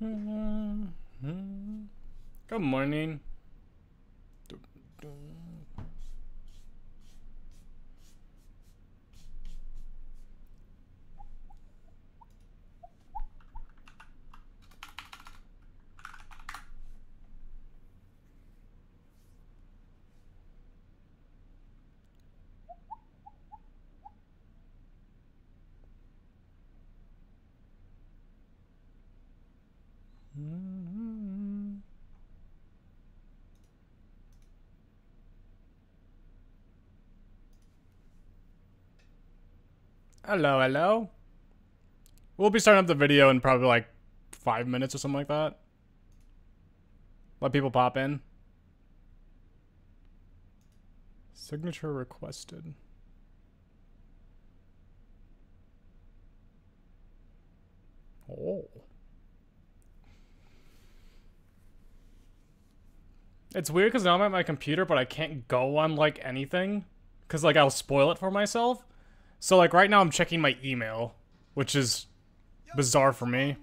Mm-hmm. Mm-hmm. Good morning. Hello, hello. We'll be starting up the video in probably like five minutes or something like that. Let people pop in. Signature requested. Oh. It's weird because now I'm at my computer, but I can't go on like anything. Because like I'll spoil it for myself. So like right now I'm checking my email, which is bizarre for me.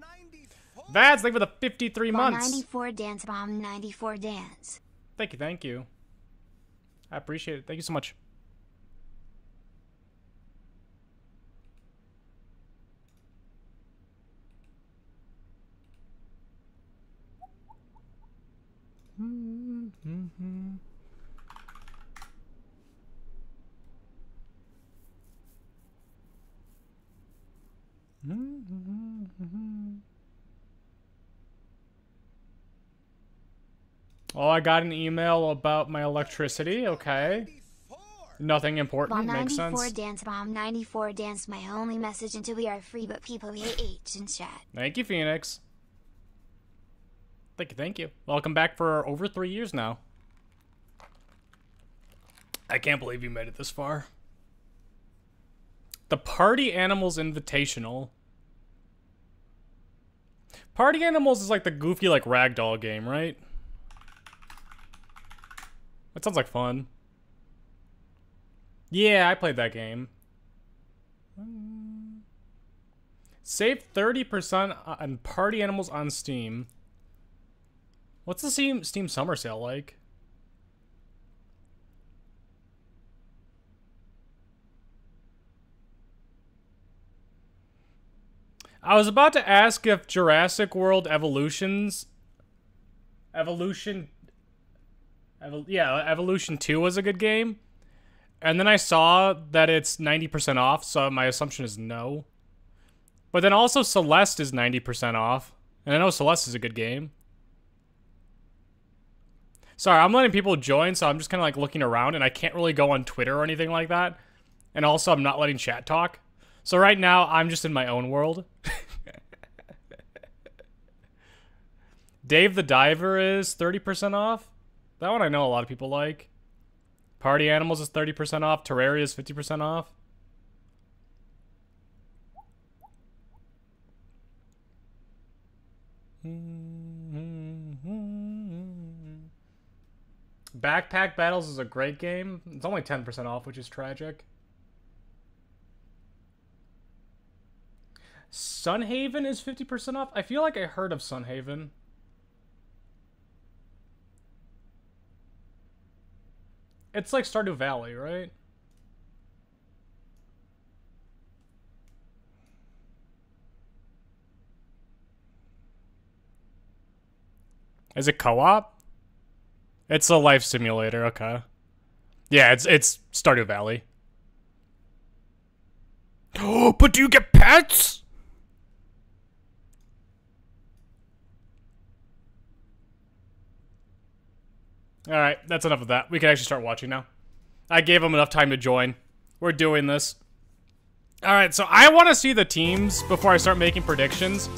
That's like for the 53 months. 94 dance bomb 94 dance. Thank you, thank you. I appreciate it. Thank you so much. Hmm, hmm, hmm, Mm-hmm. Oh, I got an email about my electricity. Okay. Nothing important. Makes 94 sense. dance bomb 94 dance my only message until we are free but people hate H in chat. Thank you, Phoenix. Thank you, thank you. Welcome back for over three years now. I can't believe you made it this far. The Party Animals Invitational. Party Animals is like the goofy, like, ragdoll game, right? That sounds like fun. Yeah, I played that game. Save 30% on Party Animals on Steam. What's the Steam, Steam Summer Sale like? I was about to ask if Jurassic World Evolutions Evolution Evol yeah, Evolution 2 was a good game. And then I saw that it's 90% off, so my assumption is no. But then also Celeste is 90% off. And I know Celeste is a good game. Sorry, I'm letting people join, so I'm just kind of like looking around, and I can't really go on Twitter or anything like that. And also, I'm not letting chat talk. So right now, I'm just in my own world. Dave the Diver is 30% off. That one I know a lot of people like. Party Animals is 30% off. Terraria is 50% off. Backpack Battles is a great game. It's only 10% off, which is tragic. Sun Haven is 50% off? I feel like I heard of Sun Haven. It's like Stardew Valley, right? Is it co-op? It's a life simulator, okay. Yeah, it's it's Stardew Valley. Oh, but do you get pets? Alright, that's enough of that. We can actually start watching now. I gave them enough time to join. We're doing this. Alright, so I want to see the teams before I start making predictions.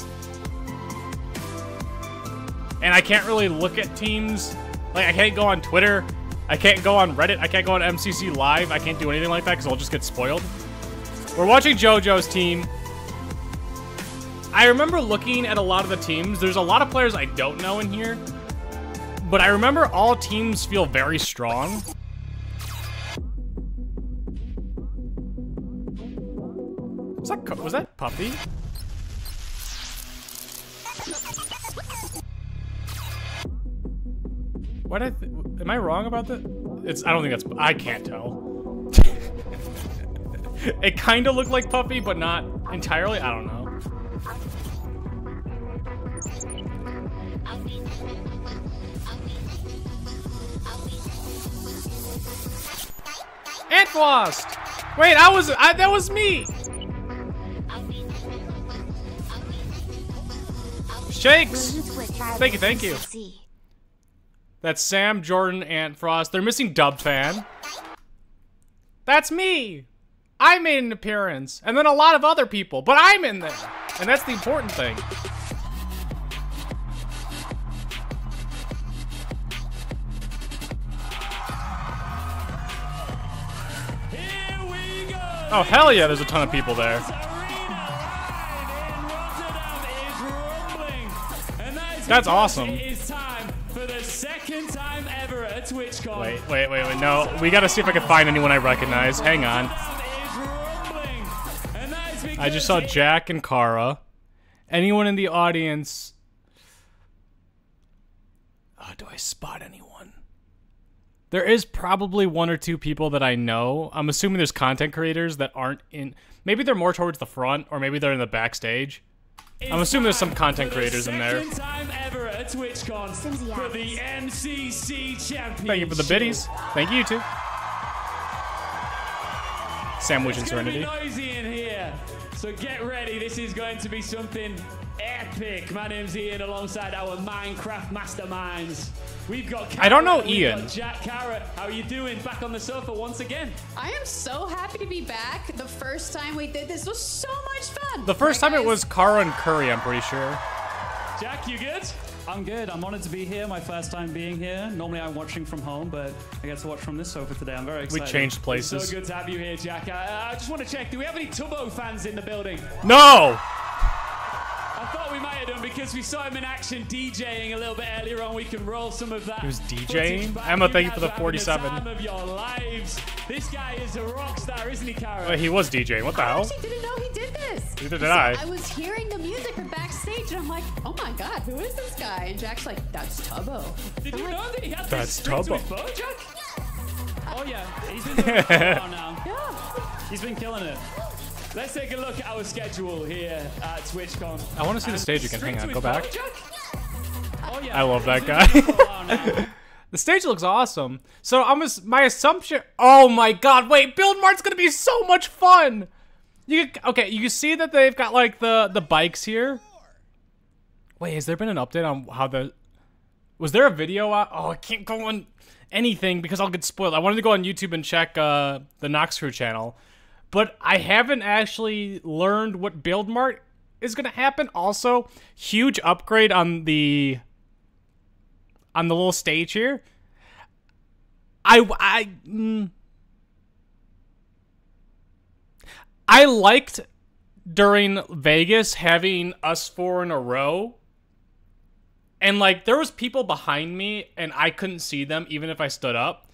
And I can't really look at teams. Like, I can't go on Twitter. I can't go on Reddit. I can't go on MCC Live. I can't do anything like that because I'll just get spoiled. We're watching JoJo's team. I remember looking at a lot of the teams. There's a lot of players I don't know in here but I remember all teams feel very strong. Was that, was that Puppy? What I am I wrong about that? It's I don't think that's I can't tell. it kind of looked like Puffy, but not entirely. I don't know. Ant Flossed! Wait, I was I, that was me. Shakes. Thank you, thank you. That's Sam, Jordan, Ant Frost. They're missing Dub Fan. That's me. I made an appearance, and then a lot of other people, but I'm in there, and that's the important thing. Oh, hell yeah, there's a ton of people there. That's awesome. For the second time ever. Wait, wait, wait, wait. No, we gotta see if I can find anyone I recognize. Hang on. I just saw Jack and Kara. Anyone in the audience? Oh, do I spot anyone? There is probably one or two people that I know. I'm assuming there's content creators that aren't in. Maybe they're more towards the front, or maybe they're in the backstage. I'm assuming there's some content creators in there. Time ever at TwitchCon for the MCC Championship. Thank you for the biddies. Thank you too. Sandwich and It's gonna be Serenity. noisy in here, so get ready. This is going to be something epic. My name's Ian, alongside our Minecraft masterminds. We've got. I don't know Kara, we've Ian. got Jack Carrot, how are you doing? Back on the sofa once again. I am so happy to be back. The first time we did this was so much fun. The first Right, time it was Kara and Curry, I'm pretty sure. Jack, you good? I'm good. I'm honored to be here. My first time being here. Normally I'm watching from home, but I get to watch from this sofa today. I'm very excited. We changed places. So good to have you here, Jack. I, I just want to check. Do we have any Tubbo fans in the building? No! I thought we might have done because we saw him in action DJing a little bit earlier on. We can roll some of that. He was footage DJing? back. Emma, thank you for the are having 47. time of your lives. This guy is a rock star, isn't he, Kara? Uh, he was DJing. What the I hell? actually didn't know he did this. Neither did So I. I was hearing the music from backstage, and I'm like, oh my god, who is this guy? And Jack's like, that's Tubbo. Did you know that he had That's this string to Tubbo. his bow, Jack? Oh yeah, he's been doing it for a while now. Yeah. He's been killing it. Let's take a look at our schedule here at TwitchCon. I wanna see the stage again. Hang to on, go back. Oh yeah. I love that guy. doing it for a while now. The stage looks awesome. So I'm ass- my assumption. Oh my god! Wait, Build Mart's gonna be so much fun. You okay? You can see that they've got like the the bikes here. Wait, has there been an update on how the? Was there a video out? Oh, I can't go on anything because I'll get spoiled. I wanted to go on YouTube and check uh, the Noxcrew channel, but I haven't actually learned what Build Mart is gonna happen. Also, huge upgrade on the on the little stage here. I I mm, I liked during Vegas having us four in a row. And like there was people behind me and I couldn't see them even if I stood up.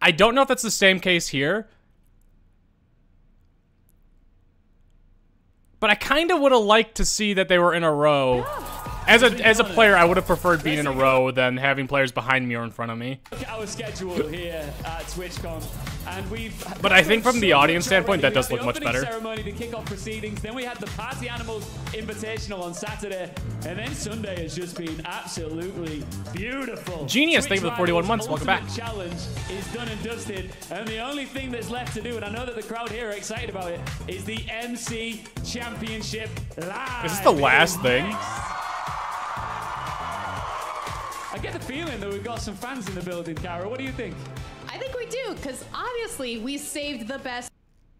I don't know if that's the same case here. But I kind of would have liked to see that they were in a row. As a as a player, I would have preferred being in a row than having players behind me or in front of me. Look at our schedule here at TwitchCon, and we've. But I think from the audience standpoint, that does look much better. Ceremony, the kickoff proceedings. Then we had the Party Animals Invitational on Saturday, and then Sunday has just been absolutely beautiful. Genius, thank you for the 41 months. Welcome back. Challenge is done and dusted, and the only thing that's left to do, and I know that the crowd here are excited about it, is the MC Championship live. Is this the last in thing? Next. I get the feeling that we've got some fans in the building, Kara. What do you think? I think we do, because obviously we saved the best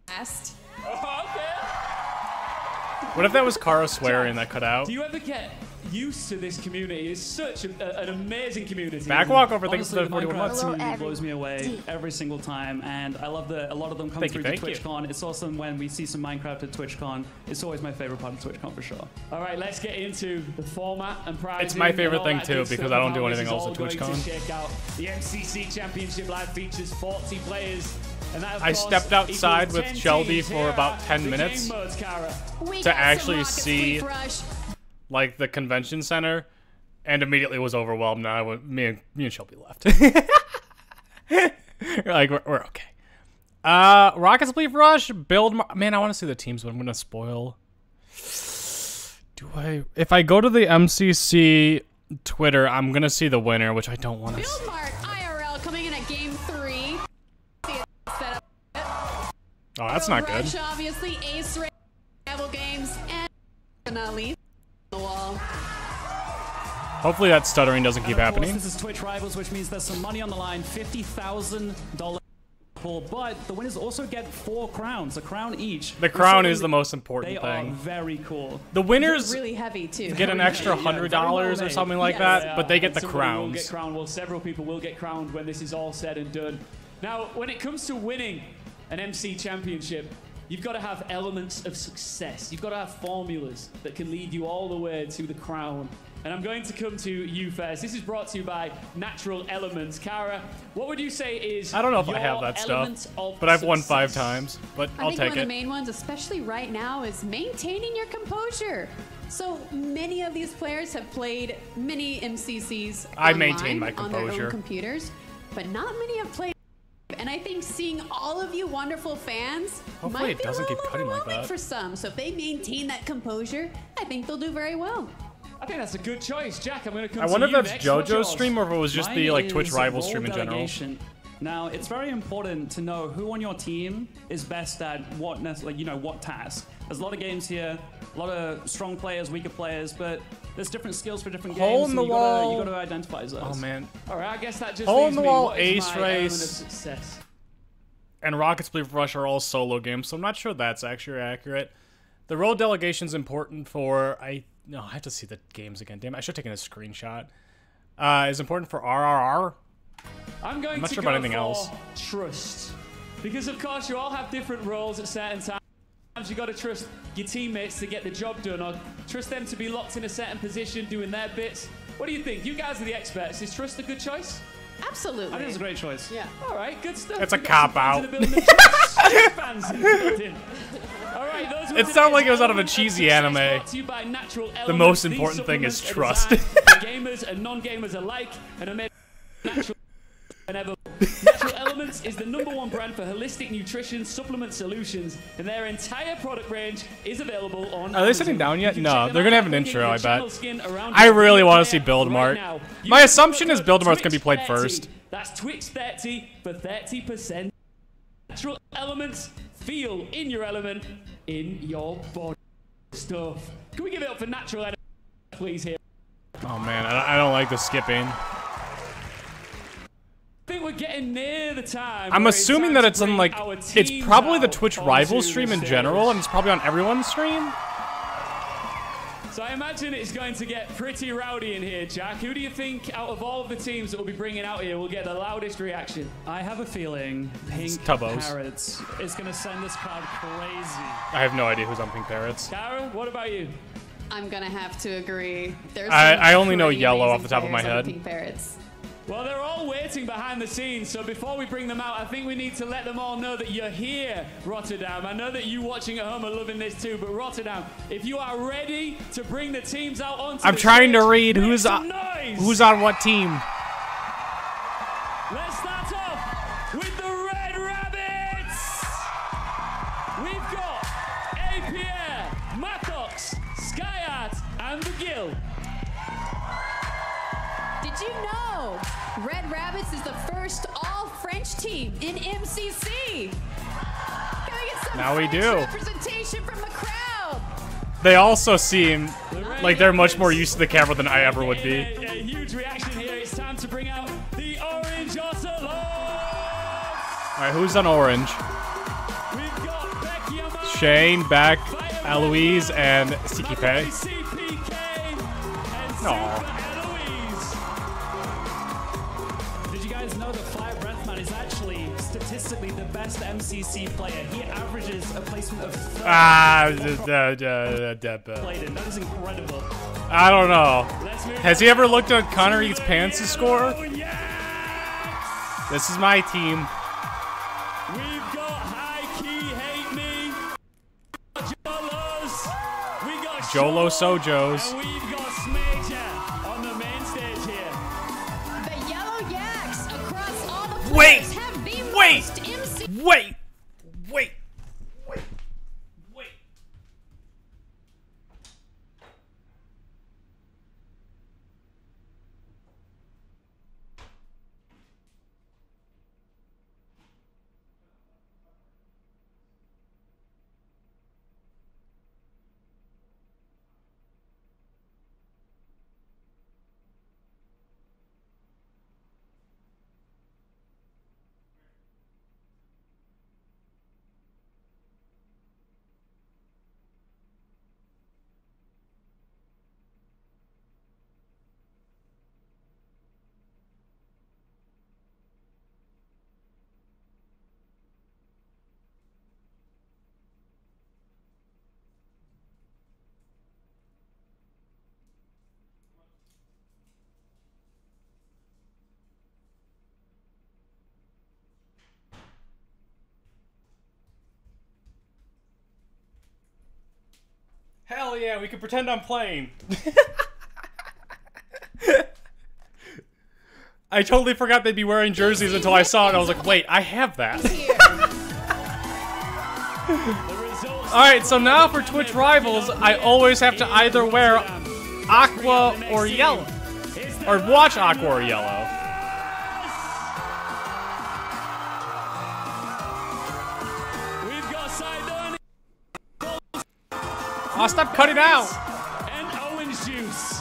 last. Oh, okay. What if that was Kara swearing that cut out? Do you ever get used to this community? It's such a, a- an amazing community. Back walk over, thanks Honestly, for 41 months. Hello, community blows me away every single time, and I love that a lot of them come Thank you, through to thank you. TwitchCon. It's awesome when we see some Minecraft at TwitchCon. It's always my favorite part of TwitchCon for sure. All right, let's get into the format and prizing. It's my favorite thing, too, because I don't do anything else all at going to TwitchCon. out. The MCC Championship Live features 40 players. And that, of I stepped outside with Shelby for about 10 minutes. Game Modes, Kara. We To actually see- Sleep Rush. Like the convention center. and immediately was overwhelmed. Now I went, me and me and Shelby left. We're like we're, we're okay. Uh, Rocket Spleef Rush build. Mar- Man, I want to see the teams, but I'm gonna spoil. Do I? If I go to the MCC Twitter, I'm gonna see the winner, which I don't want to. Build Mart IRL coming in at game three. See it set up. Oh, that's not good. Obviously, Ace Race, rival games, and not least the wall. Hopefully that stuttering doesn't keep And course, happening. This is Twitch Rivals, which means there's some money on the line, fifty thousand dollars. But the winners also get four crowns, a crown each. The crown So is the most important They important are thing. very cool. The winners Really heavy too. get an extra yeah, hundred very well dollars or something like Yes. that, Yeah, but they get and the somebody Will crowns. get crowned. Well, several people will get crowned when this is all said and done. Now, when it comes to winning an MC championship, you've got to have elements of success. You've got to have formulas that can lead you all the way to the crown. And I'm going to come to you first. This is brought to you by Natural Elements. Kara, what would you say is I don't know if I have that stuff, but I've won five times. But I I'll think take one of the main ones, especially right now, is maintaining your composure. So many of these players have played many MCCs I online maintain my on their composure. own computers, but not many have played. And I think seeing all of you wonderful fans Hopefully might it be doesn't a keep little cutting like overwhelming that. for some. So if they maintain that composure, I think they'll do very well. I think that's a good choice. Jack, I'm going to come I to wonder you if that's next. What's JoJo's yours? stream or if it was just the Mine like Twitch is rival role stream in general. delegation. Now, it's very important to know who on your team is best at what, nec- like, you know, what task. There's a lot of games here, a lot of strong players, weaker players, but there's different skills for different Hole games. in the you gotta, wall. you gotta identify those. Oh man, All right, I guess that just Hole in leaves the me. wall, What is ace my element race. of success? and Rocket Spleef Rush are all solo games, so I'm not sure that's actually accurate. The role delegation's important for I no, I have to see the games again. Damn, I should have taken a screenshot. Uh, is important for RRR. I'm going I'm not to sure go about anything for else. trust. Because of course you all have different roles at certain times. Sometimes you got to trust your teammates to get the job done, or trust them to be locked in a certain position doing their bits. What do you think? You guys are the experts. Is trust a good choice? Absolutely. I think it's a great choice. Yeah. All right, good stuff. It's a We've cop-out. fans in the building. Trust fans in the building. All right, those It sounded like it was out of a cheesy anime. brought to you by Natural The most important thing is trust. gamers and non-gamers alike, and are made natural. And ever. Natural Elements is the number one brand for holistic nutrition supplement solutions, and their entire product range is available on. Are they sitting down yet? No, they're gonna have an intro, I bet. channel skin around I really wanna see player Build right Mart. My assumption is code Build Mart's gonna be played Twix30. first. That's Twix 30 for 30%. Natural elements feel in your element in your body stuff. Can we give it up for natural elements, please? Here. Oh man, I don't like the skipping. I think we're getting near the time. I'm assuming that it's on like it's probably the Twitch rival stream in general, and it's probably on everyone's stream. So I imagine it's going to get pretty rowdy in here, Jack. Who do you think out of all of the teams that we'll be bringing out here will get the loudest reaction? I have a feeling Pink Tubbos. Parrots is gonna send this crowd crazy. I have no idea who's on Pink Parrots. Karen, what about you? I'm gonna have to agree. There's I- I only know yellow off the top of my head. Pink Parrots. Well, they're all waiting behind the scenes, so before we bring them out, I think we need to let them all know that you're here, Rotterdam. I know that you watching at home are loving this too, but Rotterdam, if you are ready to bring the teams out onto I'm the trying to read who's on, who's on what team. Let's start team in MCC? Can we get some Now we do. representation from the crowd? They also seem like they're much more used to the camera than I ever would be. A, a huge reaction here. It's time to bring out the Orange Ocelots. All right, who's on orange? We've got Becky Shane, Beck, Violet Eloise, and Maverick, CKP. CPK, best MCC player. He averages a placement of ah, uh, uh, uh, uh played in. That is incredible. I don't know. Has he ever looked at Connor eats pants to score? This is my team. We've got high key hate me. Jolos. We got Jolo Sojos. we've got Smajor on the main stage here. The Yellow Yaks across all the Wait! wasted. Wait! Wait! Wait! Hell yeah, we can pretend I'm playing. I totally forgot they'd be wearing jerseys until I saw it. I was like, wait, I have that. Alright, so now for Twitch Rivals, I always have to either wear aqua or yellow. Or watch aqua or yellow. Oh, stop cutting out! and orange juice.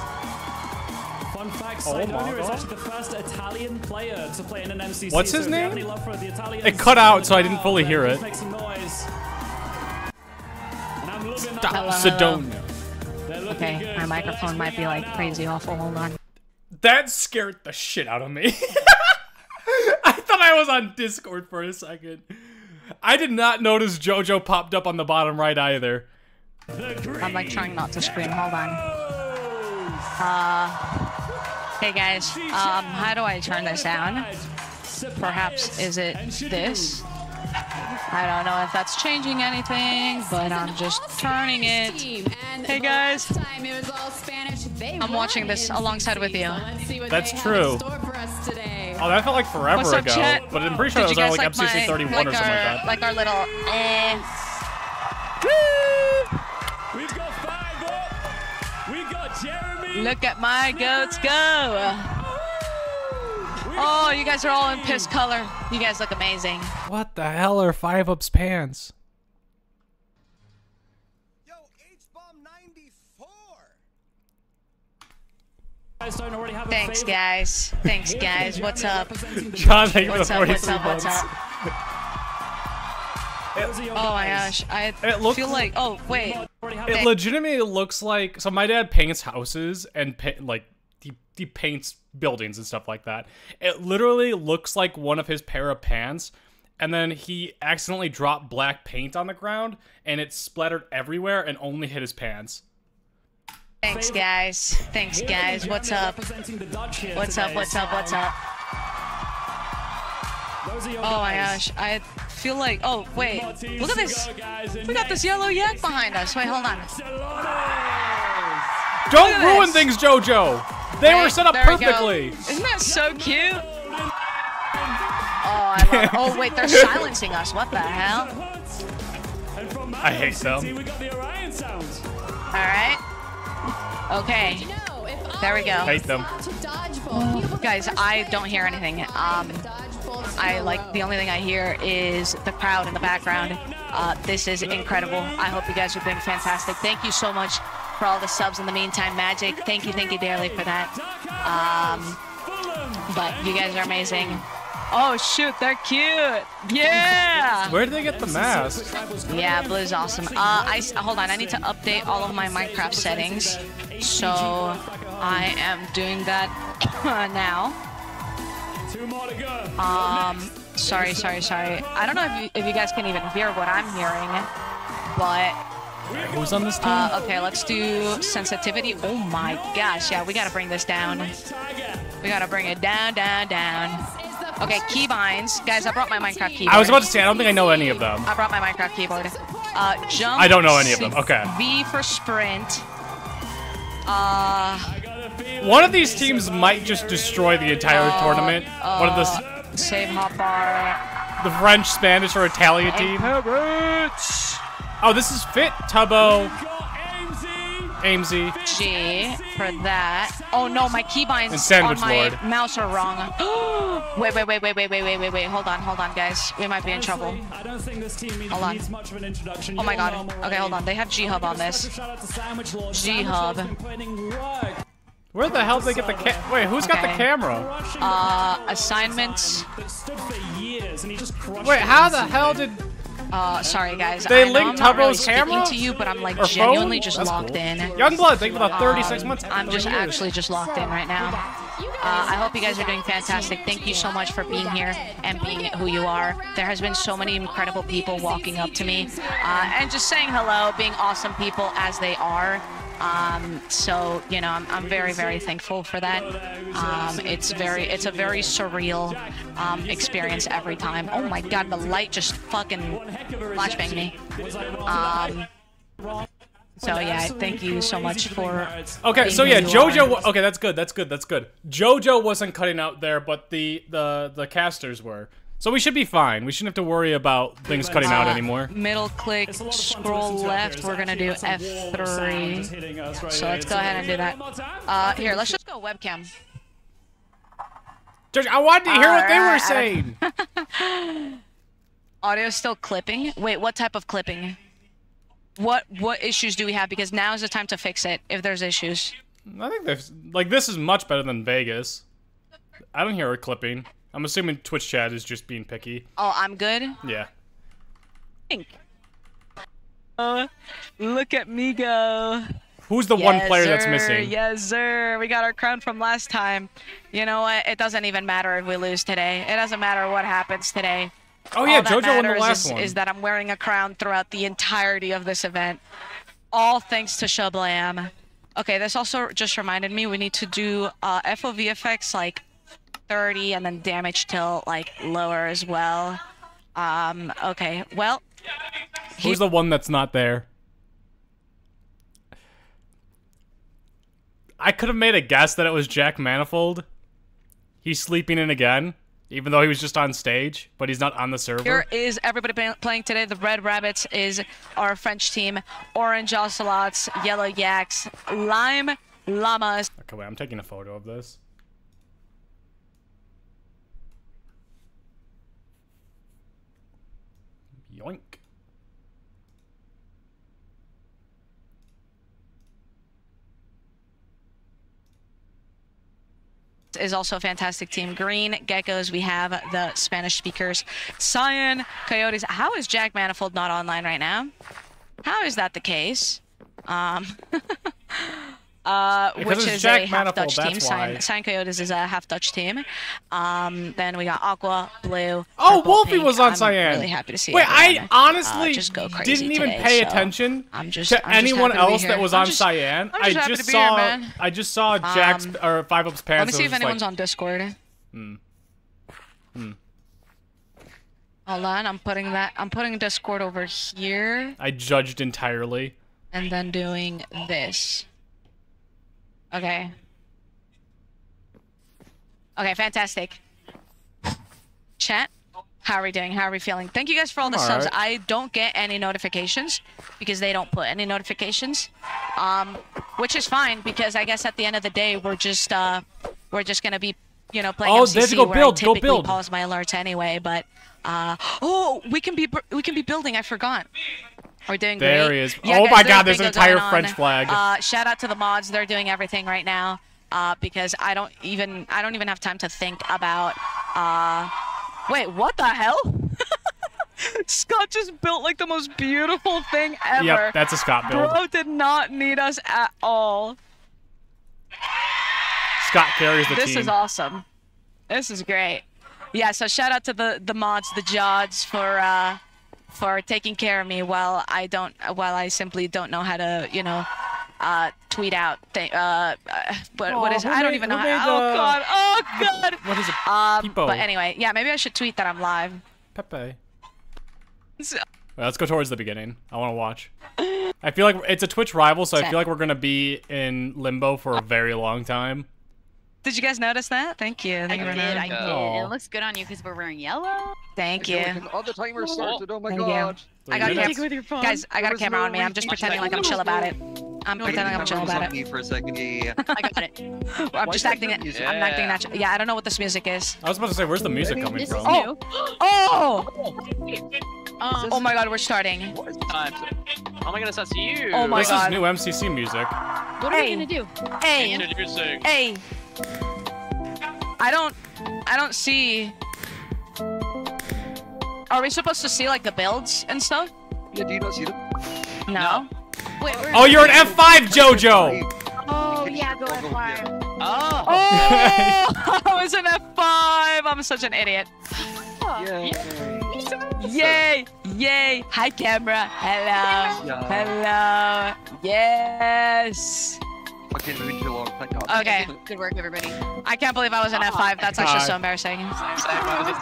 Fun fact, Oh my Sidonia is actually the first Italian player to play in an MCC. What's his if you have name? any love for the Italians It cut out, so I didn't fully hear it. Make some noise. And I'm loving that. Stop, Hello, Sidonia. They're Okay, good, my but let's microphone might be like out crazy awful. Hold on. That scared the shit out of me. I thought I was on Discord for a second. I did not notice JoJo popped up on the bottom right either. I'm like trying not to scream. Hold on. Uh, hey guys. Um, how do I turn this down? Perhaps is it this? I don't know if that's changing anything, but I'm just turning it. Hey, guys. I'm watching this alongside with you. That's true. Oh, that felt like forever What's up, ago. chat? But I'm pretty sure Did that was on like, like MCC my- 31 or something our, like that. Like our little eh. Look at my goats go! Oh, you guys are all in piss color. You guys look amazing. What the hell are Five Up's pants? guys don't already have a Thanks, guys. Thanks, guys. What's up? John, thank you for What's the up? 43 What's up? What's months. Up? Oh my gosh, I It looked- feel like. Oh wait, It legitimately looks like so. My dad paints houses and pa- like he, he paints buildings and stuff like that. It literally looks like one of his pair of pants, and then he accidentally dropped black paint on the ground, and it splattered everywhere and only hit his pants. thanks, guys. Thanks, guys. What's up? Representing the Dutch here What's up? What's up? What's up? Those are your Oh my gosh, I feel like. Oh wait, look at this. go, guys, and We got this yellow yak behind us. Wait, hold on. Don't ruin this. things, JoJo. They were set up there we perfectly. Isn't that so cute? Oh, I love. Oh wait, they're silencing us. What the hell? I hate Manchester them. We got the Orion sounds. All right. Okay. There we go. Hate them. Guys, I don't hear anything. Um, I like the only thing I hear is the crowd in the background. Uh, this is incredible. I hope you guys have been fantastic. Thank you so much for all the subs in the meantime, Magic. Thank you, thank you dearly for that. Um, but you guys are amazing. Oh shoot, they're cute. Yeah. Where did they get the mask? Yeah, blue's awesome. Uh, I hold on. I need to update all of my Minecraft settings, so I am doing that now. Two more to go. Um, sorry, sorry, sorry. I don't know if you, if you guys can even hear what I'm hearing, but Who's on this team? uh, okay, let's do sensitivity. Oh my gosh, yeah, we gotta bring this down. We gotta bring it down, down, down. Okay, keybinds, guys. I brought my Minecraft keyboard. I was about to say I don't think I know any of them. I brought my Minecraft keyboard. Uh, jump. I don't know any of them. Okay. V for sprint. Uh, One of these teams might just destroy the entire Uh, tournament. One of the s- Save hotbar. The French, Spanish, or Italian team. Oh, this is Fit Tubbo, Amesy. G for that. Oh no, my keybinds on my Lord. mouse are wrong. wait, wait, wait, wait, wait, wait, wait, wait, wait. Hold on, hold on, guys. We might be in trouble. Honestly, I don't think this team Hold on. needs much of an introduction. Oh my god. Okay, hold on. They have G Hub on this. Special shout out to Sandwich Lord. G Hub. Lord's been putting work. Where the hell did they get the ca- Wait, who's got the camera? Uh, assignments. that stood for years, and he just crushed Wait, how the hell did? Uh, sorry guys. They I linked I'm not really camera? to you, but I'm like Or genuinely phone? just That's locked cool. in. Youngblood, thank you for the 36 months. I'm just years. actually just locked in right now. Uh, I hope you guys are doing fantastic. Thank you so much for being here and being who you are. There has been so many incredible people walking up to me uh, and just saying hello, being awesome people as they are. Um, so you know, I'm, I'm very, very thankful for that. Um, it's very, it's a very surreal um, experience every time. Oh my God, the light just fucking flashbanged me. Um, so yeah, thank you so much for. Okay, so yeah, JoJo. Okay, that's good. That's good. That's good. JoJo wasn't cutting out there, but the the the casters were. So we should be fine. We shouldn't have to worry about things cutting out Uh, anymore. Middle click, It's a lot of fun to scroll listen to up left. We're gonna do got some wall of sound just F3. hitting right So let's go ahead and do that. One more time? Uh, here, let's just go webcam. George, I wanted to hear what they were saying. Audio still clipping. Wait, what type of clipping? What what issues do we have? Because now is the time to fix it if there's issues. I think there's like this is much better than Vegas. I don't hear it clipping. I'm assuming Twitch chat is just being picky. Oh, I'm good. Yeah. Uh, look at me go. Who's the one Yes, player that's missing? Yes, sir. We got our crown from last time. You know what? It doesn't even matter if we lose today. It doesn't matter what happens today. Oh yeah, All that JoJo won the matters last is, one. is that I'm wearing a crown throughout the entirety of this event. All thanks to Shablam. Okay, this also just reminded me we need to do uh, FOV effects like 30 and then damage till like lower as well. Um, okay, well, Who's the one that's not there? I could have made a guess that it was Jack Manifold. He's sleeping in again, even though he was just on stage, but he's not on the server. Here is everybody playing today. The Red Rabbits is our French team. Orange Ocelots, Yellow Yaks, Lime Llamas. Okay, wait, I'm taking a photo of this. Yoink. Is also a fantastic team. Green Geckos, we have the Spanish speakers. Cyan Coyotes. How is Jack Manifold not online right now? How is that the case? Um, uh, Because which is Jack a half Manifold, Dutch team. that's Cyan, why. Cyan Coyotes is a half Dutch team. Um, then we got Aqua, Blue. Oh, purple, Wolfie pink. was on I'm Cyan. Really happy to see. Wait, I honestly uh, just go crazy didn't even today, pay so attention I'm just, to I'm just anyone happy to else that here. was I'm on just- Cyan. I just happy just here, saw man. I just saw Jack's Um, or Five Ups pants. Let me see if anyone's like, on Discord. Hmm. Hmm. Hold on, I'm putting that. I'm putting Discord over here. I judged entirely. and then doing this. Okay. Okay, fantastic. Chat, how are we doing? How are we feeling? Thank you guys for all the I'm subs. alright. I don't get any notifications because they don't put any notifications, um, which is fine because I guess at the end of the day we're just uh, we're just gonna be you know playing Oh, MCC go where build, I go typically build. pause my alerts anyway. But uh, oh, we can be we can be building. I forgot. We're doing There great. he is. Yeah, Oh guys, my God, there's an entire. French flag. Uh, shout out to the mods. They're doing everything right now. Uh, because I don't even I don't even have time to think about. Uh, wait, what the hell? Scott just built like the most beautiful thing ever. Yep, that's a Scott build. Bro did not need us at all. Scott carries the This team. is awesome. This is great. Yeah, so shout out to the the mods, the Jods for uh for taking care of me while I don't while I simply don't know how to, you know, uh tweet out thing uh, uh but what Aw, is I don't made- even know how Oh god. Oh god. What is it? Um but anyway, yeah, maybe I should tweet that I'm live. Pepe. So- Well, let's go towards the beginning. I want to watch. I feel like it's a Twitch rival, so I feel like we're gonna be in limbo for a very long time. Did you guys notice that? Thank you. I you did, I did. Aw. It looks good on you because we're wearing yellow. Thank you. Oh, the timer started. Oh my Thank you. god. I got Three cam- with your phone. guys. I got a camera no on me. I'm just pretending like I'm chill about it. I'm No, pretending I'm chill camera was about on it. me for a second. Yeah. yeah. I got it. I'm Why just acting it. music? I'm acting that. Yeah, I don't know what this music is. I was about to say, where's the music coming This is from? new. Oh! Um, Oh my God, we're starting. Time. Oh my goodness, that's you. Oh my This God. is new MCC music. what are we gonna do? Hey, Introducing. hey. I don't. I don't see. Are we supposed to see like the builds and stuff? Yeah, do you not see them? No. Wait, we're Oh, you're an F5, JoJo! Oh yeah, oh, go F5. Oh. Oh, I was an F5. I'm such an idiot. Yeah. Yay! Yay! Hi, camera. Hello. Yeah. Hello. Yes. Okay, moving too long. Thank God. Okay. Good work, everybody. I can't believe I was an F5. That's actually so embarrassing.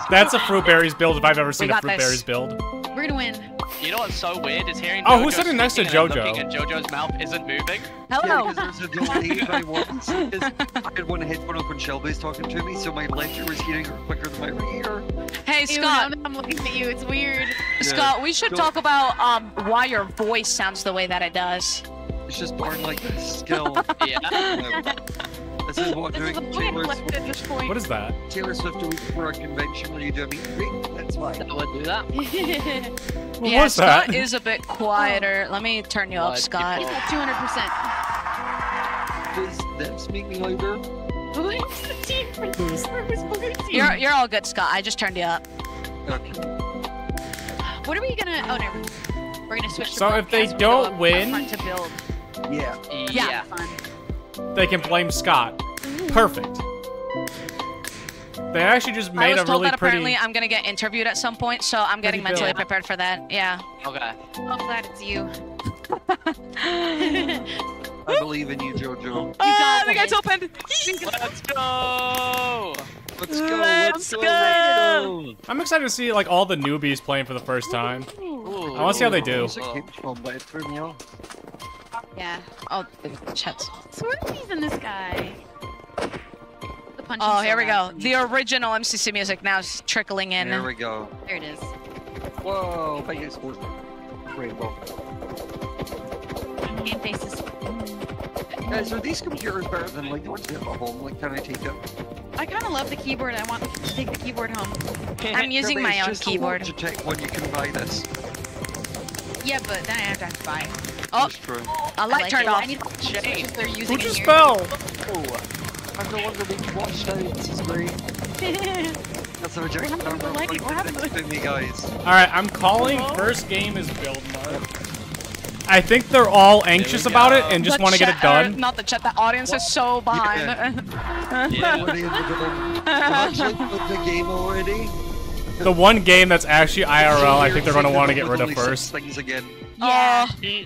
That's a Fruitberries build if I've ever seen a Fruit this. Berries build. We're gonna win. You know what's so weird is hearing. Oh, who's sitting next to speaking and then JoJo? And JoJo's mouth isn't moving. Yeah, Hello. because there's a delay by once. I had one headphone up when Shelby's talking to me, so my left ear was hearing her quicker than my right ear. Hey, Ew, Scott. now I'm looking at you. It's weird. Scott, we should Go. talk about um why your voice sounds the way that it does. It's just born like this skill. Yeah. This is what This is doing a point Taylor Swift, at this point. What is that? Taylor Swift a week for a convention when you do a meet and greet. That's why. I would do that. What yeah, was Scott that? is a bit quieter. Oh. Let me turn you up, Scott. He's at 200 percent. Does this make me louder? You're you're all good, Scott. I just turned you up. Okay. What are we gonna? Oh no, we're gonna switch. So if they don't go up win- front to build. Yeah. Yeah. Fun. They can blame Scott. Perfect. They actually just made I made was a told really that apparently pretty. I'm gonna get interviewed at some point, so I'm getting mentally build. prepared for that. Yeah. Okay. I'm glad it's you. I believe in you, Jojo. Ah, got the gate's this. open. Let's go. Let's go. Let's Let's, go. go. I'm excited to see like all the newbies playing for the first time. Ooh. I want to see how they do. Music came from, but it threw me off. Yeah. Oh, the chats. Swirlies in this guy. The punching Oh, so here we go. The original MCC music now is trickling in. There we go. There it is. Whoa, big explosion. Rainbow. Game faces. Guys, are these computers better than like the ones we have at home? Like, can I take them? I kind of love the keyboard. I want to take the keyboard home. I'm using Kirby, my it's own just a keyboard. Logitech when you can buy this. Yeah, but then I have to, have to buy it. Oh, It's true. a I light like turned off. I need to change they're using Who in just here. fell? Oh, I'm no longer being watched out. This is great. That's a rejection. What happened to I'm the lighting? What happened to to me, guys. All right, I'm calling first game is build mode. I think they're all anxious about it and just want to get it chat- or done. Not the chat. The audience is so behind. Yeah. Already in the. I've the game already. The one game that's actually IRL, I think they're going to want to get rid of Only six first. Things again. Yeah. Oh.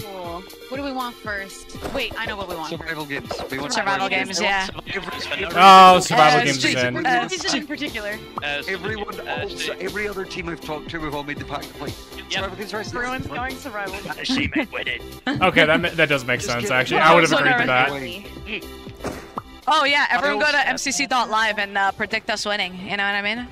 Cool. What do we want first? Wait, I know what we want. Survival games. We want Survival games, yeah. Oh, survival Uh, games street- again. uh, in particular. Everyone, also, every other team I've talked to, we've all made the pact of like, survival games right Everyone's going survival. Okay, that that does make sense. Actually, I would have so agreed to that. Oh yeah, everyone go to mcc.live and uh, predict us winning. You know what I mean?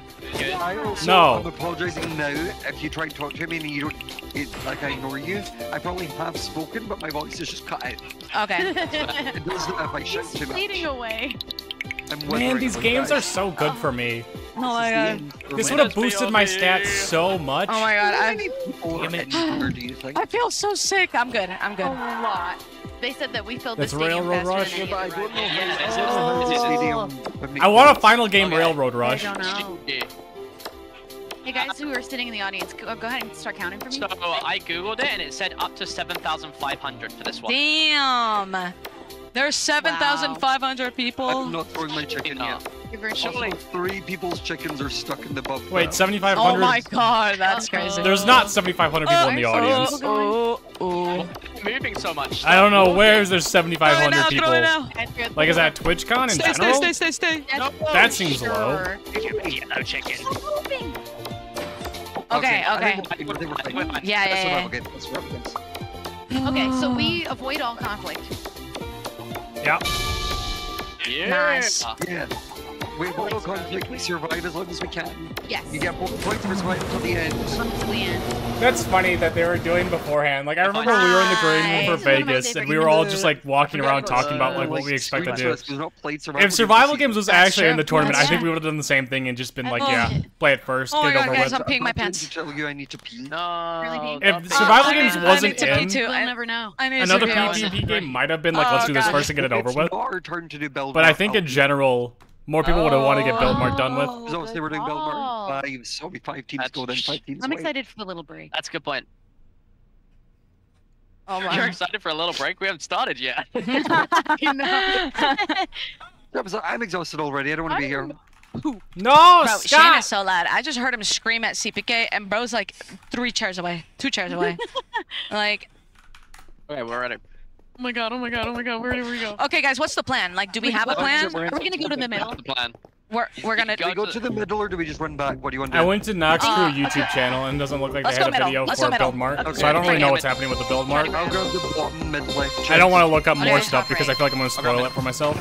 I also, No. I'm apologizing now if you try to talk to me and you don't, it, like I ignore you. I probably have spoken, but my voice is just cut out. Okay. It does that if I shout He's too much. fading away. I'm Man, these games that. are so good for me. Oh my god. This would have boosted my stats so much. Oh my god. How I, many people are Damn it. do you think? I feel so sick. I'm good. I'm good. A good. lot. They said that we filled That's the stadium Railroad faster Rush. than any I other ride. Yeah, how- is I it- don't know how is this it- stadium would make I want a final game Okay. Railroad I Rush. don't know. Hey guys who are sitting in the audience, go, go ahead and start counting for me. So I googled it and it said up to 7,500 for this one. Damn. There's 7,500 people. I'm not throwing my chicken No. yet. You're very Also, three people's chickens are stuck in the bub. Wait, 7,500? Oh 7,500? my god, that's oh. crazy. There's not 7,500 people in the Oh, oh audience. Oh, oh. Moving so much. I don't know where there's Throw it 7,500 now, throw it people. now. Like, is that TwitchCon in Stay, stay, general? stay, stay, stay. That's That for seems low. sure. Yellow chicken. Okay, okay. think we're fine, I think we're fine. We're fine. Yeah, yeah, yeah. game. That's survival games. Okay, so we avoid all conflict. Yeah. Yeah. Nice. Yeah. We Mortal Conflict, we survive as long as we can. Yes. You get more points for surviving until the end. Until the end. That's funny that they were doing beforehand. Like I remember we were in the green room for This is one of my Vegas, and we were all just like walking around talking about like what we expect to do. Because we've not played survival If survival games was actually in the tournament, I think we would have done the same thing and just been like, Oh. yeah, play it first, Oh my get it God, over guys, with. I'm peeing my pants. To tell you I need to pee. No. If oh, survival games wasn't need to pee in, too. We'll never know. Another. PvP game might have been like, oh, let's Oh, do this first and get it over with. not our turn to do build. But I think oh. in general, more people would have wanted to get build mart done with. Oh, Because obviously we're doing build call. Five, so we five teams That's- go, then five teams I'm wait. excited for the little break. That's a good point. Oh my. You're excited for a little break? We haven't started yet. I'm exhausted already. I don't want to be here. No, Bro, Shane Scott. is so loud. I just heard him scream at CPK, and bro's like three chairs away, two chairs away. like, okay, we're ready. Oh my god, oh my god, oh my god, where do we go? okay, guys, what's the plan? Like, do we have a plan? We're we gonna go to the middle? That's the plan. We're we're gonna. Do we go to the middle or do we just run back? What do you want to do? I went to Nox Uh, Crew YouTube channel and it doesn't look like Let's they had a middle. video Let's for go build mart, Okay. so I don't really know what's happening with the build mart. I'll grab the bottom mid left. I don't want to look up more top stuff because I feel like I'm gonna spoil it for myself.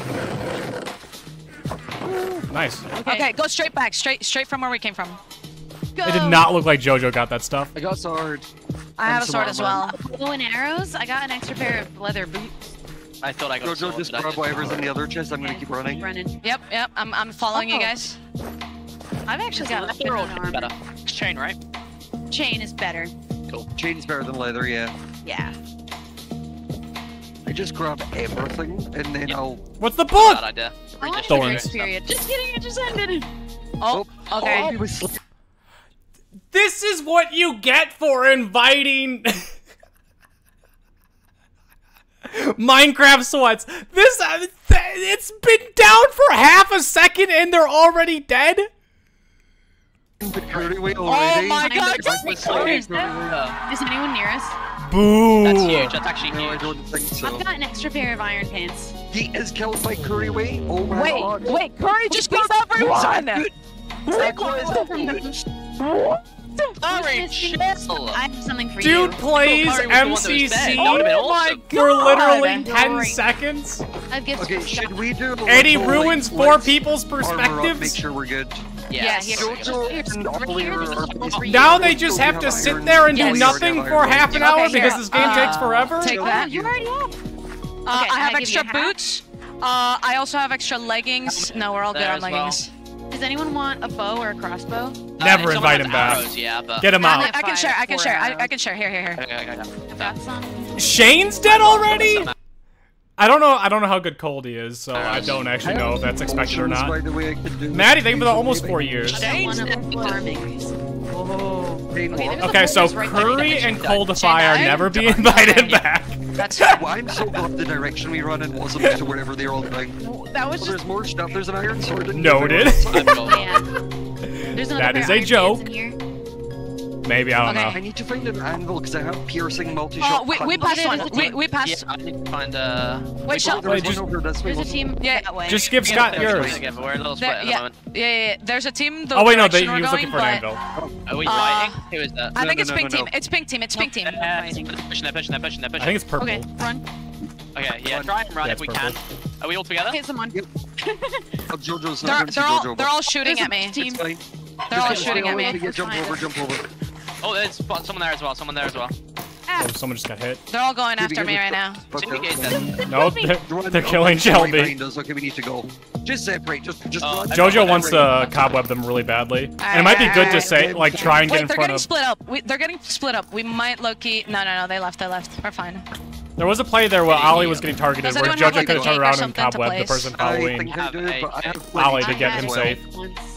Nice. Okay, go straight back, straight straight from where we came from. Go. It did not look like JoJo got that stuff. I got sword. I have a sword as well. Bow and arrows. I got an extra pair of leather boots. I thought I got Jojo, sword, just grab whatever's in the other chest. I'm gonna keep running. Running. Yep, yep. I'm I'm following you Oh. guys. I've actually got a Leather or armor. better? It's chain, right? Chain is better. Cool. Chain's better than leather, yeah. Yeah. I just grab everything and then Yep. I'll. What's the book? Bad idea. I want Thorns. the period. Just kidding, it just ended. Oh, oh okay. Oh, he was sleep- This is what you get for inviting Minecraft sweats. This uh, th- it's been down for half a second and they're already dead. Curry way already. my God, If I was sleeping, Curry way- Is anyone near us? Boo. That's huge. That's actually No, I huge. don't think so. I've got an extra pair of iron pants. He is killed by Curry Way. Oh my Wait, god. wait, Curry just killed everyone! Sorry, Missing- chill. I have something for Dude you. plays Curry was the one that was MCC dead. That would've been awesome. for literally God. 10 Great. seconds. A Okay, should we do? a And he little, ruins like, four people's armor up, Make perspectives. sure we're good. Yeah, Yes. here. Jojo Here's- and right here, this is are all for you. Now they just have to sit there and do nothing for half an hour here. because this game takes Uh, forever. Take Oh, that. you already have. Uh, Okay, I have I give you extra boots. Uh, I also have extra leggings. No, we're all good on leggings. well. Leggings. Does anyone want a bow or a crossbow? Uh, Never if someone invite has him back. arrows, yeah, but. Get him I out. have I can share. I can share. I. I can share. Here, here, here. Okay, okay, okay. Got some. Shane's dead already? I don't know. I don't know how good Cold he is, so I don't actually know if that's expected or not. the way, I could do Maddie, thank you for the almost four years. I got one of the farming. Oh. Pain Okay, Okay, so right. Curry and Shane Coldify are never be invited back. That's Well, I'm so glad the direction we run in wasn't to wherever they're all going. That Well, was just. there's more stuff. There's an iron sword. in Noted. here. I'm going. Man. There's another That pair is of a iron pants joke. In here. Maybe I don't Okay. I need to find an anvil because I have piercing multi-shot. Oh, we, we cuts. passed one. there's We, team. we Yeah. I need to find uh. Wait, shall, There's Wait, one just- over this way. There's a team Yeah, that way. Just give Scott We're yours. together, We're a little split There, at the yeah, moment. yeah, yeah, yeah. There's a team. The Oh wait, no, they, direction he was we're looking going, for an anvil. Are we Uh. Who is that? I think no, it's no, pink no, team. no. It's pink team. It's pink team. They're pushing, they're pushing, they're pushing, they're pushing. I think it's purple. Okay, run. Okay, yeah, try and run Yeah, if we it's can. Are we all together? Hit someone. Oh, Jojo's They're, they're all they're all shooting There's at me. team. They're all shooting at me. Jump over, jump over. Oh, there's someone there as well. Someone there as well. Ah. Oh, someone just got hit. They're all going Dude, after me right now. Syndicate them. No, they're, they're killing Shelby. behind us. Okay, we need to go. Just separate. Just, just Oh. Jojo wants Separate. to cobweb them really badly. And it might be good to say, like, try and get in Wait, in they're getting split up. We, they're getting split up. We might low key. No, no, no. They left. They left. We're fine. There was a play there where Ollie was getting targeted, where Jojo could a have turned around and something to cobwebbed the person following think I Have do, a- but I have Ollie plenty. to get him safe.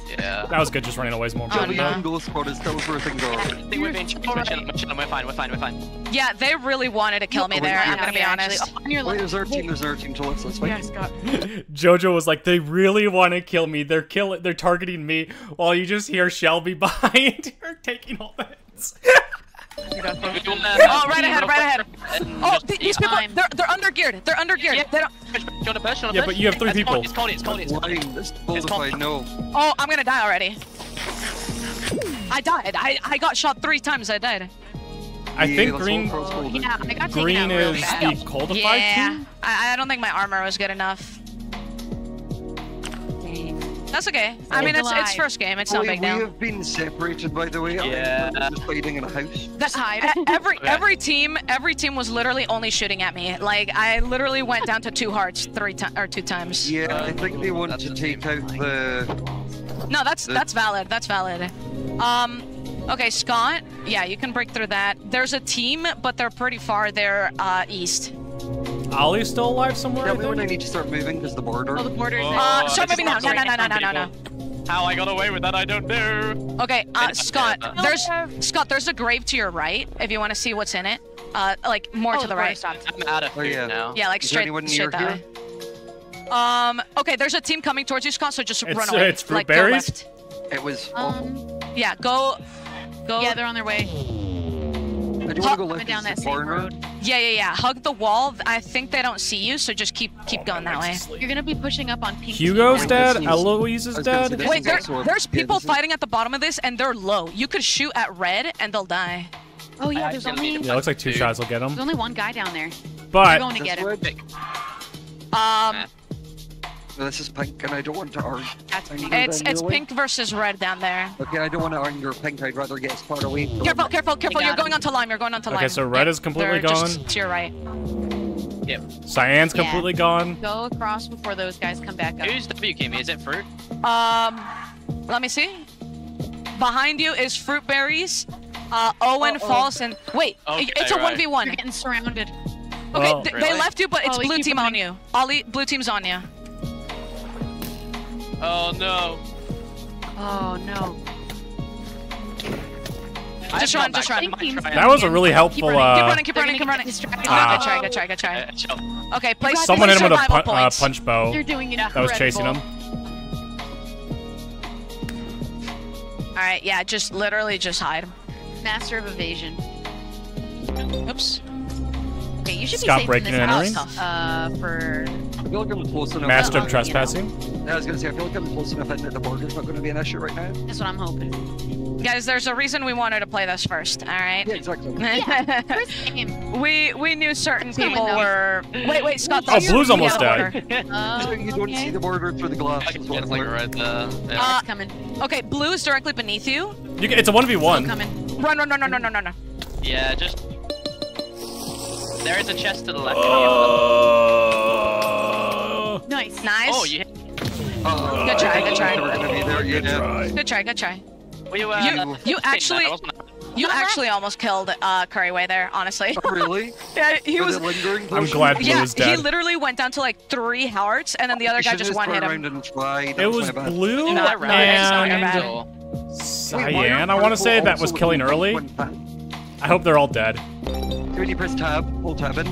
Yeah. That was good, just running away is more Oh, important. no. Jojo Ghost Squad is still where things I think we're being we're we're fine, we're fine, we're fine. Yeah, they really wanted to kill me Oh, there. I'm gonna be honest. On your Wait, there's our team. There's our team. So let's let's fight. Jojo was like, they really want to kill me. They're killing. They're targeting me, while you just hear Shelby behind her taking all the hits. We Oh, right ahead, right ahead. And Oh, just- these people, they're, they're under geared. They're under geared. Yeah. They don't. push, push, do you wanna push? Do you wanna Yeah, push? but you have three It's people. Cody, It's Cody, it's Cody, it's Cody. Flying. This bullseye. No. Oh, I'm gonna die already. I died. I I got shot three times. I died. I Yeah, think let's green. hope Frost holds it. Yeah, I got taken Green out really is bad. the coldify Yeah. team. I I don't think my armor was good enough. That's okay. I mean, it's it's first game. It's no we, big we deal. have been separated, by the way. Yeah. Just hiding in a house. That's high every every team every team was literally only shooting at me. Like I literally went down to two hearts three times or two times. Yeah, I think they want to take out the. No, that's The- that's valid. That's valid. Um, okay, Scott. Yeah, you can break through that. There's a team, but they're pretty far. They're uh, east. Ollie's still alive somewhere. Tell I me when I need to start moving because the border. Oh, the border's Uh, start moving now. No, no, no, no, no, no, no. How I got away with that, I don't know. Okay, uh, Scott. Uh, There's Scott. There's a grave to your right. If you want to see what's in it. Uh, like more Oh, to the the right. I'm out of food yeah. now. Yeah, like Is straight, anyone straight near that way. Um. Okay, there's a team coming towards you, Scott. So just It's- run away. it's fruit like, go berries? left. It was awful. Um, Yeah, go. Go. yeah, they're on their way. I don't want to go left down that same corner. road. Yeah, yeah, yeah. Hug the wall. I think they don't see you, so just keep keep going that way. You're gonna be pushing up on pink. Hugo's team. dead. This is- Eloise is was gonna say dead. Wait, there, also a- there's yeah, people this is- fighting at the bottom of this, and they're low. You could shoot at red, and they'll die. Oh yeah, I there's actually only need Yeah, looks like two Dude. shots will get them. there's only one guy down there. But You're going to get him. way? Um, This is pink, and I don't want to argue. That's I need it's it's run pink versus red down there. Okay, I don't want to argue your pink. I'd rather get as far away. From Careful, careful, careful! You're him. going onto lime. You're going onto lime. Okay, so red is completely They're just gone. to your right. Yep. Cyan's Yeah. completely gone. Go across before those guys come back up. Who's W Kimmy? Is it fruit? Um, let me see. Behind you is Fruitberries. Uh, Owen falls and wait. Okay, it's a one v one. You're getting surrounded. Okay, Oh. th- they Really? left you, but it's Ollie, blue team on you. Ollie, blue team's on you. Oh no. Oh no. Just run, just run. to my Teams- trial. That was a really helpful. running, Keep Uh, running, keep running, keep get running. Ah. Good try, good try, good try. Uh. Okay, place someone hit him with a, survival pun- uh, punch bow They're doing it. that was chasing him. All right, yeah, just literally just hide. Master of evasion. Oops. Okay, you should Scott be safe breaking in and this entering? house. Uh, for I feel like I'm close enough. Master to- of trespassing. I was gonna say I feel like I'm close enough in that the border's not going to be an issue right now. that's what I'm hoping. Guys, there's a reason we wanted to play this first, all right? Yeah, exactly. First game. we we knew certain gonna people win, though. were. Wait, wait, Scott. Oh, Blue's almost order. dead. Uh, So you don't see the border through the glass. I can what get I'm like right there. Yeah. Uh, it's coming. Okay, blue is directly beneath you. You can, it's a one v one. Coming. Run, run, run, run, run, run, run. yeah, just. There is a chest to the left. Oh. Nice. Nice. Oh, you. Uh, Good try, good try. they were gonna be there, yeah. Good try, good try. We were. You- you actually- You actually almost killed uh, Curryway there, honestly. Oh, really? yeah, he Was was. lingering? I'm potion? glad Blue Yeah, is he literally went down to like three hearts, and then the other You guy just one hit him. around and tried. It That was blue Not right, it's not your bad. and Wait, Cyan. I want to say that was killing in the early. One pack? I hope they're all dead. When you press tab, hold tab in.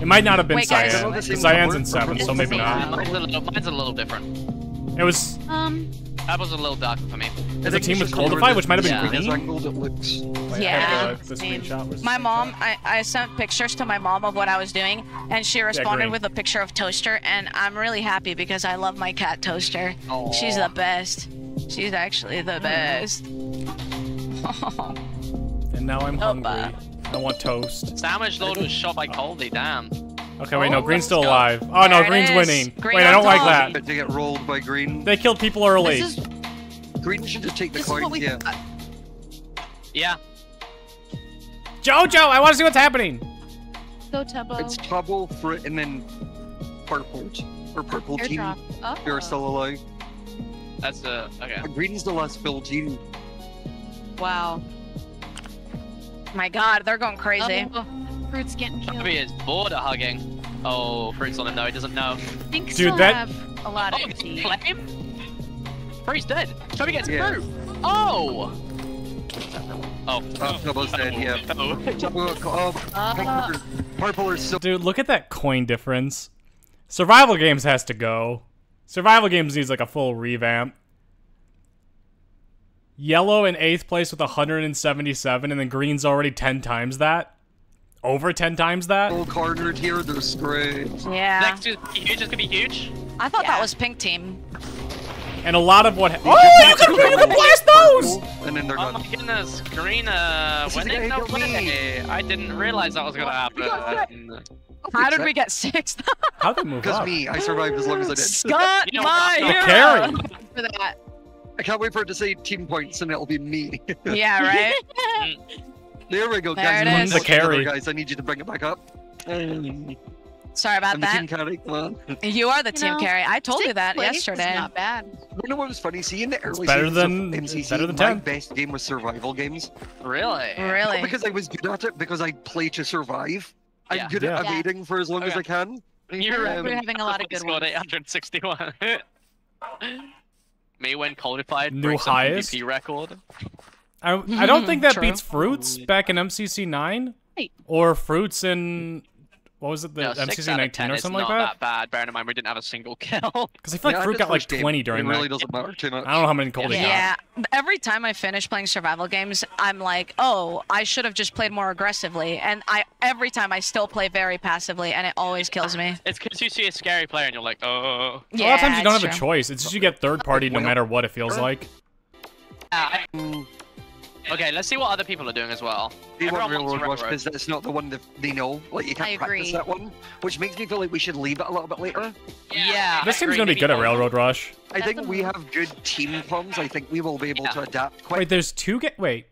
It might not have been Wait, guys. Cyan. Is it the because Cyan's in seven, so maybe not. mine's a little, mine's a little different. It was. Um. That was a little darker for me. There's a team with Coldify, which might have been Yeah. green. Angled, it looks. Wait, I Yeah. the, the screenshot was My mom. I, I sent pictures to my mom of what I was doing, and she responded green. with a picture of Toaster, and I'm really happy because I love my cat Toaster. She's the best. She's actually the best. And now I'm Oh, hungry. I want toast. Sandwich load was shot by Coldy, damn. Okay, wait, no, Oh, Green's still alive. Oh no, There it Green's is. winning. Green wait, I don't like top. that. To get rolled by green. They killed people early. This is Green should just take the this is what coins, we. yeah. Yeah. Jojo, I want to see what's happening. Go Tubbo. It's trouble, fruit, and then purple. Or purple team. Airdrop. Oh. You're still alive. That's uh okay. Green's the last full team. Wow. My God, they're going crazy. Oh, Fruit's getting killed. Toby is border hugging. Oh, fruit's on him though. He doesn't know. Think Dude, still that- have a lot of Oh, empty. flame? Fruit's dead. Toby gets Yeah. fruit. Oh. Oh. Uh, Trouble's dead, yeah. Oh. Trouble, oh, pink- purple are so. Dude, look at that coin difference. Survival games has to go. Survival games needs like a full revamp. Yellow in eighth place with 177, and then green's already 10 times that. Over 10 times that. All cornered here, they're screwed. Yeah. Next is huge. It's gonna be huge. I thought Yeah. that was pink team. And a lot of what. Ha- oh, you can, you can blast those! And then they're Oh gone. my goodness, green uh This is the No who killed me. way. I didn't realize that was gonna happen. How did we get sixth? How'd they move Because me, I survived as long as I did. Scott, You know my what? hero. Carry. For that. I can't wait for it to say team points and it'll be me. Yeah, right. there we go, There guys. it Come is. on, The carry. Guys, I need you to bring it back up. Sorry about I'm the team that. carry, come on. You are the You team know, carry. I told you that place is yesterday. Not bad. You know what was funny? See, in the early better than- of MCC, better than my best game was survival games. Really? Really? Not because I was good at it, because I play to survive. I'm Yeah. good Yeah. at Yeah. evading for as long as I can. You're Um, We're having a lot of good scored ones. 861. Me when qualified New breaks some highest? PvP record. I, I don't think that True. beats Fruits back in MCC 9 or Fruits in what was it the No, six MCC out of 19 ten or is something not like that? that bad. Bearing in mind we didn't have a single kill. Because I feel like yeah, Fruit the got like first game, 20 during It really that. doesn't matter too much. I don't know how many gold he got. Yeah, every time I finish playing survival games, I'm like, oh, I should have just played more aggressively. And I every time I still play very passively, and it always kills me. It's because you see a scary player and you're like, oh. Yeah, a lot of times you don't it's have a choice. It's just you get third party no matter what it feels like. Ah, Okay, let's see what other people are doing as well. They want Everyone wants Railroad Rush Railroad. because it's not the one that they know. Like you can't I practice agree. that one, which makes me feel like we should leave it a little bit later. Yeah. This team's gonna be good at Railroad Rush. I think we have good team comms. I think we will be able to adapt quite. Wait, there's two get wait.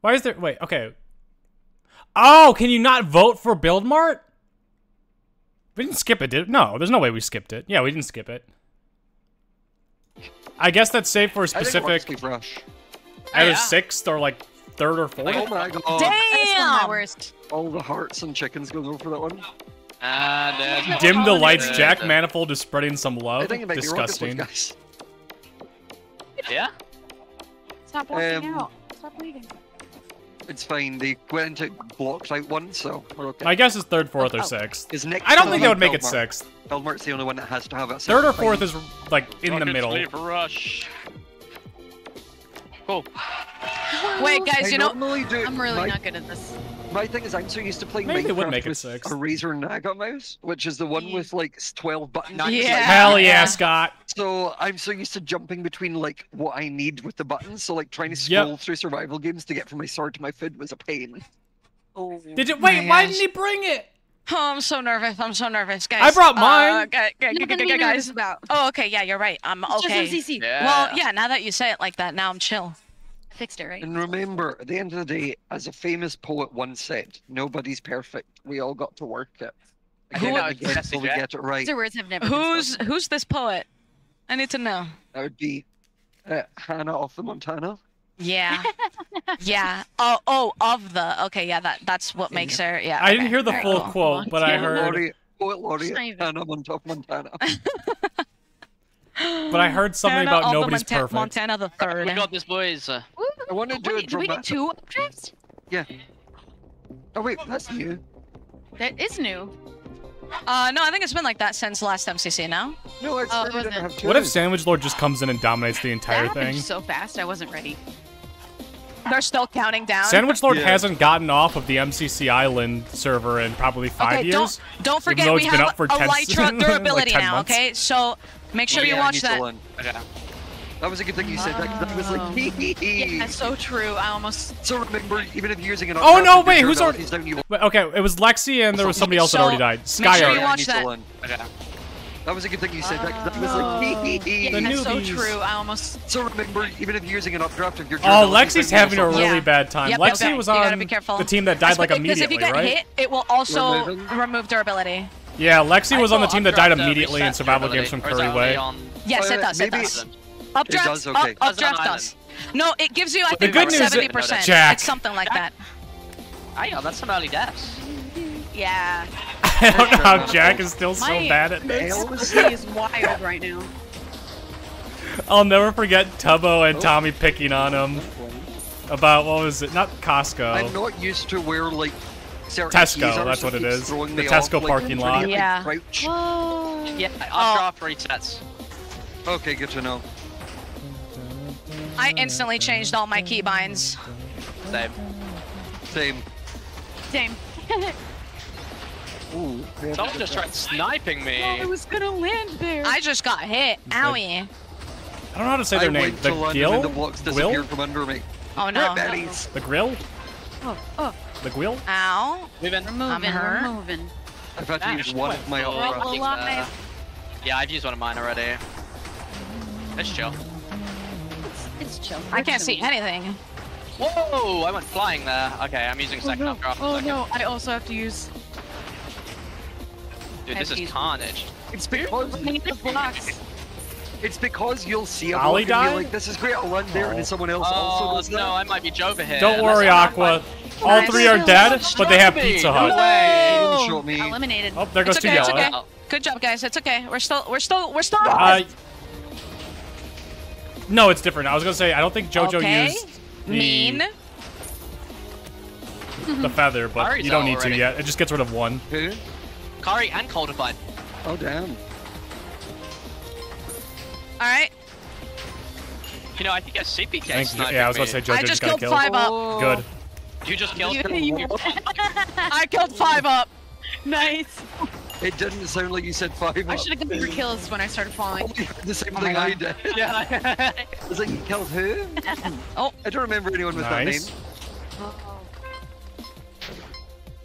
Why is there wait, okay. Oh, can you not vote for Build Mart? We didn't skip it, did No, there's no way we skipped it. Yeah, we didn't skip it. I guess that's safe for a I think specific Rush Rush. either Yeah. sixth or like third or fourth. Oh my god! That's one of my Damn! worst. All the hearts and chickens go over for that one. And there's Dim the lights. yeah. Jack Manifold is spreading some I love. think it might be Disgusting. guys. yeah. Stop walking Um, out. Stop leaving. It's fine. They went into blocked out one, so we're okay. I guess it's third, fourth, or Oh. sixth. Is Nick I don't think that would make Belmar? it sixth. Belmart's the only one that has to have it. Third or fine. fourth is like in the middle. Rush. Cool. Wait, guys, I you know, normally do. I'm really my, not good at this. My thing is, I'm so used to playing Maybe they would Minecraft make it with six. a Razer Naga mouse, which is the one with like 12 buttons. Yeah. Hell yeah, Yeah. Scott. So I'm so used to jumping between like what I need with the buttons. So like trying to Yep. scroll through survival games to get from my sword to my food was a pain. Oh. Did you wait? Why gosh. didn't he bring it? Oh, I'm so nervous. I'm so nervous, guys. I brought Uh, mine. gu- gu- gu- Nothing gu- to gu- be nervous guys. about. Oh, okay. Yeah, you're right. I'm It's okay. Just MCC. Yeah. Well, yeah. Now that you say it like that, now I'm chill. I fixed it, right? And remember, at the end of the day, as a famous poet once said, nobody's perfect. We all got to work it. Again Who- and again Jesse we get it right. Those are words I've never been Who's spoken. who's this poet? I need to know. That would be uh, Hannah off the Montana. Yeah. yeah. Oh, oh, of the. Okay, yeah. That that's what makes her. Yeah. I didn't hear the very full cool. quote, but I heard. laureate, poet laureate not even- Hannah Montoff Montana. But I heard something Hannah about of the nobody's Monta- perfect. Montana the third. We got this, boys. Uh, Woo! I want to do a Wait, do we dramatic. get two updrafts? Yeah. Oh wait, that's new. That is new. Uh, no, I think it's been like that since last MCC. Now. No, it's Oh, we was didn't it? have two. What if Sandwich Lord just comes in and dominates the That entire happened thing? so fast, I wasn't ready. They're still counting down. Sandwich Lord Yeah. hasn't gotten off of the MCC Island server in probably five okay, years. don't don't forget though we been have up for 10 Elytra durability 10 now. months. Okay, so make sure oh, you Yeah, I watch that. okay. That was a good thing you said that 'cause I was like, hee hee hee. Yeah, so true. I almost. So remember, even if you're using an Oh, no, wait, who's our- durability's down, you Wait, okay, it was Lexi and there was somebody else that already died. make sure you Yeah, watch that. Okay. That was a good thing you said that 'cause I was like, hee hee hee. The That's so true. I almost. So remember, even if you're using an updraft of your Oh, Lexi's having a really Yeah. bad time. Yep, Lexi okay. was on be the team that died like Because immediately, if you get right? hit, it will also Removing? remove durability. Yeah, Lexi was on the team that died uh, immediately in survival durability, games from or Curry Way. on- Yes, Uh, it does. It does. Updraft, does, okay. up, updraft Does does. No, it gives you I The think good like news is- seventy percent. Jack. It's something like that. I know, that's some early deaths. Yeah. I don't know how Jack is still so My bad at this. LC is wild right now. I'll never forget Tubbo and oh. Tommy picking on him about what was it? Not Costco. I'm not used to where like certain Tesco, keys that's so what it is. it keeps is. throwing The Tesco off, like, parking trying to lot. get, like, Yeah. crouch. Yeah, Oh. updraft resets. Okay, good to know. I instantly changed all my keybinds. Same. Same. Same. Ooh. Someone just tried sniping me. Oh, I was gonna land there. I just got hit. Owie. I don't know how to say I their name. went The to land and Gill? the blocks disappeared Will? from under me. Oh no. Berries. The Grill? Oh, oh. The grill? Ow. Moving. We're moving. hurt. We're moving. I've had to use just one of my full other fucking, alive. uh, Yeah, I've used one of mine already. Let's chill. It's chill. I We're can't see chilling. anything. Whoa! I went flying there. Okay, I'm using Oh second no! up drop. Oh second. no! I also have to use. Dude, this is carnage. It's because blocks. it's because you'll see a Ollie block and died? like, this is great, I'll run there, and then someone else Oh also does that. no, I might be Jova here. Don't worry, not Aqua. All three are dead, but they have No Pizza way. Hut. No They way. didn't show me. Eliminated. Oh, there goes It's two okay, it's yellow. okay. Good job, guys. It's okay. We're still, we're still, we're still. Uh, no, it's different. I was gonna say I don't think JoJo Okay. used the, mean. the feather, but Kari's you don't out need to already. yet. It just gets rid of one. Who? Kari and Coldified. Oh damn. All right. You know, I think a CPK Thank you. sniped Yeah, I was me. about to say JoJo I just just got killed killed. five up. Good. You just killed You- you- I killed five up. nice. It didn't sound like you said five. I up. should have gotten your kills when I started falling. Oh, the same Oh thing I did. Yeah. I was like, you killed who? Oh. I don't remember anyone with that Nice. name.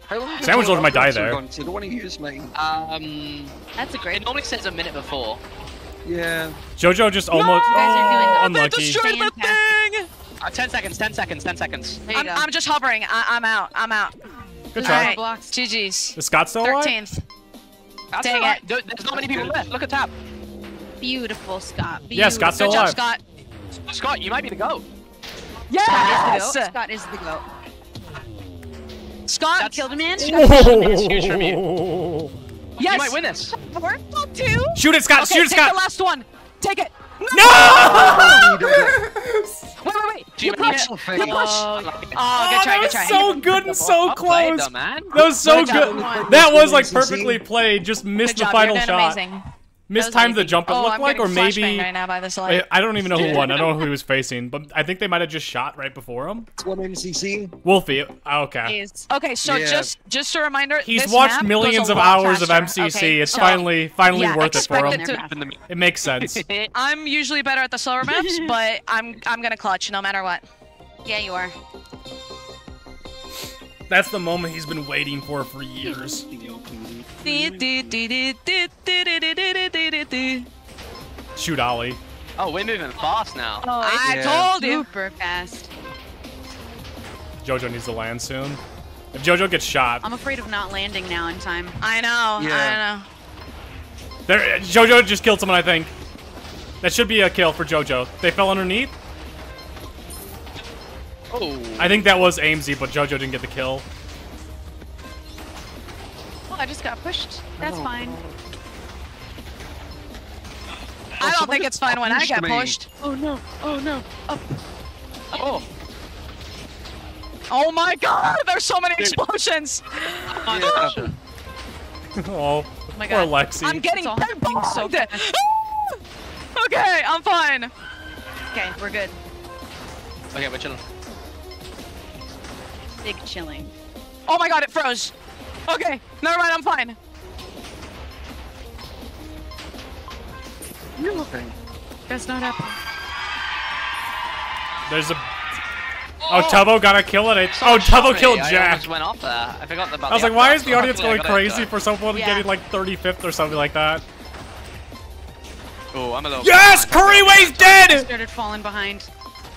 How long Sandwich before Lord might die there. gone, so I don't want to use mine. um, That's a great. it great. normally says a minute before. Yeah. JoJo just almost You guys are doing oh, that. unlucky. Destroyed the thing. Uh, 10 seconds, 10 seconds, 10 seconds. I'm, go. I'm just hovering. I, I'm out. I'm out. Good All try. right. blocks. GG's. Is Scott still alive? 13th. That's Dang alright. it. There- There's not many people left. Look at Tab. Beautiful, Scott. Beautiful. Yeah, Scott's still Good job. Scott. Scott, you might be the GOAT. Yes. Scott is the goat. Scott. That's- Killed a man. It's huge from you. Yes. You might win this. We're two. Shoot it, Scott! Okay, Shoot it, take Scott! the last one. Take it. No! You did it. Wait, wait, wait. Do you Good mean push. it? Fake. Good push. Oh, Oh, good try, that good was try. so good and so Well close. though. That was so Good That was like perfectly played. Just missed Good the job. final You're shot. amazing. Mistimed the jump. It oh, looked I'm like, or maybe right now by this I, light. I don't even know who won. I don't know who he was facing, but I think they might have just shot right before him. It's one MCC. Wolfie. ah, Okay. Is Okay, so Yeah. just just a reminder. He's this watched map millions of lot hours of. MCC. Okay, it's so- finally finally yeah, worth it for him. it to- It makes sense. I'm usually better at the slower maps, but I'm I'm gonna clutch no matter what. yeah, you are. That's the moment he's been waiting for for years. Shoot Ollie. Oh, we're moving fast now. Oh, I Yeah. told you. super fast. Jojo needs to land soon. If Jojo gets shot, I'm afraid of not landing now in time. I know. Yeah. I know. there. Jojo just killed someone. I think that should be a kill for Jojo. They fell underneath. Oh. I think that was Amesy, but Jojo didn't get the kill. Oh, I just got pushed. That's oh, fine. I don't oh, think it's fine when I punched get me. pushed. Oh no. Oh no. Up. Oh. Oh my god, there's so many explosions. Yeah. Oh, my god. poor God. Lexi. I'm getting It's so pinballed. fast. okay, I'm fine. Okay, we're good. Okay, we're chilling. Big chilling. Oh my god, it froze. Okay, never mind, I'm fine. You're Okay. That's not happening. There's a. Oh, Tubbo got a kill at it. Oh, Someone shot Tubbo killed I Jack. almost went off there. I forgot about I was like, why is the audience going crazy for someone Yeah. getting like 35th or something like that? Oh, I'm a little. Yes, behind. Curryway's dead! Started falling behind.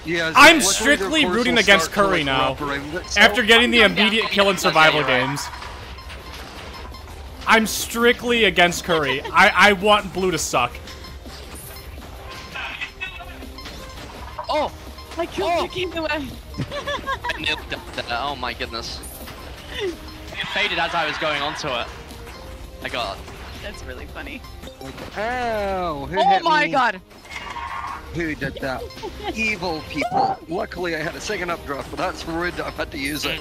Yeah, I'm strictly rooting against Curry now. wrap around it, so- After getting the I'm down. immediate kill in survival games. I'm strictly against Curry. I, I want Blue to suck. Oh, I killed Chicky in the way. I nailed it there. Oh my goodness. It faded as I was going onto it. I got. That's really funny. Ow! Who Oh hit my me? god. Who did that? Evil people. Luckily, I had a second updraft, but that's rude I've had to use it.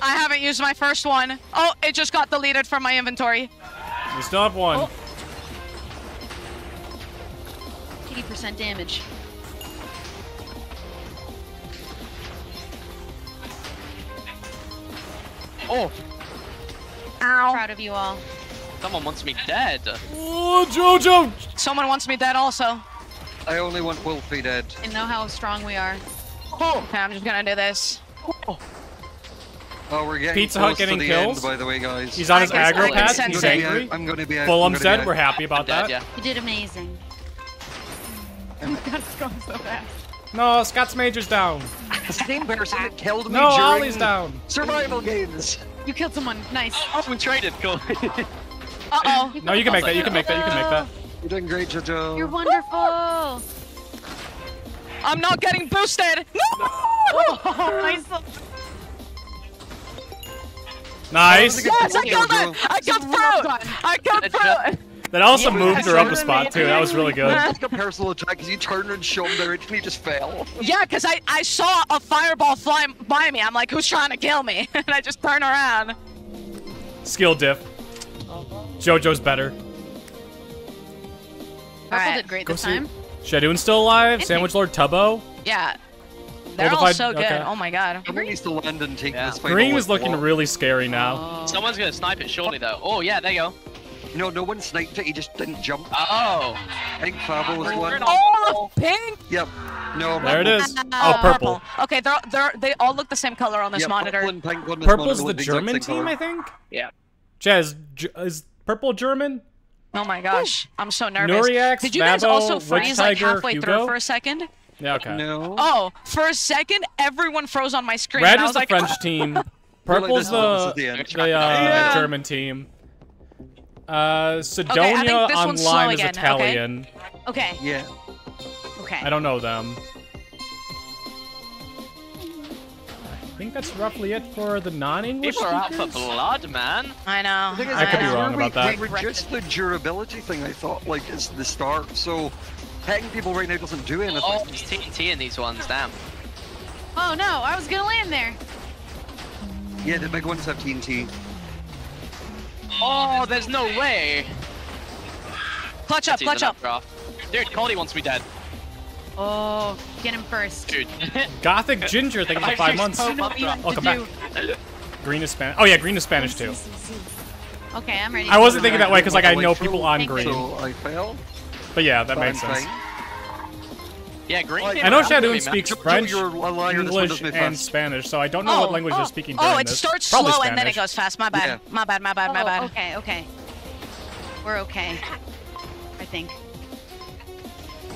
I haven't used my first one. Oh, it just got deleted from my inventory. We still have one. Oh. 80% damage. Oh, Ow. Proud of you all. someone wants me dead. Oh, Jojo! Someone wants me dead also. I only want Wolfie dead. And know how strong we are. Oh. Okay, I'm just gonna do this. Oh, we're getting Pizza Hut close to getting the kills. End, by the way, guys. He's on his I guess aggro I pad. can He's sense it. angry. I'm gonna be. out, Fulham's I'm gonna dead. We're happy about Dead, that. yeah. You did amazing. That's going so fast. No, Scott's Major's down. The same person that killed me No, during Ollie's down. survival games. You killed someone. Nice. Oh, we traded. Cool. Uh-oh. No, you can make that. You can make that. You can make that. You're doing great, Jojo. You're wonderful. I'm not getting boosted. No! Oh, nice. Nice. Yes, I killed it. I killed fruit. I killed Good fruit. That also Yeah, moved her up a spot too. That was really good. Like a personal attack because you turned and shot him directly and he just fell. Yeah, because I, I saw a fireball fly by me. I'm like, who's trying to kill me? and I just turn around. Skill diff. JoJo's better. Purple Alright. did great Go this see- time. Shadoon still alive. Hey. Sandwich Lord Tubbo. Yeah. They're all so good. okay. Oh my god. Someone needs to land and take Yeah. this final Green is looking one. really scary now. Someone's gonna snipe it surely though. Oh yeah, there you go. No, no one sniped it. He just didn't jump. Oh. I think Fabo was one. All of pink. Yep. No. There it is. Uh, Oh, purple. Okay, they're they're they all look the same color on this Yeah, monitor. Purple and pink on this Purple's monitor the look German team, color. I think. Yeah. Jazz, G- is purple German? Oh my gosh, I'm so nervous. Nuriax, Did you guys Mabo, also Witch freeze like Tiger, halfway Hugo? through for a second? Yeah, okay. No. Oh, for a second, everyone froze on my screen. Red is was the like, French team. Purple's this- this the is the the uh, Yeah. German team. Uh, Sidonia this one's slow Online is again, okay? Italian. Okay. Yeah. Okay. I don't know them. Think that's roughly it for the non-English People are out for blood, man. I know. The thing is, I could be know. wrong we, about that. We reduced the durability thing, I thought, like, it's the start. So, hacking people right now doesn't do anything. Oh, there's TNT in these ones. Damn. Oh no, I was gonna land there. Yeah, the big ones have TNT. Oh, there's no way. Clutch up, clutch up. updraft. Dude, Cody wants me dead. Oh, get him first. Dude. Gothic Ginger, thank you for five months. I know what you have Oh, come back. Green is Spanish. Oh yeah, green is Spanish too. Okay, I'm ready. I wasn't thinking that way because like I know people on green. So, I fell. But yeah, that makes sense. Yeah, green. I I know around to Shadoon speaks Jojo, French, you're a liar, this one English, and. Spanish, so I don't know what oh, language they're oh, speaking oh, it this. starts Probably slow and then it goes fast. My bad. Yeah. My bad. My bad. My Oh, bad. okay, okay. We're okay. I think.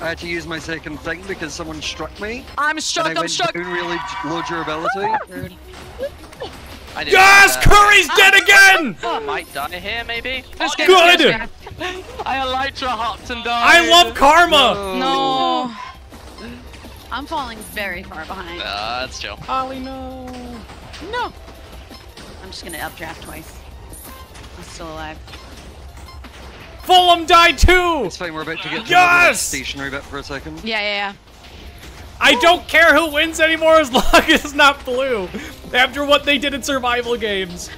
I had to use my second thing because someone struck me. I'm And struck. I I'm went struck. down really low durability. Rude. I didn't Yes, know that. Curry's dead again! I might die here, maybe. This Oh, game Good! scares me. I elytra hopped and died. I love karma! No. I'm falling very far behind. Uh, that's chill. Ollie, no. No. I'm just gonna updraft twice. I'm still alive. Fulham died too! It's fine, we're about to get to Yes! the stationary bit for a second. Yeah, yeah, yeah. I don't care who wins anymore as long as it's not blue. After what they did in survival games.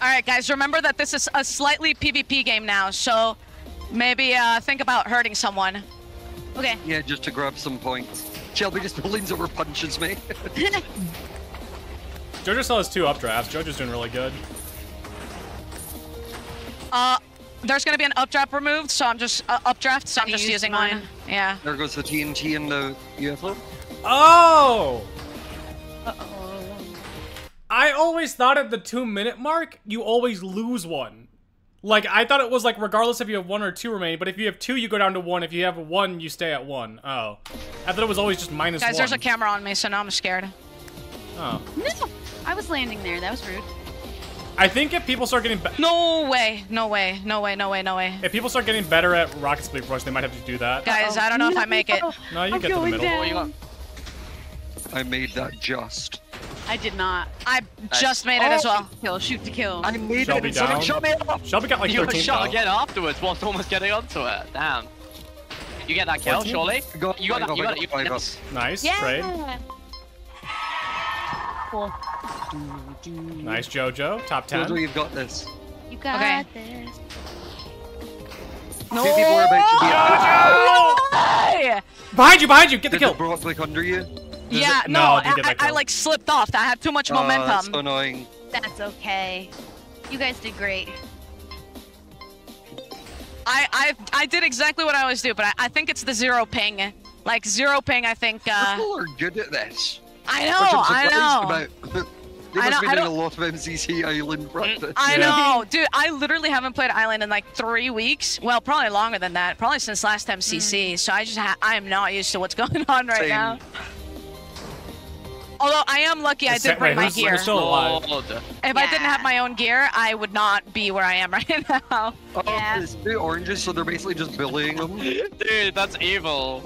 All right, guys. Remember that this is a slightly PvP game now, so maybe uh, think about hurting someone. Okay. Yeah, just to grab some points. Shelby just leans over punches me. Jojo still has two updrafts. Jojo's doing really good. Uh, there's gonna be an updraft removed, so I'm just uh, updraft. So I'm just using mine. mine. Yeah. there goes the TNT and the UFO. Oh! Uh-oh. I always thought at the two minute mark, you always lose one. Like, I thought it was like regardless if you have one or two remaining, but if you have two, you go down to one. If you have one, you stay at one. Oh. I thought it was always just minus Guys, one. there's a camera on me, so now I'm scared. Oh. No! I was landing there. That was rude. I think if people start getting be- No way. No way. No way. No way. No way. if people start getting better at Rocket Spleef Rush, they might have to do that. Guys, I don't know if I make it. No, you I'm get to the middle. down. What you got? I made that just. I did not. I just made it as oh. well. Kill, shoot to kill. I made Shelby it. Someone down. shut me off. Shelby got like You got 13 shot though. again afterwards whilst almost getting onto it. Damn. You get that kill, 14? surely? Got- You got I that. You got got it. You five got up. it. Nice yeah. trade. Cool. Nice JoJo. Top 10. Jojo, you've got this. You got Okay. this. Two people are about to be Hey! Behind you, behind you, get the Did the kill. Brock like under you? Does Yeah, it- no, no, I, I, I like slipped off. I had too much Oh, that's so annoying. That's okay. You guys did great. I, I I did exactly what I always do, but I, I think it's the zero ping. Like zero ping, I think. Uh, People are good at this. I know, I'm I surprised know. About. They I know, be I doing a lot of MCC Island practice. Mm, I know, dude. I literally haven't played Island in like three weeks. Well, probably longer than that. Probably since last MCC. Mm-hmm. So I just ha- I am not used to what's going on right Same. now. Although I am lucky, I Sa- did bring wait, my who's- gear. who's still alive? Lord. If I didn't have my own gear, I would not be where I am right now. Oh, it's two oranges, so they're basically just bullying them. Dude, that's evil.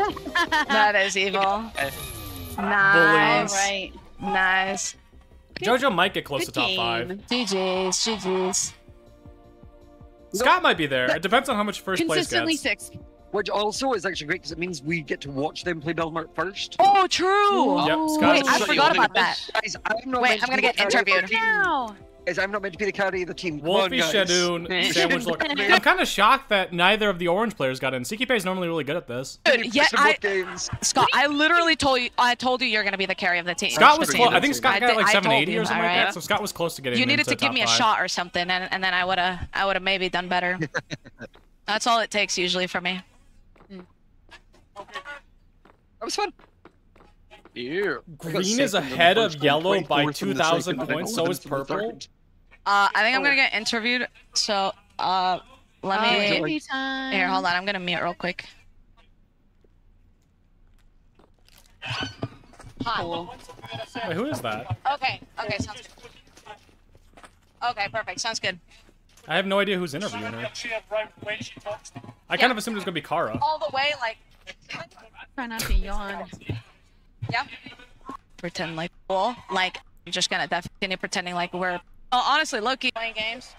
that is evil. Bullies. Nice. Right. Nice. JoJo might get close Good to top five. GG's, GG's. Scott might be there. It depends on how much first place gets. Consistently gets. sixth. Which also is actually great because it means we get to watch them play Belmont first. Oh, true. Yep, Wait, Scott. I forgot about that. Guys, I'm not Wait, I'm gonna get the carry of the interviewed. team. Ow. Guys, I'm not meant to be the carry of the team. Wolfie, guys. Shadoon, Sandwich Look. I'm kind of shocked that neither of the orange players got in. CKP is normally really good at this. Dude, yeah, I, games. Scott, I literally told you, I told you you're gonna be the carry of the team. Scott was pretty close. good. I think Scott I got did- like I told 780 you, or something like that. So Scott was close to getting You needed into to give me a five. shot or something, and, and then I would have, I would have maybe done better. That's all it takes usually for me. That was fun. Yeah. Green is ahead of yellow by 2,000 points. So is purple. Uh, I think I'm gonna get interviewed. So, uh, let Oh, me. interview time. Here, hold on. I'm gonna mute real quick. Cool. Wait, who is that? Okay. Okay. Sounds good. Okay. Perfect. Sounds good. I have no idea who's interviewing her. I kind of assumed it was gonna be Kara. All the way, like. Try not to yawn. Yeah. Pretend like cool. Like I'm just gonna def- continue pretending like we're. Oh, honestly, Loki playing games.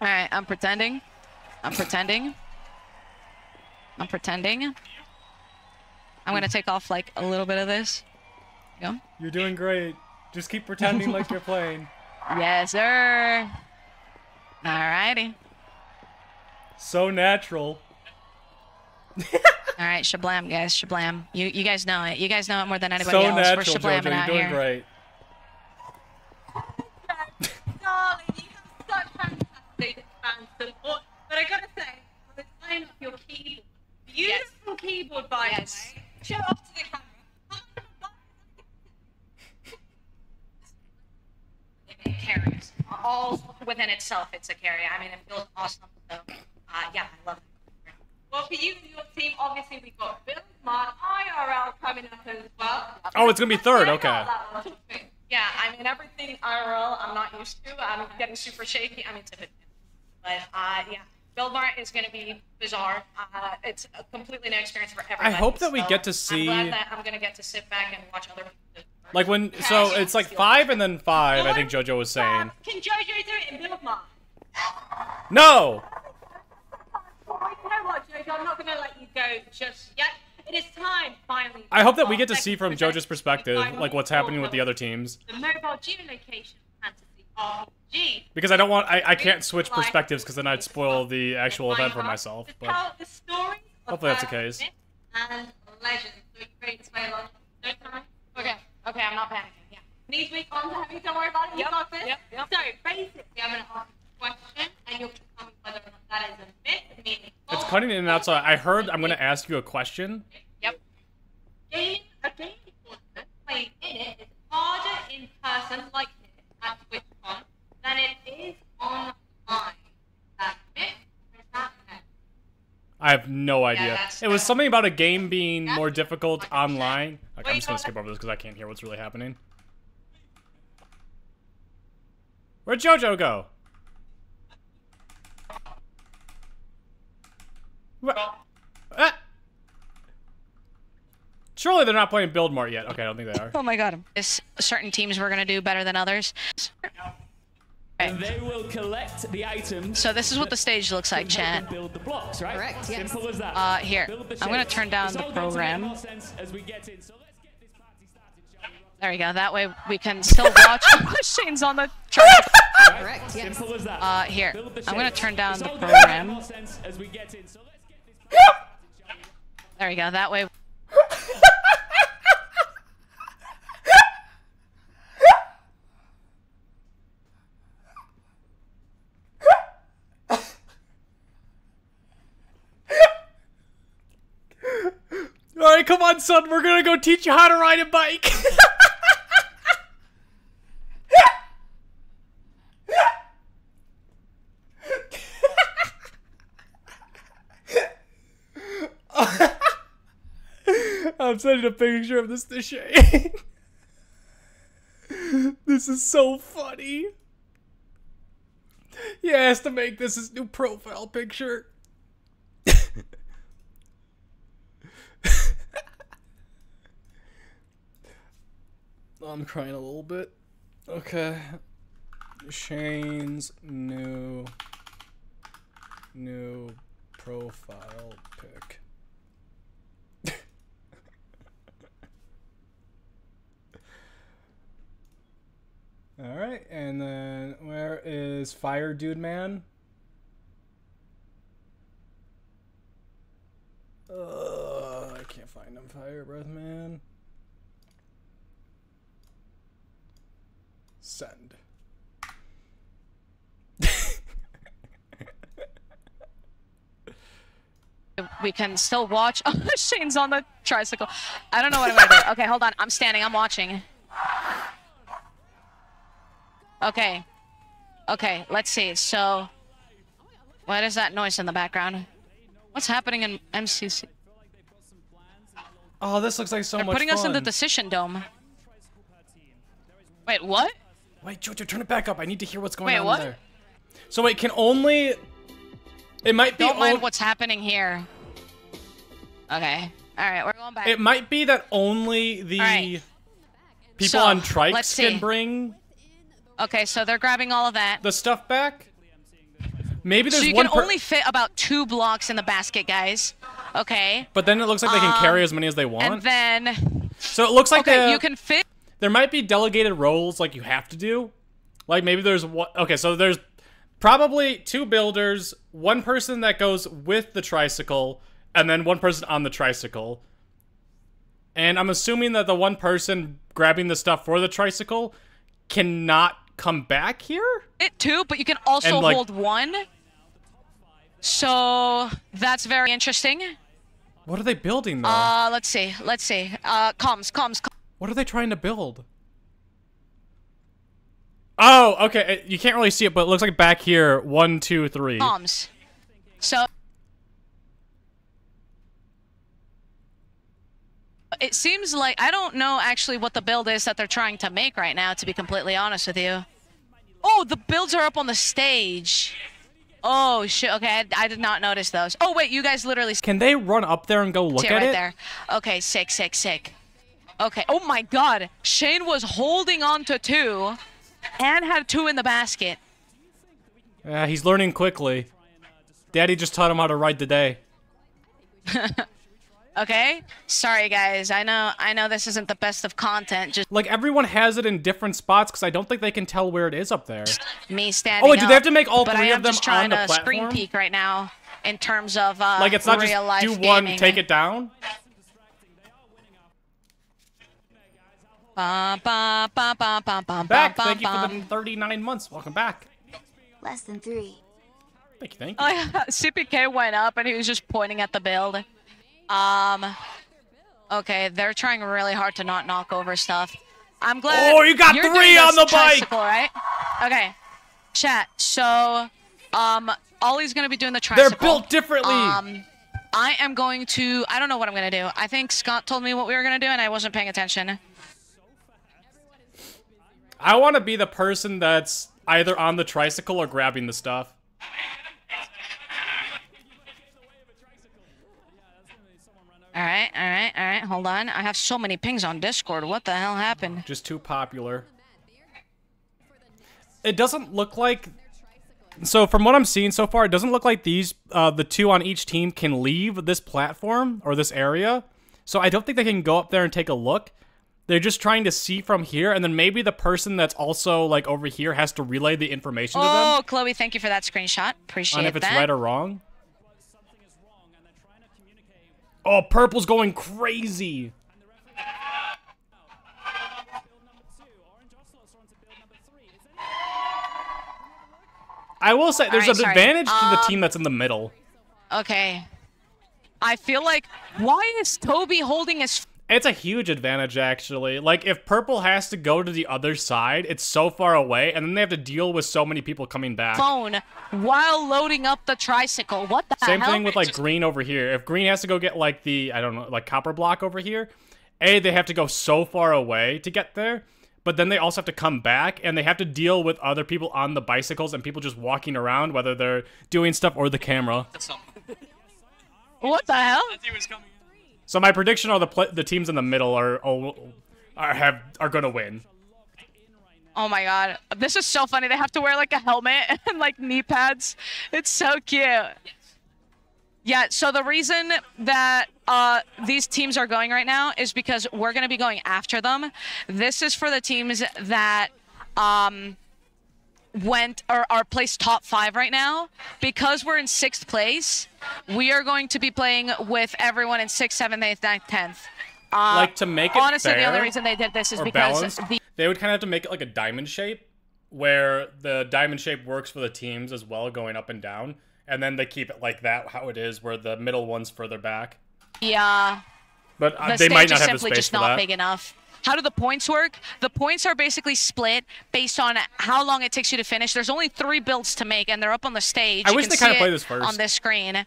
All right, I'm pretending. I'm pretending. I'm pretending. I'm gonna take off like a little bit of this. Go. You're doing great. Just keep pretending like you're playing. Yes, sir. Alrighty. So natural. All right, Shablam, guys, Shablam. You you guys know it. You guys know it more than anybody So else. natural, We're Jojo. Shablamming You're doing here. great. But I gotta say, for the design of your keyboard, beautiful keyboard by the way. Show off to the camera. it carries. All within itself, it's a carry. I mean, it feels awesome. So, uh, yeah, I love it. Well, for you and your team, obviously we've got Build Mart, IRL coming up as well. Oh, it's gonna be third. Okay. out that one. Yeah, I mean everything IRL I'm not used to. I'm getting super shaky. I mean typically. But uh, yeah, Build Mart is going to be bizarre. Uh, it's a completely new experience for everybody. I hope that we get to see- I'm glad that I'm going to get to sit back and watch other people. Like when, so it's like five and then five. I think JoJo was saying. Can JoJo do it in Build Mart? No. You know what, JoJo? I'm not going to let you go just yet. It is time, finally. I hope that we get to see from JoJo's perspective, like what's happening with the other teams. The mobile geolocation. Because I don't want, I, I can't switch perspectives because then I'd spoil the actual event for myself. But tell the stories of hopefully that's the case. And legends. So you ready to play along? No time? Okay. Okay, I'm not panicking. Yeah. Knees weak, arms heavy, don't worry about it. You Yep, got this. yep, yep. So basically, I'm going to ask a question, and you'll tell me whether or not that is a myth, meaning it's cutting in and out. So I heard I'm gonna ask you a question. Yep. Game, a game tournament playing in it is harder in person, like at than it is online. That myth that myth? I have no idea. that's- it was something about a game being more difficult online. Like I'm just gonna skip over this because I can't hear what's really happening. Where'd JoJo go Ah! Surely they're not playing Build Mart yet. Okay, I don't think they are. Oh my god. Is certain teams we're gonna do better than others. And they will collect the items. So this is what the stage looks like, to chat. Build the blocks, right? Correct, yes. Simple as that. Uh, here. I'm gonna turn down It's the all going to make program. more sense as we get in. So let's get this party started, shall we? There we go. That way we can still watch Shane's on the chart. Correct, yes. Simple as that. Uh, here. I'm gonna turn down It's the all going to make program. more sense as we get in. So let's get this party started, shall we? There we go. That way. right, come on, son. We're gonna go teach you how to ride a bike. I'm sending a picture of this to Shane. this is so funny. He has to make this his new profile picture. I'm crying a little bit. Okay. Shane's new new profile pic. All right, and then where is Fire Dude Man? Uh, I can't find him. Fire Breath Man. Send. We can still watch. Oh, Shane's on the tricycle. I don't know what I'm gonna do. Okay, hold on. I'm standing. I'm watching. Okay. Okay, let's see. So, what is that noise in the background? What's happening in MCC? Oh, this looks like so They're much putting fun. us in the decision dome. Wait, what? Wait, Jojo, turn it back up. I need to hear what's going Wait, on what? there. So it can only. It might be. Don't mind what's happening here. Okay. All right, we're going back. It might be that only the Alright. people So, on trikes let's can bring Okay, so they're grabbing all of that. the stuff back. Maybe there's so you one can only fit about two blocks in the basket, guys. Okay. but then it looks like they can Um, carry as many as they want. And then so it looks like okay, the- you can fit. There might be delegated roles like you have to do. Like maybe there's one. Okay, so there's probably two builders, one person that goes with the tricycle, and then one person on the tricycle. And I'm assuming that the one person grabbing the stuff for the tricycle cannot come back here. It too, but you can also like- hold one. So that's very interesting. What are they building though? Uh, let's see. Let's see. Uh, comms, comms, comms. What are they trying to build? Oh, okay. uh, You can't really see it, but it looks like back here, one, two, three. comms. So it seems like I don't know actually what the build is that they're trying to make right now. To be completely honest with you. Oh, the builds are up on the stage. Oh shit. Okay, I, I did not notice those. Oh wait, you guys literally Can they run up there and go look see it at right it? there. Okay, sick, sick, sick. Okay. Oh my God, Shane was holding on to two, and had two in the basket. Yeah, he's learning quickly. Daddy just taught him how to ride today. Okay. Sorry guys. I know. I know this isn't the best of content. Just Like everyone has it in different spots because I don't think they can tell where it is up there. me standing. Oh, wait, do they have to make all but three I am of them just trying on the to screen platform? peek right now in terms of uh, like it's not just do one, gaming. take it down. Ba, ba, ba, ba, ba, ba, Back. ba, Thank you for the 39 months. Welcome back. Less than three. Thank you. Thank you. Oh, yeah. CPK went up and he was just pointing at the build. Um. Okay, they're trying really hard to not knock over stuff. I'm glad. Oh, you got you're three on the bike! tricycle, right? Okay. Chat. So, um, Ollie's gonna be doing the tricycle. They're built differently. Um, I am going to. I don't know what I'm gonna do. I think Scott told me what we were gonna do, and I wasn't paying attention. I want to be the person that's either on the tricycle or grabbing the stuff. All right, all right, all right. Hold on. I have so many pings on Discord. What the hell happened? Just too popular. It doesn't look like. So from what I'm seeing so far, it doesn't look like these uh, the two on each team can leave this platform or this area. So I don't think they can go up there and take a look. They're just trying to see from here, and then maybe the person that's also like over here has to relay the information to them Oh, Chloe, thank you for that screenshot. Appreciate that. on if it's that. right or wrong. Oh, purple's going crazy. I will say there's Alright, an advantage to the Um, team that's in the middle. Okay. I feel like why is Toby holding his It's a huge advantage, actually. Like, if Purple has to go to the other side, it's so far away, and then they have to deal with so many people coming back. Phone while loading up the tricycle. What the Same hell? thing with, like, Green over here. If Green has to go get, like, the, I don't know, like, copper block over here, A, they have to go so far away to get there, but then they also have to come back, and they have to deal with other people on the bicycles and people just walking around, whether they're doing stuff or the camera. What the hell? So my prediction are the the teams in the middle are are, are have are gonna win. Oh my god. This is so funny. They have to wear like a helmet and like knee pads. It's so cute. Yeah, so the reason that uh, these teams are going right now is because we're going to be going after them. This is for the teams that um, went or are placed top five right now. Because we're in sixth place, we are going to be playing with everyone in sixth, seventh, eighth, ninth, tenth. Uh, like to make it honestly, the only reason they did this is because balanced, the they would kind of have to make it like a diamond shape, where the diamond shape works for the teams as well, going up and down, and then they keep it like that, how it is, where the middle one's further back. Yeah. But uh, the they might not have the simply space just for not that. big enough. How do the points work? The points are basically split based on how long it takes you to finish. There's only three builds to make, and they're up on the stage. I You wish they kinda see played this first. on this screen.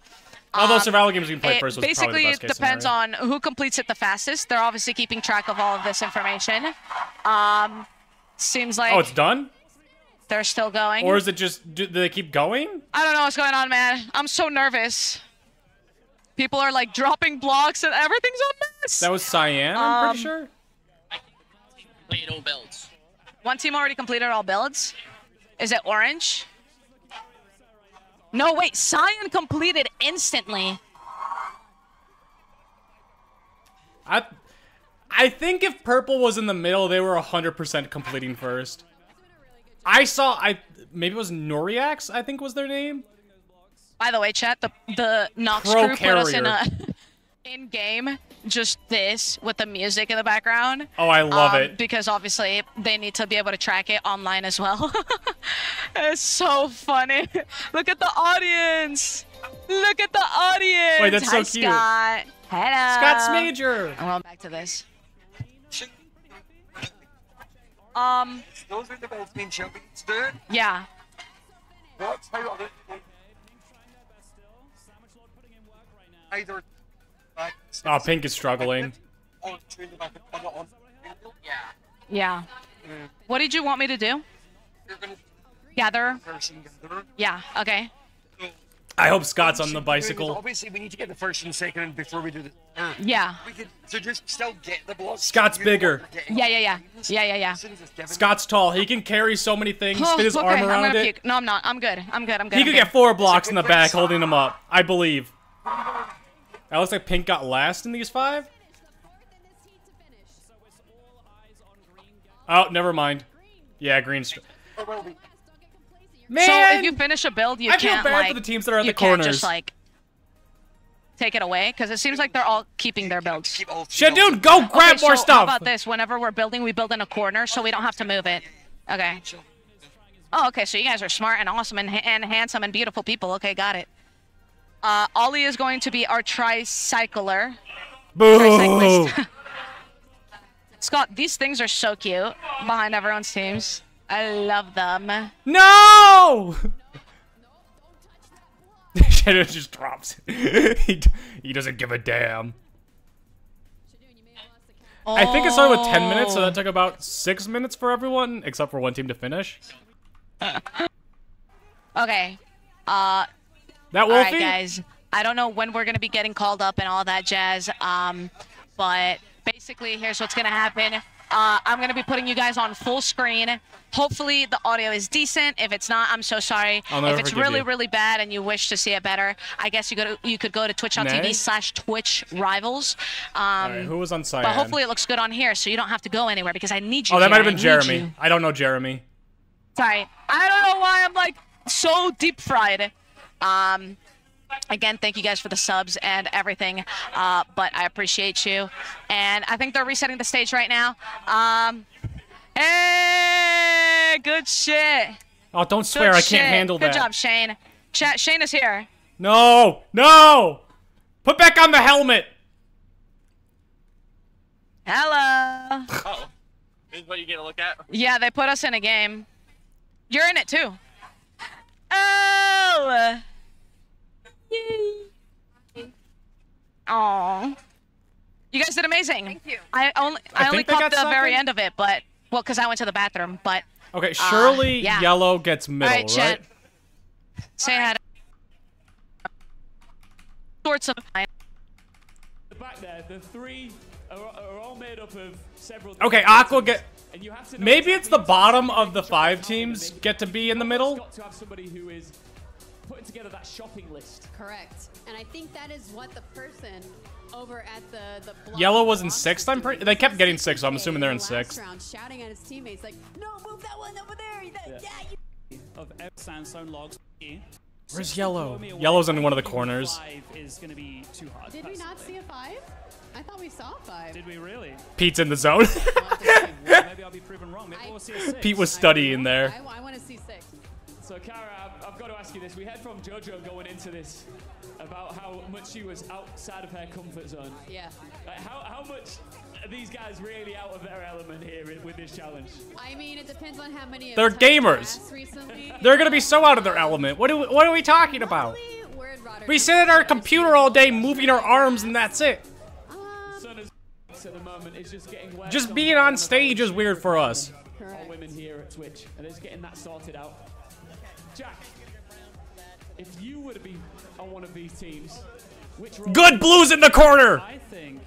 Although Um, survival games you can play it first basically probably the best case depends scenario. on who completes it the fastest. They're obviously keeping track of all of this information. Um, seems like oh, it's done, they're still going. or is it just do, do they keep going? I don't know what's going on, man. I'm so nervous. People are like dropping blocks and everything's a mess. That was Cyan, I'm pretty Um, sure. Completed all builds. One team already completed all builds. Is it orange? No, wait. Cyan completed instantly. I, I think if purple was in the middle, they were 100% completing first. I saw, I maybe it was Noriax, I think was their name. By the way, chat, the the Nox Pro crew put us in a carrier. in game just this with the music in the background. Oh, I love Um, it. because obviously they need to be able to track it online as well. it's so funny. Look at the audience. Look at the audience. Wait, that's so Hi, cute. Scott. Hello. Scott's major. And well, back to this. Um, Those are the best being champions, dude. yeah. What's how are? Either back Oh, Pink is struggling. on train the back and put it on. Yeah. Yeah. What did you want me to do? Gather. Yeah. Okay. I hope Scott's on the bicycle. Obviously, we need to get the first and second before we do the third. Yeah. We could so just still get the blocks. Scott's You know what bigger. Yeah. Yeah. Yeah. Yeah. Yeah. Yeah. As soon as it's given. Scott's tall. He can carry so many things, Oh, fit his okay, arm I'm around gonna it. puke. No, I'm not. I'm good. I'm good. I'm good. He I'm could good. get four blocks in the back holding him up. I believe. It looks like Pink got last in these five. Oh, never mind. Yeah, Green's. str- Or will we? Man, So if you finish a build, you I can't bad like for the teams that are at you the can't just like take it away because it seems like they're all keeping their builds. Keep all three Shit, builds. dude, go grab okay, more so stuff. How about this? Whenever we're building, we build in a corner so we don't have to move it. Okay. Oh, okay. So you guys are smart and awesome and, and handsome and beautiful people. Okay, got it. Uh, Ollie is going to be our tricycler. Boo! Scott, these things are so cute behind everyone's teams. I love them. No! Shadow just drops. he, d- he doesn't give a damn. I think it started with 10 minutes, so that took about 6 minutes for everyone, except for one team to finish. Okay. Uh, That all Wolfie? right, guys. I don't know when we're gonna be getting called up and all that jazz. Um, but basically, here's what's gonna happen. Uh, I'm gonna be putting you guys on full screen. Hopefully, the audio is decent. If it's not, I'm so sorry. If it's really, you. really bad and you wish to see it better, I guess you go to, you could go to twitch.tv slash Twitch Rivals. Um, Alright, who was on Cyan? but hopefully, it looks good on here, so you don't have to go anywhere because I need you. oh, that might have been Jeremy. I don't know Jeremy. Sorry. I don't know why I'm like so deep fried. Um, again, thank you guys for the subs and everything. Uh, but I appreciate you. And I think they're resetting the stage right now. Um, hey, good shit. Oh, don't Good swear. I can't handle good that. Good job, Shane. Chat, Shane is here. No! No! Put back on the helmet! Hello. Oh. This is what you get to look at? Yeah, they put us in a game. You're in it too. Oh. Yay. Aw. You guys did amazing. Thank you. I only I I, only caught got the very end of it, but well, because I went to the bathroom. But Okay, uh, yeah. yellow gets middle, All right, Chet. right? Say hi. to- Sorts of. The back there, the three are, are all made up of several. Okay, Aqua get. And you have to Maybe it's the bottom of the five teams get to be in the middle. got to have somebody who is putting together that shopping list. Correct. And I think that is what the person over at the the block Yellow was in sixth. is I'm pretty. They kept getting sixth, so I'm assuming they're in sixth. round, shouting at his teammates like, "No, move that one over there." That- yeah, you Of F sandstone logs. Where's yellow? Yellow's in one of the corners. Is going to be too hard. Did we not see a five? I thought we saw five. Did we really? Pete's in the zone. Maybe I'll be proven wrong. Maybe we'll see a six. Pete was studying there. I, want to see six. So, Kara, I've, I've got to ask you this. We heard from JoJo going into this about how much she was outside of her comfort zone. Yeah. Like, how, how much are these guys really out of their element here with this challenge? I mean, it depends on how many. have They're gamers. They're gonna be so out of their element. What do we, what are we talking about? We sit at our computer all day, moving our arms, and that's it. Um, Son is at the moment is just getting worked Just on being on stage is weird for us. All women here at Twitch, and they're getting that sorted out. Jack, if you were to be on one of these teams, which Good blues in the corner. I think.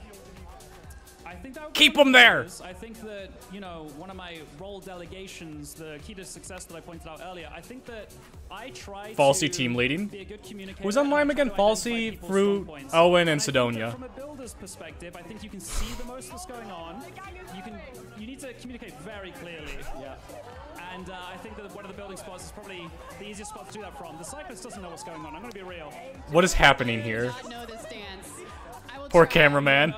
Keep go 'em there. I think that you know one of my role delegations, the key to success that I pointed out earlier. I think that I try Falsey to team leading. be a good communicator. Who's on lime again? to identify Falsey, people's Fruit. Owen, and I think that Sidonia. From a builder's perspective, I think you can see the most that's going on. You can you need to communicate very clearly. Yeah. And uh, I think that one of the building spots is probably the easiest spot to do that from. The cyclist doesn't know what's going on. I'm going to be real. What is happening here? not know this dance. I will Poor try. cameraman.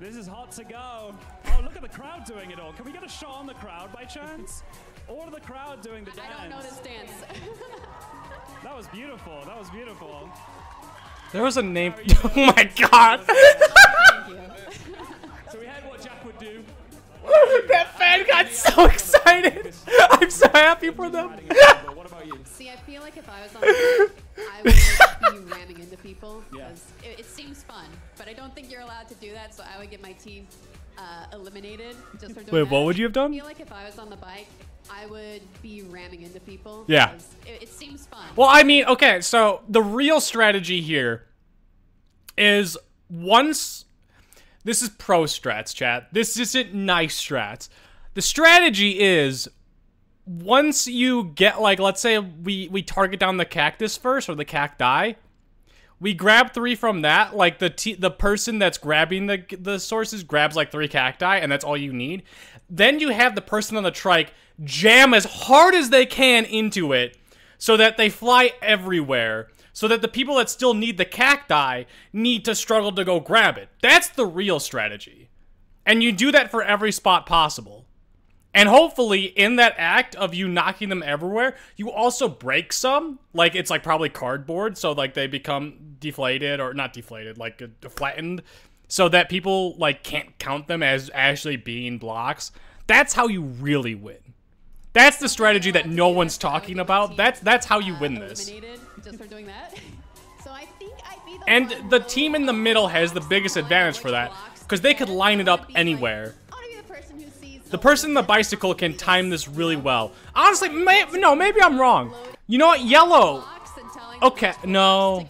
This is hot to go. Oh, look at the crowd doing it all. Can we get a shot on the crowd by chance? Or the crowd doing the dance? I don't know this dance. That was beautiful. That was beautiful. There was a name. Oh my god. So we heard what Jack would do. That fan got so excited. I'm so happy for them. What about you? See, I feel like if I was on the mic, I would be ramming into people Yeah. because it, it seems fun, but I don't think you're allowed to do that. So I would get my team uh, eliminated just for doing Wait, that. what would you have done? I feel like if I was on the bike, I would be ramming into people. Yeah. It, it seems fun. Well, I mean, okay, so the real strategy here is once this is pro strats, chat. This isn't nice strats. The strategy is once you get like let's say we we target down the cactus first or the cacti, we grab three from that. Like the t- the person that's grabbing the the sources grabs like three cacti, and that's all you need. Then you have the person on the trike jam as hard as they can into it, so that they fly everywhere. So that the people that still need the cacti need to struggle to go grab it. That's the real strategy, and you do that for every spot possible. And hopefully, in that act of you knocking them everywhere, you also break some. Like it's like probably cardboard, so like they become deflated or not deflated, like uh, flattened, so that people like can't count them as actually being blocks. That's how you really win. That's the strategy that no one's talking about. That's that's how you win this. Just for doing that. so I think I'd be the And the team in the middle has the biggest advantage for that because they could line it up anywhere. The person in the bicycle can time this really well. Honestly, may, no, maybe I'm wrong. You know what? Yellow. Okay, no.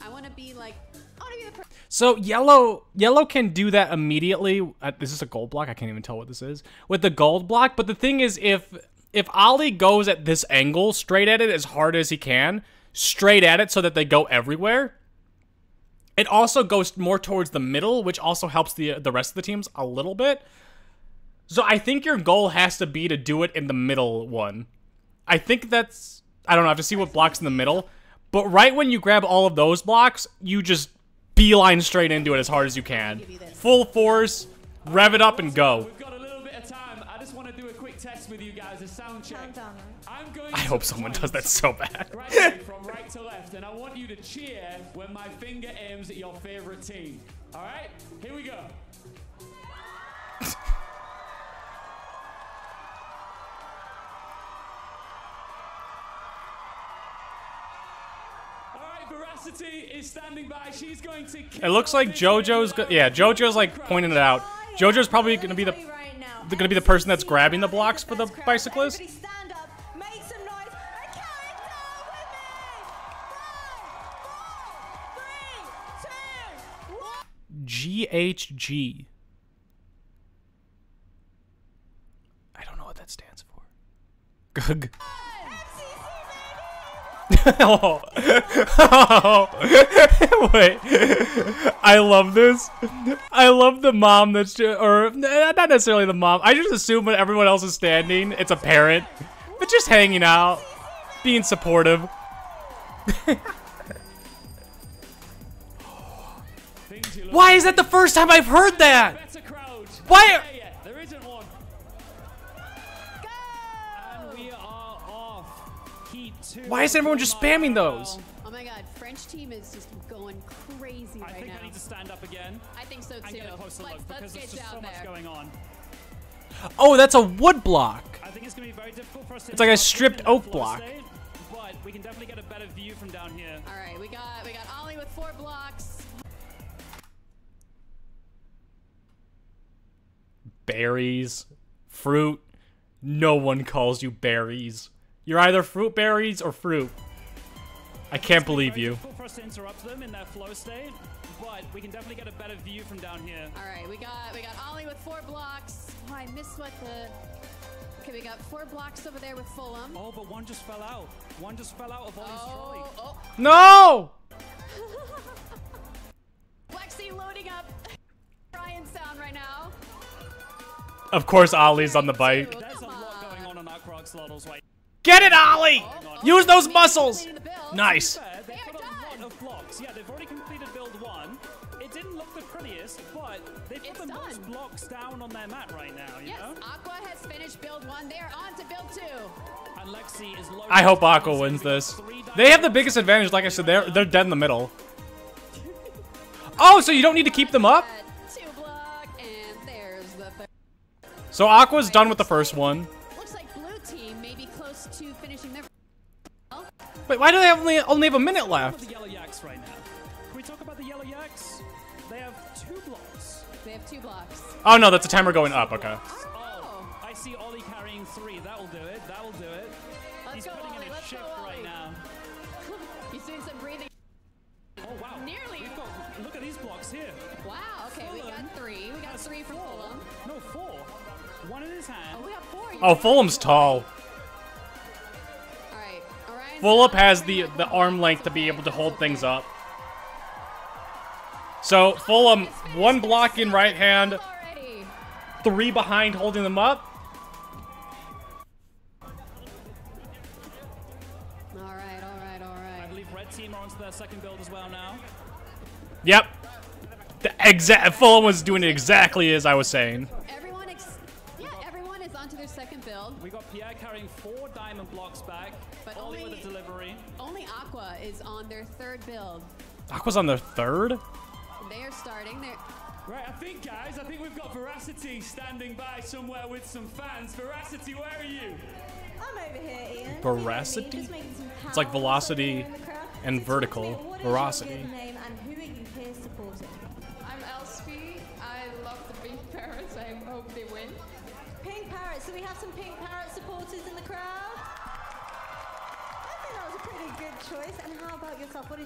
I want to be like, I want to be the person. So yellow, yellow can do that immediately. Uh, is this a gold block? I can't even tell what this is with the gold block. But the thing is, if if Ali goes at this angle, straight at it as hard as he can, straight at it, so that they go everywhere. It also goes more towards the middle, which also helps the the rest of the teams a little bit. So I think your goal has to be to do it in the middle one. I think that's I don't know, I have to see what blocks in the middle. But right when you grab all of those blocks, you just beeline straight into it as hard as you can. Full force, rev it up and go. We've got a little bit of time. I just want to do a quick test with you guys, a sound check. I'm going I to hope someone does that so bad. graduate from right to left, and I want you to cheer when my finger aims at your favorite team. All right, here we go. All right, Veracity is standing by. She's going to. It looks like JoJo's. Go yeah, JoJo's like pointing it out. JoJo's probably gonna be the gonna be the person that's grabbing the blocks for the bicyclist. GHG. I don't know what that stands for. Gug. oh. oh. Wait. I love this. I love the mom that's just, or not necessarily the mom. I just assume when everyone else is standing, it's a parent. But just hanging out, being supportive. Why is that the first time I've heard that? Why? There isn't one. And we are off. Heat two. Why is everyone just spamming those? Oh my god, French team is just going crazy I right think now. I need to stand up again I think so and get a closer let's look because there's just down so much going on. Oh, that's a wood block. I think it's going to be very difficult for us to It's like a stripped oak block. state, but we can definitely get a better view from down here. Berries, fruit. No one calls you berries. You're either Fruitberries or fruit. I can't believe you. difficult for us to interrupt them in their flow state, but we can definitely get a better view from down here. All right, we got we got Ollie with four blocks. Oh, I missed what the. Okay, we got four blocks over there with Fulham. Oh, but one just fell out. One just fell out of Ollie's oh, trolley. Oh, No! Lexi loading up. Brian sound right now. Of course, Ollie's on the bike. Get it, Ollie! Use those muscles! Nice. Yeah, they've already completed build one. It didn't look the prettiest, but they've the blocks down on their mat right now. I hope Aqua wins this. They have the biggest advantage, like I said, they're, they're dead in the middle. Oh, so you don't need to keep them up? So Aqua's done with the first one. Looks like blue team may be close to finishing their. Wait, why do they only, only have a minute left? the Yellow Yaks right now. Can we talk about the Yellow Yaks? They have two blocks. They have two blocks. Oh no, that's a timer going up, okay. Oh, we got four. Fulham's tall. All right. Fulham has the, the arm length to be able to hold things up. So, Fulham, one block in right hand, three behind holding them up. All right. All right. All I believe red team are onto their second build as well now. Yep. The exact Fulham was doing it exactly as I was saying. Build. Aqua's on their third? They are starting. They're. Right, I think, guys, I think we've got Veracity standing by somewhere with some fans. Veracity, where are you? I'm over here, Ian. Veracity? Just making some It's like velocity over there in the crowd. and So talk to me, vertical. what is your Veracity.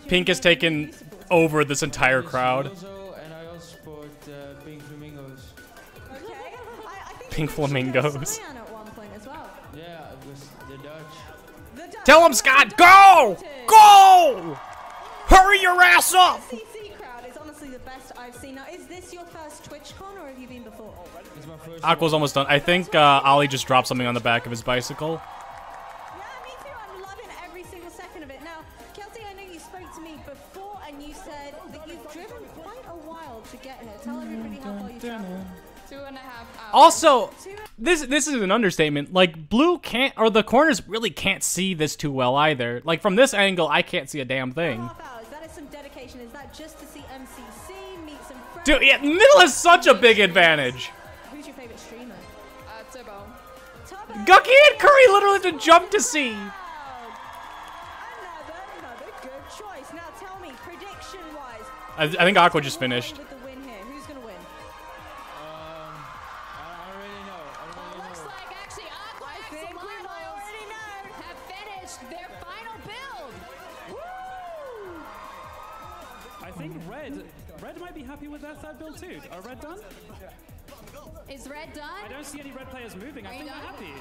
Pink has taken over this entire crowd. Pink Flamingos. Tell him, Scott, go! Go! Hurry your ass first. Aqua's almost done. I think uh, Ollie just dropped something on the back of his bicycle. Also, this this is an understatement. Like blue can't or the corners really can't see this too well either. Like from this angle, I can't see a damn thing. That is some dedication. Is that just to see MCC, meet some? Dude, yeah, middle is such a big advantage. Who's your favorite streamer? Uh, Tubbo. Gucky and Curry literally have to jump to see. Another, another good choice. Now tell me, prediction-wise, I, I think Aqua just finished. Are Red done? Is Red done? I don't see any Red players moving. I Are you think they're happy.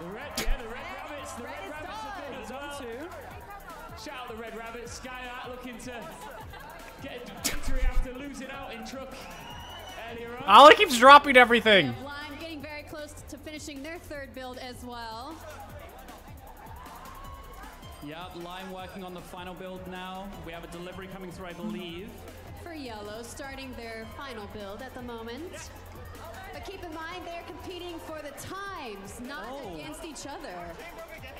The red, yeah, the red rabbits, the red, Red is rabbits are good as well. Two. Shout out the red rabbits. Skyart looking to get a victory after losing out in truck earlier on. Ollie keeps dropping everything. Lime getting very close to finishing their third build as well. Yep, Lime working on the final build now. We have a delivery coming through, I believe. For Yellow, starting their final build at the moment. But keep in mind, they're competing for the times, not Oh. against each other.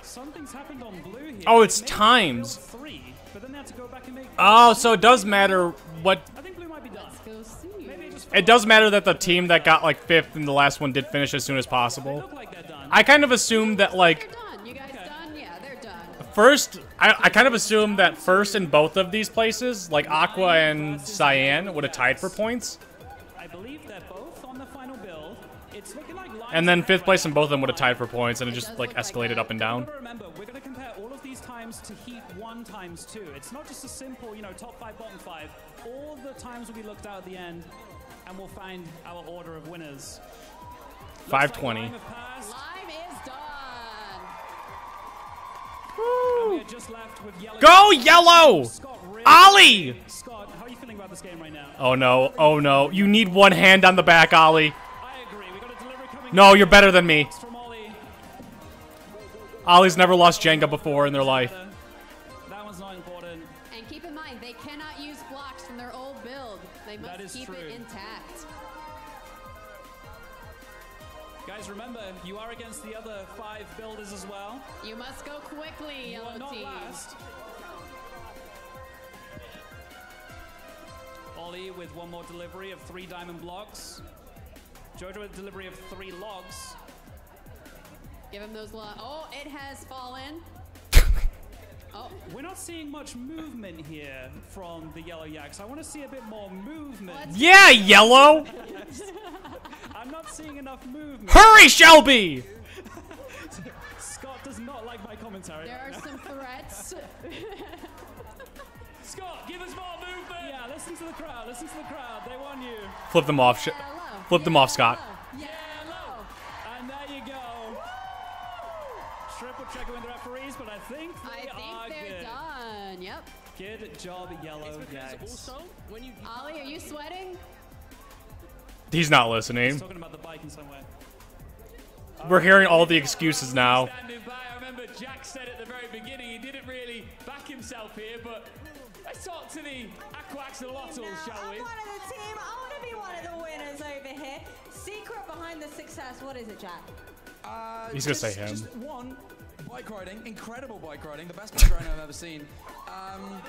Something's happened on blue here. Oh, it's They made times. build Three, but then they had to go back and make. Oh, so it does matter what. I think blue might be done. Let's go see. Maybe it just It does matter that the team that got like fifth in the last one did finish as soon as possible. like. I kind of assumed that like Done. You guys done? Yeah, they're done. first, I, I kind of assumed that first in both of these places, like Aqua and Cyan, would have tied for points, I believe they're both on the final build. It's looking like Lime's and then fifth place in both of them would have tied for points, and it just like escalated up and down. Remember, we're going to compare all of these times to Heat 1 times 2. It's not just a simple, you know, top 5, bottom 5. All the times will be looked at at the end, and we'll find our order of winners. Looks like 520. And we are just left with Yellow. Go yellow! Scott, really- Ollie! Scott, how are you feeling about this game right now? Oh no! Oh no! You need one hand on the back, Ollie. I agree. We got a delivery coming No, you're better than me. Ollie's never lost Jenga before in their life. Three diamond blocks. Jojo with delivery of three logs. Give him those. logs. oh, it has fallen. oh, We're not seeing much movement here from the Yellow Yaks. I want to see a bit more movement. Yeah, yellow. I'm not seeing enough movement. Hurry, Shelby! Scott does not like my commentary. there are some threats. Scott, give us more movement. Yeah, listen to the crowd. Listen to the crowd. They want you. Flip them off. Sh- Yellow. Flip them off, Scott. Yellow. And there you go. Triple check with the referees, but I think I they are think they're good. done. Yep. Good job, Yellow Yaks. when you Ollie, are you sweating? He's not listening. Talking about the bike in some way. We're hearing all the excuses now. I remember Jack said at the very beginning he didn't really back himself here, but let's talk to the Aqua Axolotls, Now, shall I'm we? one of the team. I want to be one of the winners over here. Secret behind the success. What is it, Jack? Uh, He's gonna say him. Just one, bike riding, incredible bike riding, the best bike riding I've ever seen. Um,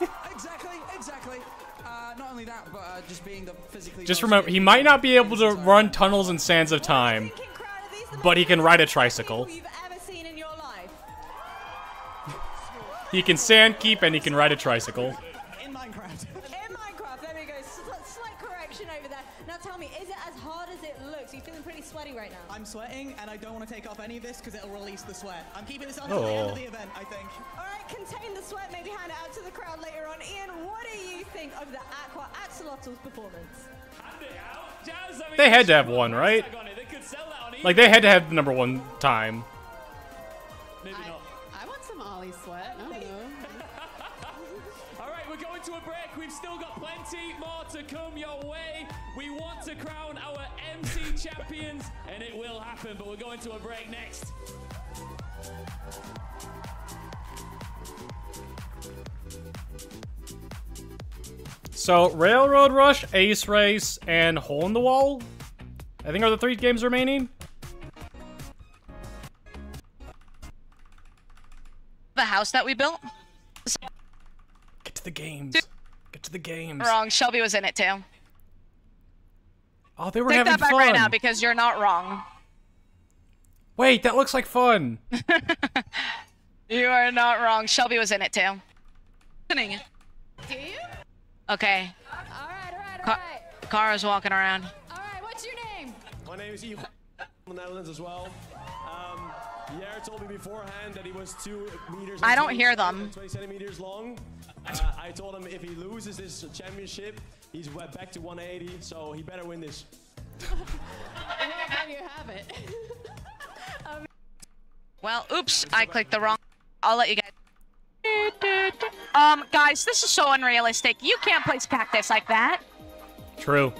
exactly, exactly. Uh, not only that, but uh, just being the physically. Just remember, he might not be able to run tunnels and sands of time, Thinking crowd, are these the but he can ride a people tricycle. He can sand keep and he can ride a tricycle. in Minecraft. In Minecraft, there we go. Sli- Slight correction over there. Now tell me, is it as hard as it looks? You're you feeling pretty sweaty right now? I'm sweating, and I don't want to take off any of this because it'll release the sweat. I'm keeping this on until the end Oh. of the event, I think. All right, contain the sweat. Maybe hand it out to the crowd later on. Ian, what do you think of the Aqua Axolotl's performance? Hand it out. Jazz, I mean, They had to have one, right? on. They could sell that on Like they had to have the number one time. Champions, and it will happen, but we're going to a break next. So Railroad Rush, Ace Race, and Hole in the Wall, I think are the three games remaining. The house that we built. Get to the games. Get to the games. Wrong. Shelby was in it too. Oh, they were Take having that back fun. right now because you're not wrong. Wait, that looks like fun. You are not wrong. Shelby was in it too. Listening. Do you? Okay. All right, all right, all Ka- right. Kara's walking around. All right, what's your name? My name is Ivo from the Netherlands as well. Yair told me beforehand that he was two meters. I don't hear them. 20 centimeters long. Uh, I told him if he loses this championship, he's back to 180, so he better win this. Well, there you have it. Well, oops, I clicked the wrong. I'll let you guys. Um, guys, this is so unrealistic. You can't place cactus like that. True.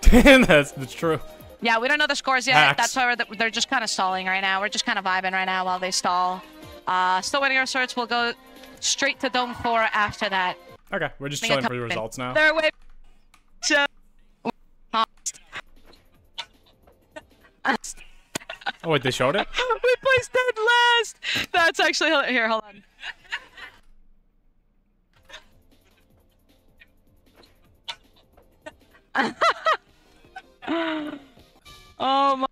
Damn, that's, that's true. Yeah, we don't know the scores yet. Hacks. That's why they're just kind of stalling right now. We're just kind of vibing right now while they stall. Uh, still waiting our swords. We'll go straight to Dome 4 after that. Okay, we're just chilling for the results now. They're way. So. Oh wait, they showed it. we placed dead last. That's actually here. Hold on. oh my.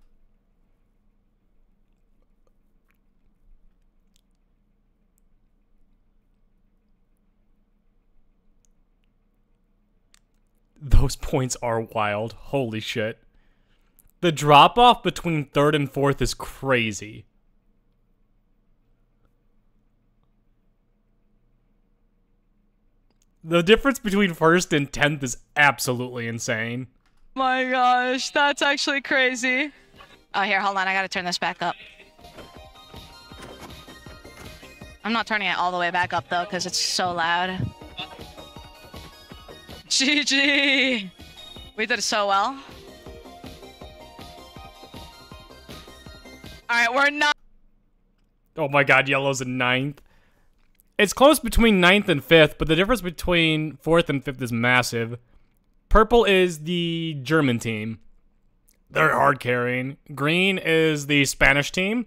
Those points are wild. Holy shit. The drop off between third and fourth is crazy. The difference between first and tenth is absolutely insane. My gosh, that's actually crazy. Oh, here, hold on. I gotta turn this back up. I'm not turning it all the way back up though, because it's so loud. GG! We did so well. Alright, we're not. Oh my god, yellow's in ninth. It's close between ninth and fifth, but the difference between fourth and fifth is massive. Purple is the German team. They're hard carrying. Green is the Spanish team.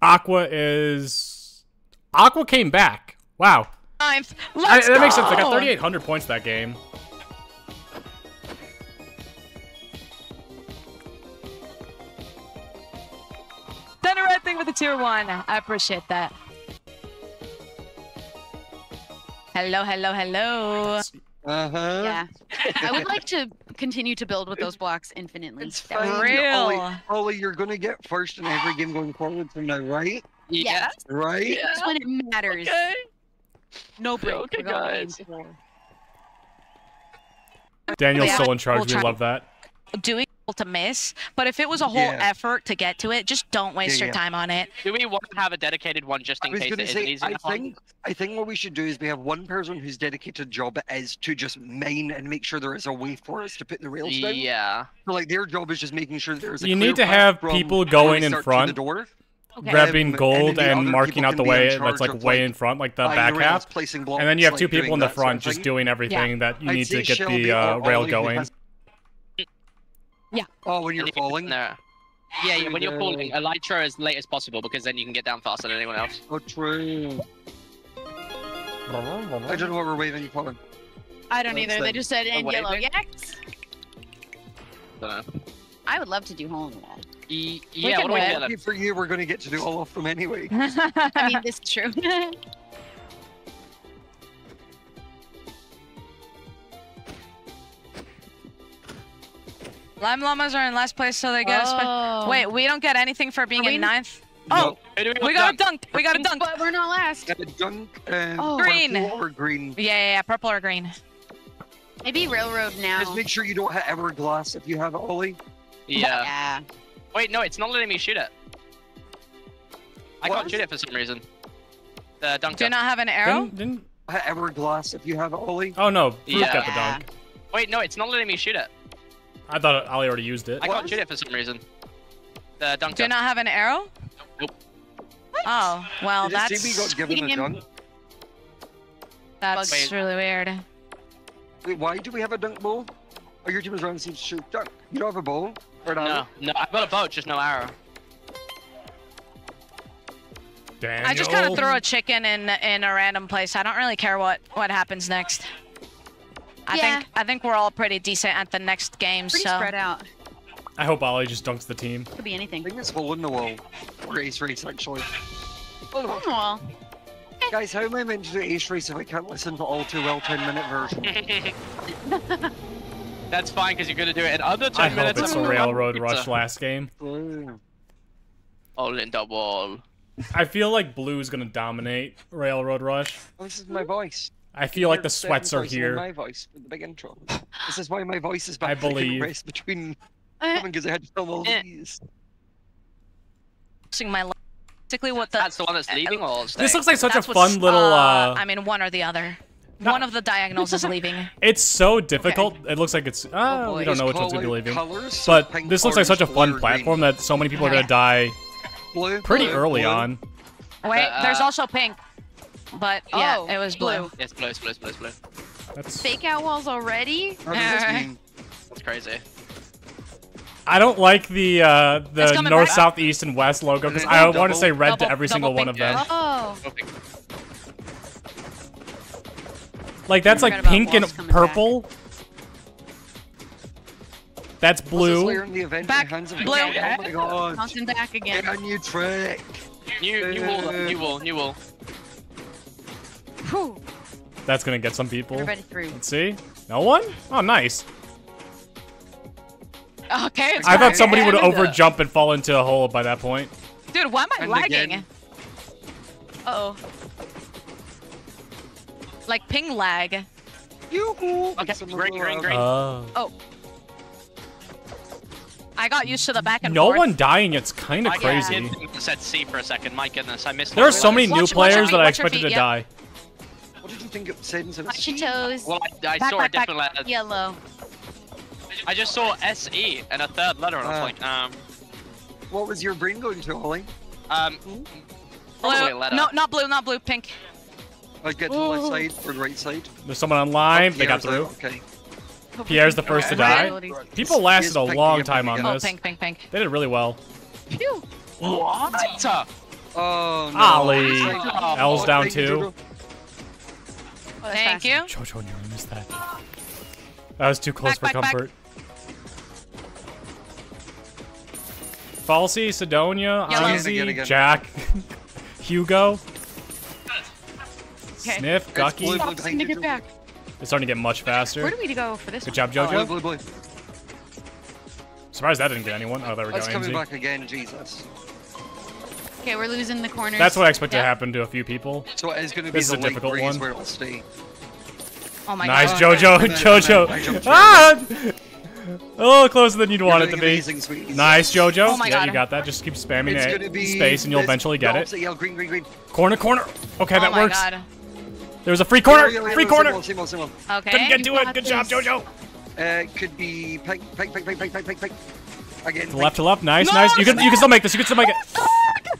Aqua is. Aqua came back. Wow. Ninth. I- Let's that makes sense. I got 3,800 points that game. Done a red thing with the tier one. I appreciate that. Hello, hello, hello. Uh-huh. Yeah. I would like to continue to build with those blocks infinitely. It's That would fine. be- Ollie, Ollie, you're gonna get first in every game going forward from now, right? Yes. Right? That's when it matters. No break. Okay, guys. Daniel's Yeah, still in we'll charge. We love that. Doing to miss, but if it was a whole Yeah. effort to get to it, just don't waste Yeah, your yeah. time on it. Do we want to have a dedicated one just in case it gonna isn't say, easy I enough? on? think, I think what we should do is we have one person whose dedicated job it is to just mine and make sure there is a way for us to put the rails down. Yeah. So like their job is just making sure there's a You need to have people going in front, the door. grabbing Um, and gold then and marking out the way that's like way like, in front, like the back half. placing And then you have two like, people in the that sort front just doing everything that you I'd need to get Shelby the uh, rail going. Has- Yeah. Oh, when you're falling. No. Yeah, yeah, when you're falling, elytra as late as possible because then you can get down faster than anyone else. Oh, true. I don't know what we're waving for. I don't That's either. They just said in yellow. waving? Dunno. I would love to do hole in the wall. E- yeah, can what do we win. do then? Lucky for you, we're going to get to do all of them anyway. I mean, this is true. Lime llamas are in last place, so they get a Oh. spe- Wait, we don't get anything for being in in- ninth. No. Oh, we got a dunk. We got a dunk. But we're not last. Got a dunk and Oh. Green. purple or green. Yeah, yeah, yeah, purple or green. Maybe railroad now. Just make sure you don't hit hourglass if you have it, Ollie. Yeah. Yeah. Wait, no, it's not letting me shoot it. I What? can't shoot it for some reason. The dunker. Do you not have an arrow? Didn't, didn't... Hit hourglass if you have it, Ollie. Oh no, Fruit Yeah. got the dunk. Wait, no, it's not letting me shoot it. I thought Ali already used it. I can't shoot it for some reason. The dunker. Do you not have an arrow? Nope. Oh, well, Did that's CB got given a Him- dunk? that's Wait. really weird. Wait, why do we have a dunk ball? Oh, your team is running seems to shoot dunk. You don't have a ball? Or an No, arrow? no, I've got a boat, just no arrow. Daniel. I just kind of throw a chicken in in a random place. I don't really care what what happens next. I Yeah. think I think we're all pretty decent at the next game. Pretty so spread out. I hope Ollie just dunks the team. Could be anything. I think it's hole in the wall. Or ace race, actually. Oh, well. Eh. Guys, how am I meant to do ace race if I can't listen to all too well 10 minute version? That's fine because you're gonna do it in under 10 I hope minutes. it's a I'm gonna railroad rush pizza. last game. Mm. All in the wall. I feel like Blue's gonna dominate Railroad Rush. Oh, this is my voice. I feel like the sweats are here. My voice with the big intro. This is why my voice is back. I believe. rest between Uh, because I had to film all Eh. these. Using my li- basically what the That's the one that's leaving or staying? This looks like such a That's what's- fun little. Uh, I mean, one or the other. One of the diagonals is leaving. it's so difficult. It looks like it's. Uh, boy. we don't know which one's gonna be leaving. colours, But pink, this looks like such a fun blue, or platform that so many people are gonna die Blue, pretty blue, early blue. on. Wait, Uh, there's also pink. But yeah, Oh, it was blue. Yes, blue, it's blue, it's blue, it's blue. That's. Fake out walls already? What does this mean? That's crazy. I don't like the uh, the north, back. south, east, and west logo because I then want to say red double- to every double single one of them. yeah. Oh. Like that's like pink and walls coming back. purple. That's blue. later in the event? Back, My hands blue. Oh my god. Bouncing back again. Get a new trick. New, new wall, new wall, new wall. Whew. That's gonna get some people. Everybody through. Let's see. No one? Oh, nice. Okay. it's I thought somebody would and, over jump and fall into a hole by that point. Dude, why am I And lagging? again. Uh oh. Like ping lag. Yoo-hoo. Okay, Some green, green, green. Oh. Oh. I got used to the back and no forth. one dying. It's kind of crazy. did think it said C for a second. My goodness, I missed. There are so many Watch- new watch your players feet, that I expected feet, to yep. die. What think it said instead of Watch your toes. Well, I, I Back, saw back, a different back. letter. Yellow. I just saw S E and a third letter, and I was Ah. like, um, What was your brain going to, Holly? um, probably a Blue. letter. No, not blue, not blue, pink. Like get to the left side or the right side? There's someone online. Oh, they got through. out, Okay. Pierre's the first to die. Abilities. People lasted a long time on again. Oh, this. pink, pink, pink. They did really well. Phew. What? Oh no. Ollie. It's like- L's Oh, down thank you, two. Jojo. Oh, Thank fast. you. Jojo nearly missed that. That was too close Back, for back, back. comfort. Falsey, Sidonia, Yellow. Ozzy. Jack, Hugo, Okay. Sniff, It's Gucky. blue, Stop blue, saying to behind you, get back. It's starting to get much faster. Where do we go for this Good one? job, Blue, Jojo. blue, blue. Surprised that didn't get anyone. Oh, there we go. It's coming AMZ. back again, Jesus. Okay, we're losing the corners. That's what I expect to happen to a few people. So it's going to be this the is a difficult one. where it'll stay. Oh my nice, god. Jojo, Jojo. Ah! A little closer than you'd You're want it to be. Amazing, nice, Jojo. Oh my yeah, god. you got that. Just keep spamming it space and you'll eventually get it. Yell, green, green, green. Corner, corner. Okay, oh that works. God. There was a free corner. Yo, yo, yo, free corner. Simo, Okay. Couldn't get to it. Good job, Jojo. Uh, could be peg, peg, peg, peg, peg, peg, peg. Again. Left, to left. Nice, nice. You can, you can still make this. You can still make it.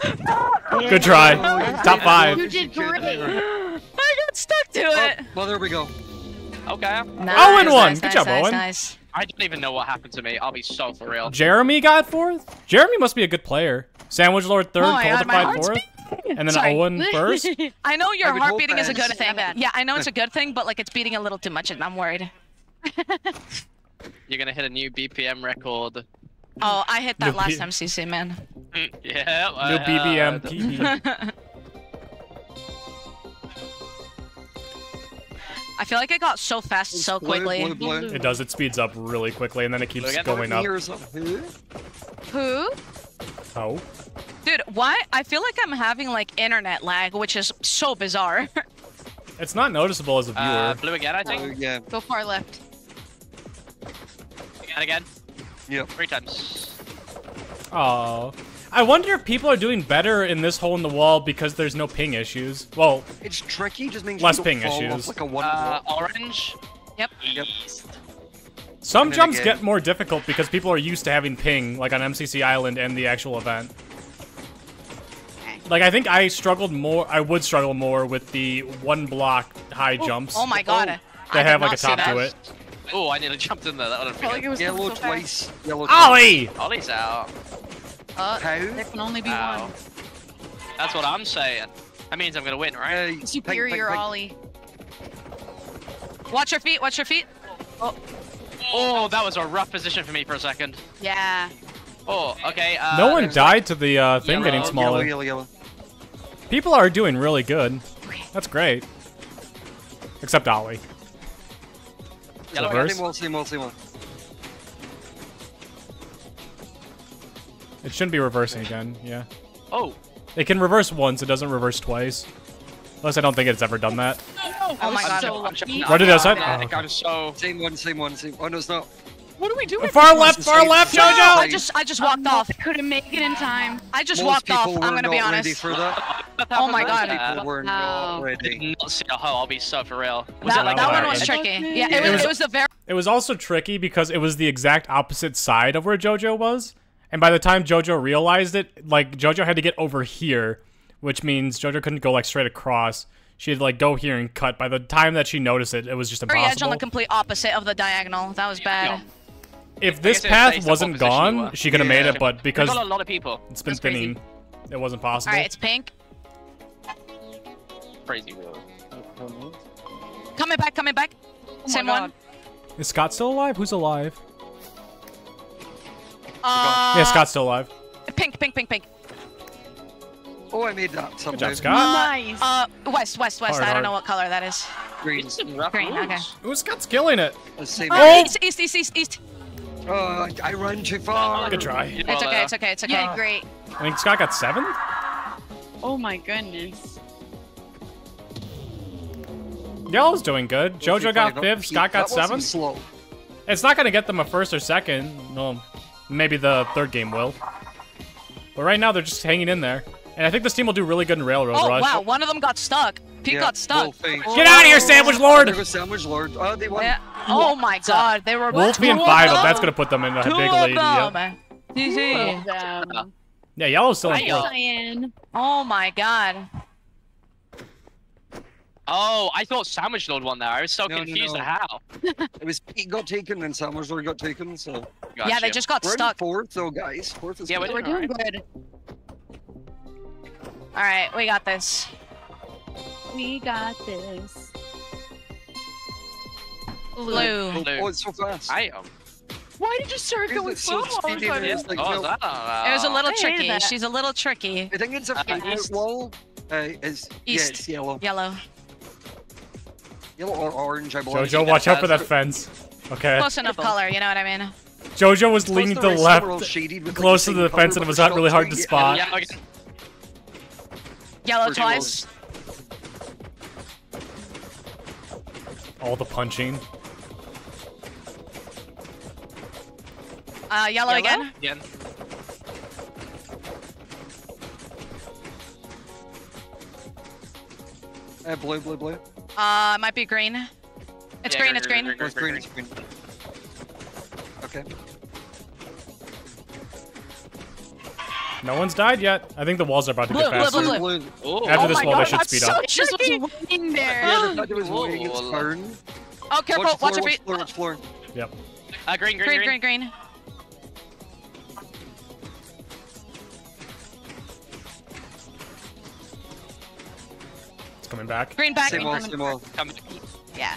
Good try. Top five. You did great. I got stuck to oh, it. Well, there we go. Okay. Nice, oh, Owen won. nice, Good nice, job, nice, Owen. Nice. I don't even know what happened to me. I'll be so for real. Jeremy got fourth. Jeremy must be a good player. Sandwich Lord third, Oh my God, my Qualified fourth, and then Sorry. Owen first. I know your I heart beating is a good thing. My. Yeah, I know it's a good thing, but like it's beating a little too much, and I'm worried. You're gonna hit a new BPM record. Oh, I hit that New last B- MCC, man. Yeah. New uh, BBM TV. I feel like it got so fast so Blue, quickly. blue, blue. It does. It speeds up really quickly, and then it keeps going up. Who? Who? Oh, Dude, why? I feel like I'm having like internet lag, which is so bizarre. it's not noticeable as a viewer. Uh, blue again, I Oh, think. yeah. Go far left. Again, again. Yep. Three times. Oh, I wonder if people are doing better in this hole in the wall because there's no ping issues. Well, It's tricky, just means Less you ping don't issues. like a one Uh, orange. Yep. East. some jumps again- get more difficult because people are used to having ping, like on MCC Island and the actual event. Like I think I struggled more. I would struggle more with the one block high jumps. Oh my god. I They did have like a see top that. to it. Oh, I nearly jumped in there. That would have Felt like it been. was Yellow so fast. twice. Yellow twice. Ollie! Ollie's out. Uh, How? there can only be Ow. one. That's what I'm saying. That means I'm gonna win, right? Uh, Superior pink, pink, Ollie. Watch your feet. Watch your feet. Oh, Oh, that was a rough position for me for a second. Yeah. Oh, okay. Uh, no one there's died to the uh, thing Yellow, getting yellow, smaller. Yellow, yellow. People are doing really good. That's great. Except Ollie. Yellow. Reverse? Same wall, same wall, same wall. It shouldn't be reversing again. Yeah. Oh. It can reverse once. It doesn't reverse twice. Unless I don't think it's ever done that. Oh my god. So lucky. What did I say? I think okay. I'm so. Oh, same one, same one, same. One. Oh no, it's not. What are we doing? Far left, far left, No, JoJo. I just, I just walked off. I Couldn't make it in time. I just Most walked off. I'm gonna be honest. for that. Oh my god. People were not I ready. did not see a hole. I'll be so for real. Was That, it like that one was tricky. Yeah, it It was, was- it was the very. It was also tricky because it was the exact opposite side of where JoJo was. And by the time JoJo realized it, like JoJo had to get over here, which means JoJo couldn't go like straight across. She had to like go here and cut. By the time that she noticed it, it was just Very edge on the complete opposite of the diagonal. That was bad. If this path wasn't gone, she could have made it, but because a lot of people. it's been That's crazy. thinning, it wasn't possible. All right, it's pink. Crazy, wheel. Coming back, coming back. Same one. Is Scott still alive? Who's alive? Uh, yeah, Scott's still alive. Pink, pink, pink, pink. Oh, I made that somehow. job, Scott. Nice. Uh, west, west, west. Hard, I don't know what color that is. Green. Green. Okay. Ooh, Scott's killing it. Uh, Same. Oh, Oh! east, east, east, east, east. Oh, I ran too far. Good try. It's okay. It's okay. It's okay. Yeah, great. I think Scott got seventh. Oh my goodness. Yellow's doing good. JoJo got That fifth. Scott got seventh. Slow. It's not gonna get them a first or second. No, maybe the third game will. But right now they're just hanging in there. And I think this team will do really good in Railroad Oh Rush. wow, one of them got stuck. Pete Yeah, got stuck. Wolfie. Get out of here, Sandwich Lord! There goes Sandwich Lord. Oh, they won. Yeah. Oh my god, they were Wolfie and two of them. that's gonna put them in a Two big of lead. Yep. GG. Yeah, Yellow's still in fourth. Oh my god. Oh, I thought Sandwich Lord won there. I was so No, no, confused no. at how. It was Pete got taken and Sandwich Lord got taken. So Yeah, they just got we're in stuck. fourth though, guys. Fourth is Yeah, good. We're doing good. All right, we got this. We got this. Blue. Oh, Blue. oh, it's so fast. I am. Why did you start Because going it's so slow all the time? it's like, Oh, no, is that? Uh, It was a little I tricky. She's a little tricky. I think it's a Uh, east. wall. Uh, is yeah, it's yellow. Yellow. Yellow or orange, I believe. Jojo, watch out for that fence. Okay. Close enough color, you know what I mean? Jojo was leaning to the left, them are all shaded with, like, close to same the fence, and it was not really hard to spot. Yeah, again. Yellow twice. All the punching. Uh, yellow, Yellow? again. Again. Uh, blue, blue, blue. Uh, might be green. It's Yeah, green, it's green. It's green, it's green. Okay. No one's died yet. I think the walls are about to Blue, get blue, faster. blue, Blue. Oh, After Oh this my wall, they God, should that's speed so up. Just was tricky. waiting there. Yeah, it was waiting its turn. Oh, careful. Watch, Watch the your floor, feet. watch the floor, watch the floor. Yep. Uh, green, green, Green, green. green, green. It's coming back. Green back. Same Green wall, back. same wall. Come. Yeah.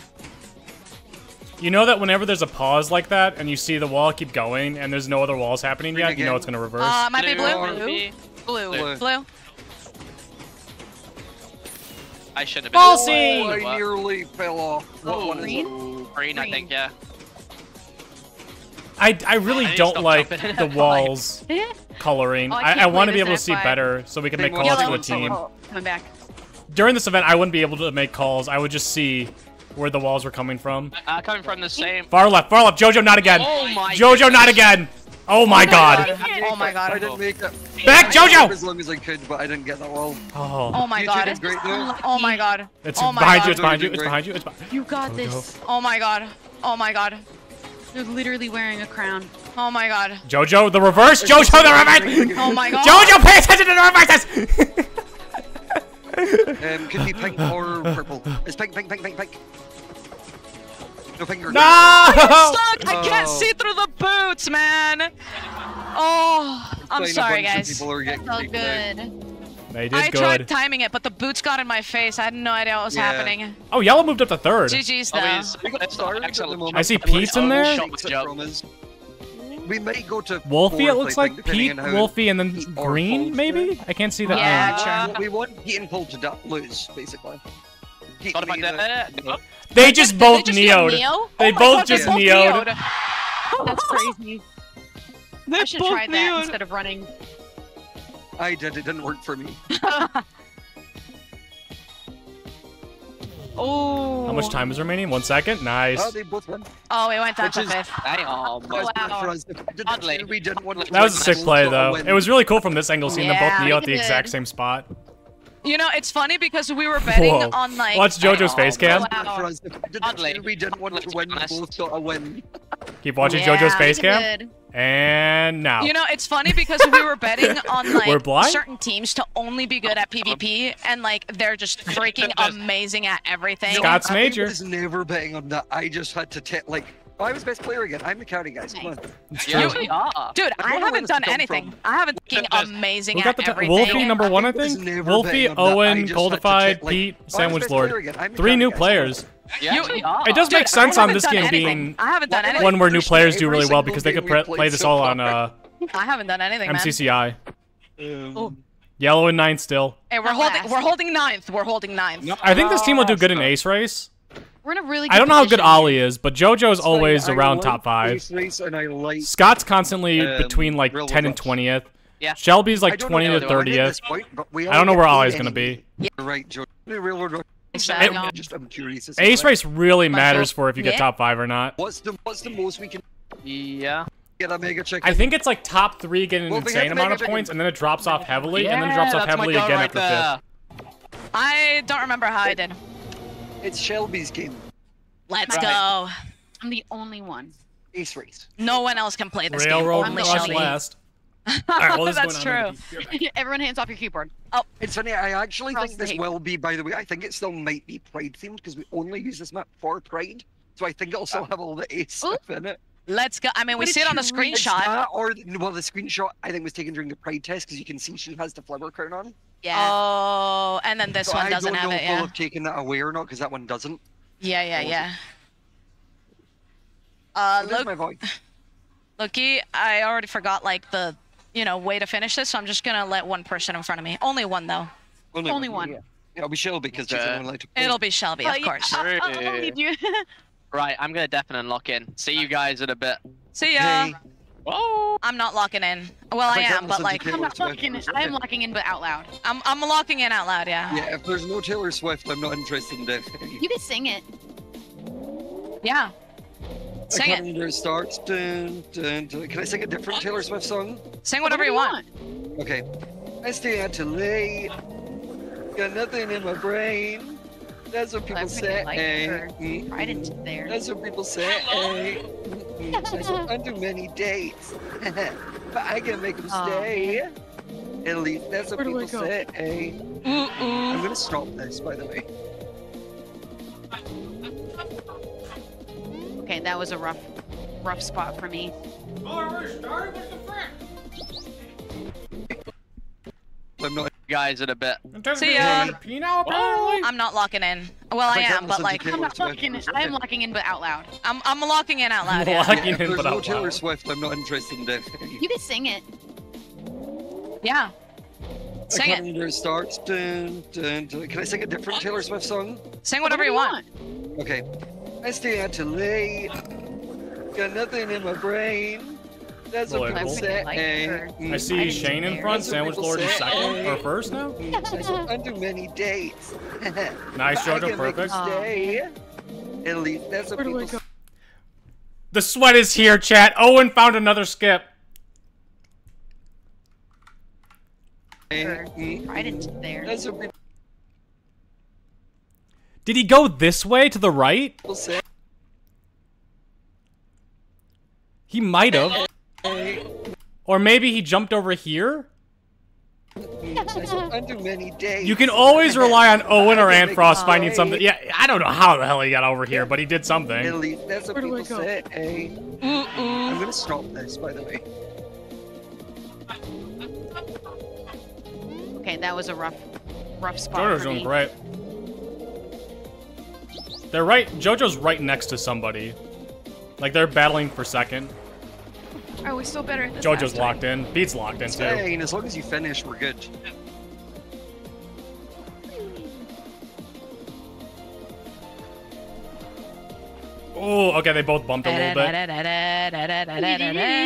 You know that whenever there's a pause like that and you see the wall keep going and there's no other walls happening Green yet, you know it's gonna reverse. Uh, might be Blue, blue. Blue. Blue. Blue. I should have been. Ballsy! Oh, I nearly fell off. What Oh, one is green? Green, I think, yeah. I, I really I don't like the walls coloring. Oh, I I, I want to be able to see in F5. better so we can make calls to Yellow. a team. Oh, coming back. During this event, I wouldn't be able to make calls. I would just see where the walls were coming from. Uh, coming from the same. Far left, far left. Jojo, not again. Oh my Jojo, not again. Oh my god. Oh my god. I god. didn't make it. Back, I Jojo! As long as I could, but I didn't get that wall. Oh. Oh my You god. did great. Oh my god. It's oh my behind god. you, it's behind you, it's behind you, it's behind You got Jojo. this. Oh my god. Oh my god. You're literally wearing a crown. Oh my god. Jojo, the reverse! Jojo, the reverse! Oh my god. Jojo, pay attention to the reverses! Um, could be pink or purple. It's pink, pink, pink, pink, pink. No finger. no! Stuck. I can't Oh. see through the boots, man. Oh, I'm sorry, guys. People are getting Felt kicked out. good. They did I good. tried timing it, but the boots got in my face. I had no idea what was Yeah. happening. Oh, yellow moved up to third. GG's Oh, though. he's- We got started at the moment. I see Pete's in there. We may go to Wolfie, it looks like Pete, on Wolfie, and then Green, maybe? I can't see that name. Uh, We want getting pulled to du- lose, basically. Pete Thought about that. They just both just neoed. Neo? They Oh both God, just both neoed. neoed. That's crazy. I should both try that neon. instead of running. I did. It didn't work for me. Oh. How much time is remaining? One second. Nice. Oh, they both won. Oh, we went down Which to is- fifth. Damn. That was good for us. Oddly. We didn't want to That was a sick play, though. It was really cool from this angle, seeing them both kneel at we the exact same spot. You know, it's funny because we were betting Whoa. on like. Watch JoJo's face cam. For We didn't want to win. We both got a win. Keep watching Yeah, JoJo's face we cam. And now. You know, it's funny because we were betting on We're like blind? certain teams to only be good at PvP, and like they're just freaking amazing at everything. Scott's I major. was never betting on that. I just had to take like. I was best player again. I'm the carry guys. Come on. You- we are. Dude, I I don't know where haven't done anything. from. I haven't been amazing Who got at the everything. Wolfie number one, I think. never Wolfie, betting on that. I Owen, just Goldified, check, like, Pete, I was Sandwich Lord. player again. I'm the Three new guys. players. Yeah, we are. It does Dude, make sense on this game anything. being I haven't done anything. one where new players do really well because they could pre- play this so all on uh, I haven't done anything, man. MCCI. Um, Yellow and nine still. Hey, we're holding. We're holding ninth. We're holding ninth. I think this team will do good in Ace Race. We're in a really. Good I don't know how good position. Ollie is, but JoJo's always I around like top five. And I like. Scott's constantly Um, between like Real 10 and 20th. Yeah. Shelby's like don't 20 know to how to win at this 30th. point, but we I don't know where get Ollie's gonna be. You're right, Joe. The. Exactly. I'm just I'm curious. Ace Race really matters for if you get top five or not. What's the What's the most we can Yeah. get a mega check? I think it's like top three get an Well, insane amount of chicken. points, and then it drops off heavily, and then drops off heavily again right after there. fifth. I don't remember how I did. It's Shelby's game. Let's Right. go. I'm the only one. Ace Race. No one else can play this Railroad game. Only Rush Shelby. last. Alright, well, That's true. Everyone hands off your keyboard. Oh, it's funny. I actually Across think this table. will be. By the way, I think it still might be Pride themed because we only use this map for Pride. So I think it'll still ah. have all the Ace stuff in it. Let's go. I mean, we What see it on the did you read? It's screenshot. that or well, the screenshot I think was taken during the Pride test because you can see she has the flower crown on. Yeah. Oh, and then this so one I doesn't don't have know it. if we'll Yeah. have taken that away or not because that one doesn't. Yeah, yeah, yeah. Uh, look, my voice. Loki, I already forgot like the, you know, way to finish this. So I'm just gonna let one person in front of me. Only one though. Only one. Yeah. It'll be Shelby because she's the Okay. one allowed to play. It'll be Shelby, Oh, of yeah, course. I'll, I'll, I'll lead you. Right, I'm gonna definitely lock in. See you guys in a bit. See ya. Hey. Whoa. I'm not locking in. Well, I Like am, but like, a I'm not locking in. I am locking in, but out loud. I'm I'm locking in out loud. Yeah. Yeah, if there's no Taylor Swift, I'm not interested in Death. You can sing it. Yeah. Sing it. Calendar starts. Dun, dun, dun. Can I sing a different Taylor Swift song? Sing whatever you want. Okay. I stay out too late. Got nothing in my brain. That's what people say. pretty light eh. Mm, Pride mm. into there. That's what people say. eh. I don't undo many dates, but I can make them Aw, stay. At least that's what Where do I people go? say. eh. I'm gonna stop this, by the way. Okay, that was a rough, rough spot for me. I'm not. You guys in a bit. See ya. Pinot, apparently. I'm not locking in. Well, I Like am, but like, I'm not Swift. locking in. I am locking in, but out loud. I'm I'm locking in out loud. Yeah. Locking Yeah, if in, there's but no out Taylor. Swift, I'm not interested in Death. You can sing it. Yeah. Sing it. calendar starts. Dun, dun, dun. Can I sing a different Taylor Swift song? Sing whatever you want. Okay. I stay out too late. Got nothing in my brain. That's what Relatable. people say. Like. Mm, I see didn't Shane in front, Sandwich Lord in second eh. or first now. I don't undo many dates. Nice, But I Jojo, can make 'em perfect. Stay. At least that's what people say. The sweat is here, chat. Owen found another skip. Her. Mm, into there. That's what people Did he go this way to the right? He might have. Or maybe he jumped over here? I don't undo many dates. You can always rely on Owen or I can make 'em Antfrost finding something. Yeah, I don't know how the hell he got over here, but he did something. least that's what Where do I people go? say. eh. I'm gonna stop this, by the way. Okay, that was a rough, rough spot JoJo's doing great. They're right. JoJo's right next to somebody. Like they're battling for second. Are we still better at this? JoJo's last time? locked in. Beat's locked in It's too. fine. As long as you finish, we're good. Oh, okay. They both bumped a little bit.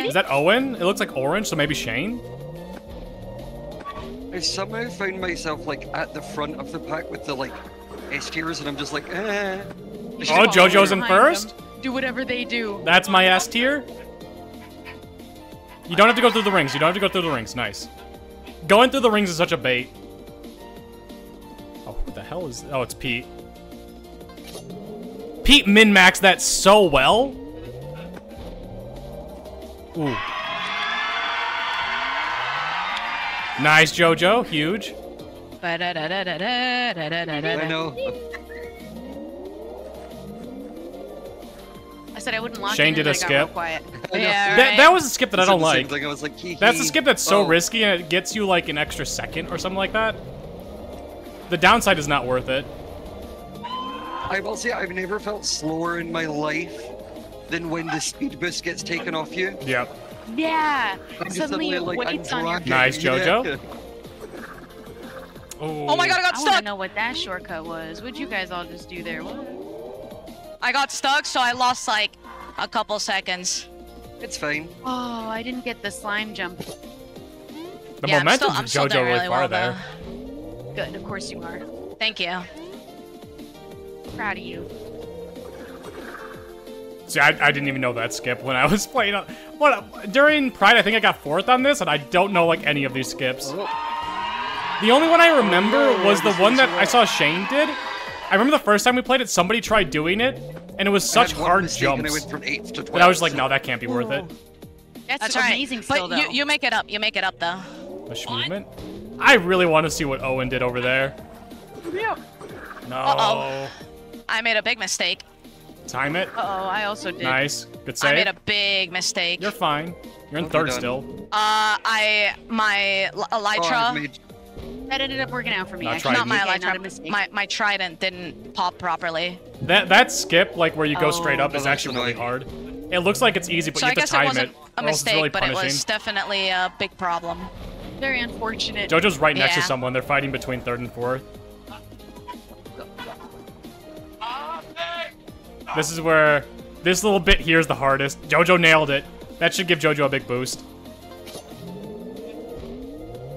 Is that Owen? It looks like orange, so maybe Shane. I somehow found myself like at the front of the pack with the like S tiers, and I'm just like, eh. Oh, JoJo's in first. them. Do whatever they do. That's my S tier. You don't have to go through the rings. You don't have to go through the rings. Nice. Going through the rings is such a bait. Oh, who the hell is? Oh, it's Pete. Pete min-maxed that so well. Ooh. Nice, JoJo. Huge. I know. I said I wouldn't lock Shane in, did a then I got real skip. Quiet. Yeah, That, right. that was a skip that I I don't the like. thing, I was like, hee That's a skip that's so Oh. risky and it gets you like an extra second or something like that. The downside is not worth it. I will say I've never felt slower in my life than when the speed boost gets taken off you. Yep. Yeah. I'm Suddenly, suddenly like, when I'm on your dragging. Nice, Yeah. JoJo. Oh. Oh my god, I got stuck! I want to know what that shortcut was. What'd you guys all just do there? What? I got stuck, so I lost like a couple seconds. It's fine. Oh, I didn't get the slime jump. The Yeah, I'm momentum's still- I'm of JoJo really really far well, there. Good, of course you are. Thank you. Proud of you. See, I, I didn't even know that skip when I was playing. On, what during Pride, I think I got fourth on this, and I don't know like any of these skips. Oh. The only one I remember Oh, was the one that I saw Shane did. I remember the first time we played it, somebody tried doing it, and it was such one hard mistake And I jumps. went from eighth to 12. And I was like, no, that can't be worth it. That's, That's right. amazing still, but though. you, you make it up. You make it up though. Push movement. I really want to see what Owen did over there. No. Uh-oh. I made a big mistake. Time it. Uh-oh, I also did. Nice. Good save. I made a big mistake. You're fine. You're in Oh, third done. still. Uh, I my L- Oh, elytra, made- That ended up working out for me. Not actually. not my Okay, not a elytra, mistake. my my trident didn't pop properly. That that skip, like where you go straight Oh. up, is actually really hard. It looks like it's easy, but so you I have to guess it time wasn't it. a or else it's mistake, really but it was definitely a big problem. Very unfortunate. JoJo's right next to someone. They're fighting between third and fourth. This is where this little bit here is the hardest. JoJo nailed it. That should give JoJo a big boost.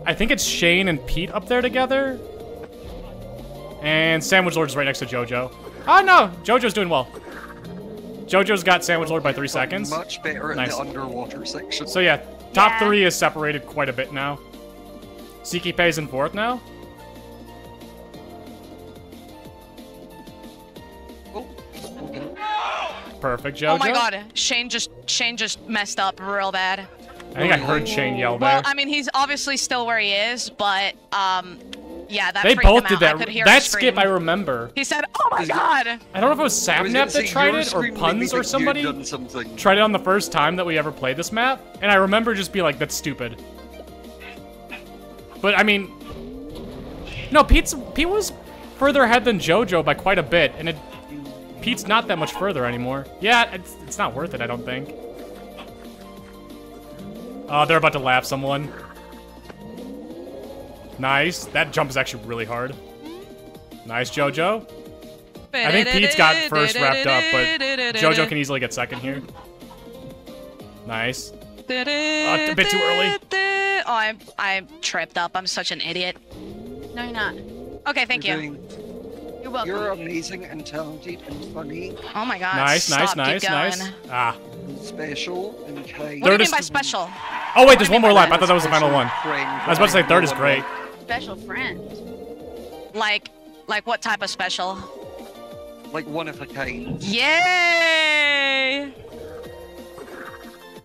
I think it's Shane and Pete up there together. And Sandwich Lord is right next to JoJo. Oh no, JoJo's doing well. JoJo's got Sandwich Lord by three seconds. Much better at Nice. the underwater section. So yeah, top Yeah. three is separated quite a bit now. Siki pays in fourth now. Oh. Perfect, JoJo. Oh my god, Shane just Shane just messed up real bad. I think I heard Shane yell there. Well, I mean, he's obviously still where he is, but um, yeah, that they both did that. I could hear That skip I remember. He said, "Oh my god!" I don't know if it was I was gonna Sapnap that tried it or scream made me Punz or somebody tried it on the first time that we ever played this map, and I remember just being like, "That's stupid." But I mean, no, Pete's Pete was further ahead than JoJo by quite a bit, and it Pete's not that much further anymore. Yeah, it's it's not worth it. I don't think. Oh, they're about to lap someone. Nice. That jump is actually really hard. Nice, JoJo. I think Pete's got first wrapped up, but JoJo can easily get second here. Nice. Uh, a bit too early. Oh, I I tripped up. I'm such an idiot. No, you're not. Okay, thank You're you. doing- You're welcome. You're amazing and talented and funny, Oh my god. Nice, nice, stop, nice, keep going. nice. Ah. special and kind. What do you Third mean is- by special? Oh wait, there's one more lap. I thought that was the final one. I was about to say third is great. Special friend. Like, like what type of special? Like one of a kind. Yay!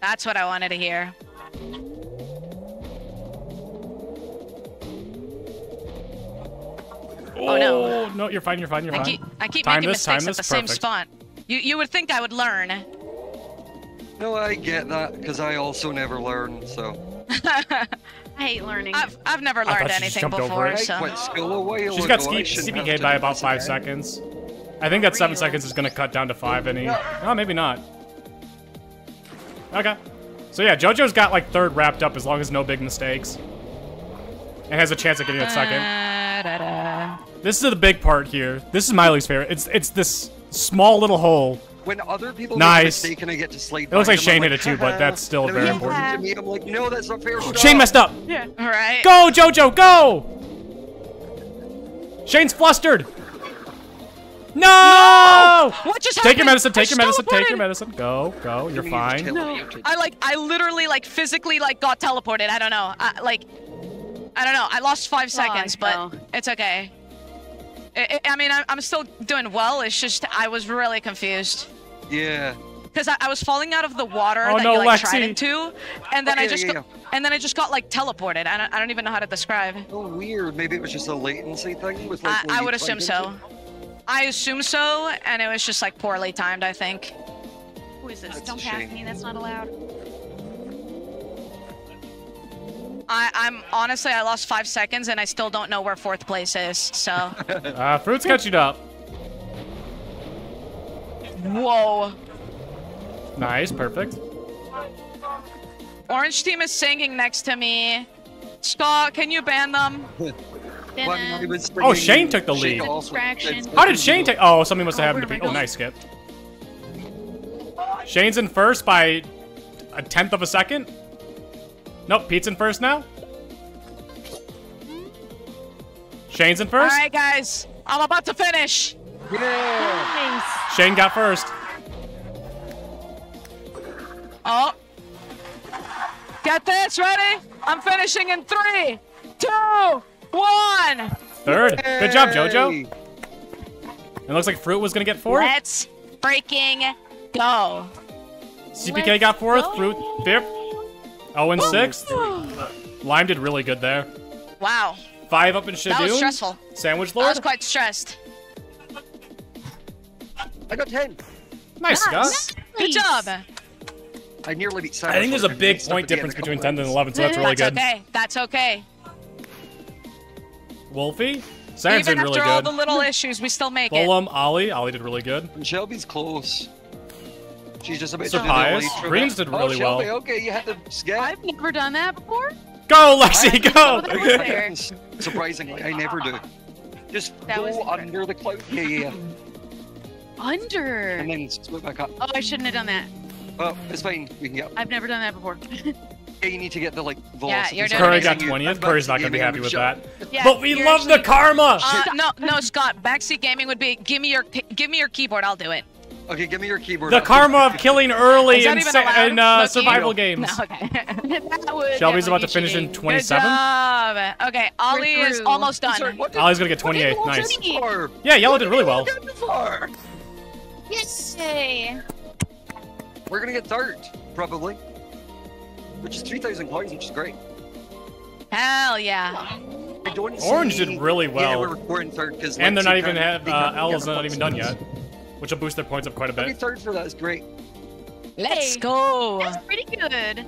That's what I wanted to hear. Oh, no. Oh, no, you're fine. You're fine. You're I fine. keep I keep time making this, mistakes at this, the same spot. You you would think I would learn. No, I get that because I also never learn. So I hate learning. I've, I've never I thought learned just anything jumped over before, it. so. quit school a while She's got ago, I ski- CPK by about five again. seconds. I think that seven seconds is gonna cut down to five any. Oh, maybe not. Okay. So yeah, JoJo's got like third wrapped up as long as no big mistakes. And has a chance at getting it second. Uh, da-da. This is the big part here. This is Miley's favorite. It's it's this small little hole. When other people Nice. make a mistake and I get to slide It looks like Shane I'm hit it too, but that's still And very when important. To me, I'm like, no, that's not fair. Shane messed up. Yeah. All right. Go, JoJo, go! Shane's flustered. No! What just happened? Take your happened? medicine. I Take your medicine. Take your medicine. Go, go. You're fine. No. I like I literally like physically like got teleported. I don't know. I, like I don't know. I lost five oh, seconds, but it's okay. I, I I mean, I'm, I'm still doing well. It's just I was really confused Yeah. because I, I was falling out of the water Oh, that no, you like Lexi. tried into, and then Oh, I yeah, just yeah, got, and then I just got like teleported. I don't, I don't even know how to describe. Oh, weird. Maybe it was just a latency thing with like. I, I would assume so. I assume so, and it was just like poorly timed. I think. Who is this? That's Don't a pass shame. me. That's not allowed. I, I'm honestly, I lost five seconds, and I still don't know where fourth place is. So. Uh, fruit's catching up. Whoa. Nice, perfect. Orange team is singing next to me. Scott, can you ban them? Well, I mean, I was Oh, Shane took the lead. How did Shane take? Oh, something must have happened to where be. Oh, nice skip. Shane's in first by a tenth of a second. Nope, Pete's in first now. Shane's in first. All right, guys, I'm about to finish. Yeah. Shane got first. Oh. Get this, ready? I'm finishing in three, two, one. Third. Good job, JoJo. It looks like Fruit was gonna get fourth. Let's freaking go. CPK got fourth. Fruit fifth. Oh, and oh. sixth. Lime did really good there. Wow, Five up in Shadoon. that was stressful. Sandwich Lord. I was quite stressed. I got 10. Nice, Scott. Good job. I nearly beat I think there's a big point at the end difference between 10 and 11, so that's mm, really That's good. okay. That's okay. Wolfie? Sam's Even did really after all good. the little issues, we still make it. Fulham, Ollie. Ollie did really good. Shelby's close. She's just about Sir to do the Pius. lead for Greens did really oh, Shelby, well. okay, you had to skip. I've never done that before. Go, Lexi, go! Surprisingly, I never do. Just That was go incredible. under the cloud. Yeah, yeah, yeah. Under. And then swoop back up. Oh, I shouldn't have done that. Oh, it's fine. We can get. I've never done that before. Yeah, you need to get the like Yeah, velocity. you're doing Curry amazing. got 20th. Curry's not going to be happy with that. Yeah, But we you're love the karma! Uh, no, no, Scott. Backseat gaming would be give me your give me your keyboard. I'll do it. Okay, give me your keyboard. The karma of killing early in, even in uh, Low-key? survival games. No, okay. Shelby's about to finish in cheating. 27. Okay, Ollie is almost done. Sorry, did, Ollie's going to get what did 28. you Nice. Yeah, Yellow did really well. What did you get for? Yay. We're gonna get third, probably. Which is 3,000 coins, which is great. Hell yeah. I don't Orange see- did really well. we're, we're in third because And they're not even have, uh, L is not even done yet. Which will boost their points up quite a Maybe bit. third for that is great. Let's Hey. go. That's pretty good.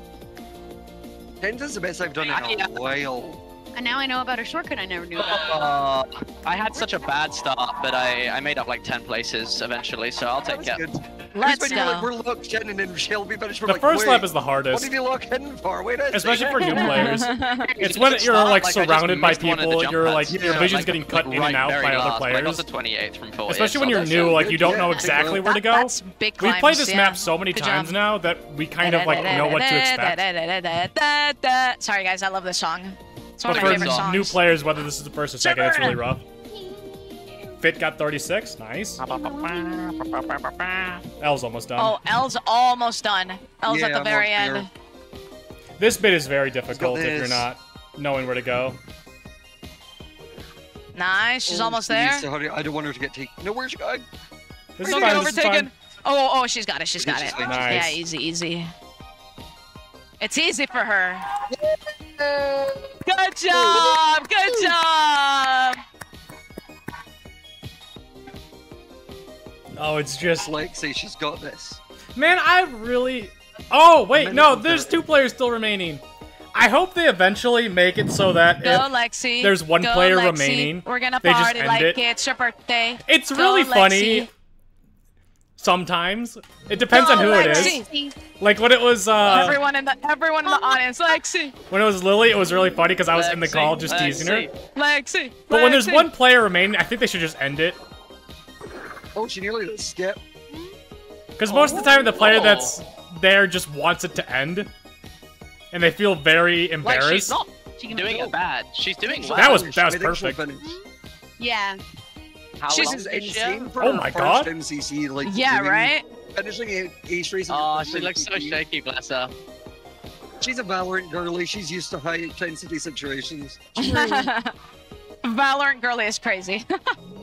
Tenth is the best I've done in a while. And now I know about a shortcut I never knew about. Uh, I had such a bad start, but I, I made up like 10 places eventually, so I'll take was it. good. Let's Because when you're like, go. we're locked in and Shelby finished, we're The like, first lap is the hardest. What hardest. did you lock in for? Wait a Especially for new players. It's when Just you're start, like surrounded by missed one of the people, you're pads. like, your vision's Like- getting cut like in and out very by other last, but I got players. the 28th from 40. Especially when you're new, like you don't know exactly where to go. We've played this map so many times now that we kind of like know what to expect. Sorry guys, I love this song. It's one But of my for favorite songs. new players, whether this is the first or second, it's really rough. Fit got 36. Nice. L's almost done. Oh, L's almost done. L's Yeah, at the very end. there. This bit is very difficult if you're not knowing where to go. Nice, she's Oh, almost she needs there. to. I don't want her to get taken. No, where's she going? This Don't is get fine. This is overtaken. fine. Oh, oh, she's got it. She's got it. she's fine, she's Yeah, easy, easy. It's easy for her. Good job. Good job. Oh, it's just Lexi, she's got this. Man, I really Oh wait, no, there's two players still remaining. I hope they eventually make it so that Go, if Lexi. there's one Go, player Lexi. remaining, We're gonna they just party end like it. it's your birthday. It's Go, really Lexi. funny. Sometimes it depends on who it Lexi. is. Like when it was uh, everyone in the everyone in the audience, Lexi, when it was Lily, it was really funny because I was in the call just teasing her. Lexi. But when there's one player remaining, I think they should just end it. Oh, she nearly did a skip. Because most of the time, the player oh. that's there just wants it to end, and they feel very embarrassed. Like embarrassed. she's not doing it bad. She's doing well. That was that was I think she'll perfect. Yeah. How She's long is this insane for Oh my first God. MCC, like Yeah, right? Finishing a ace race. in Oh, first she looks so shaky, bless her. She's a Valorant girly. She's used to high intensity situations. Valorant girly is crazy.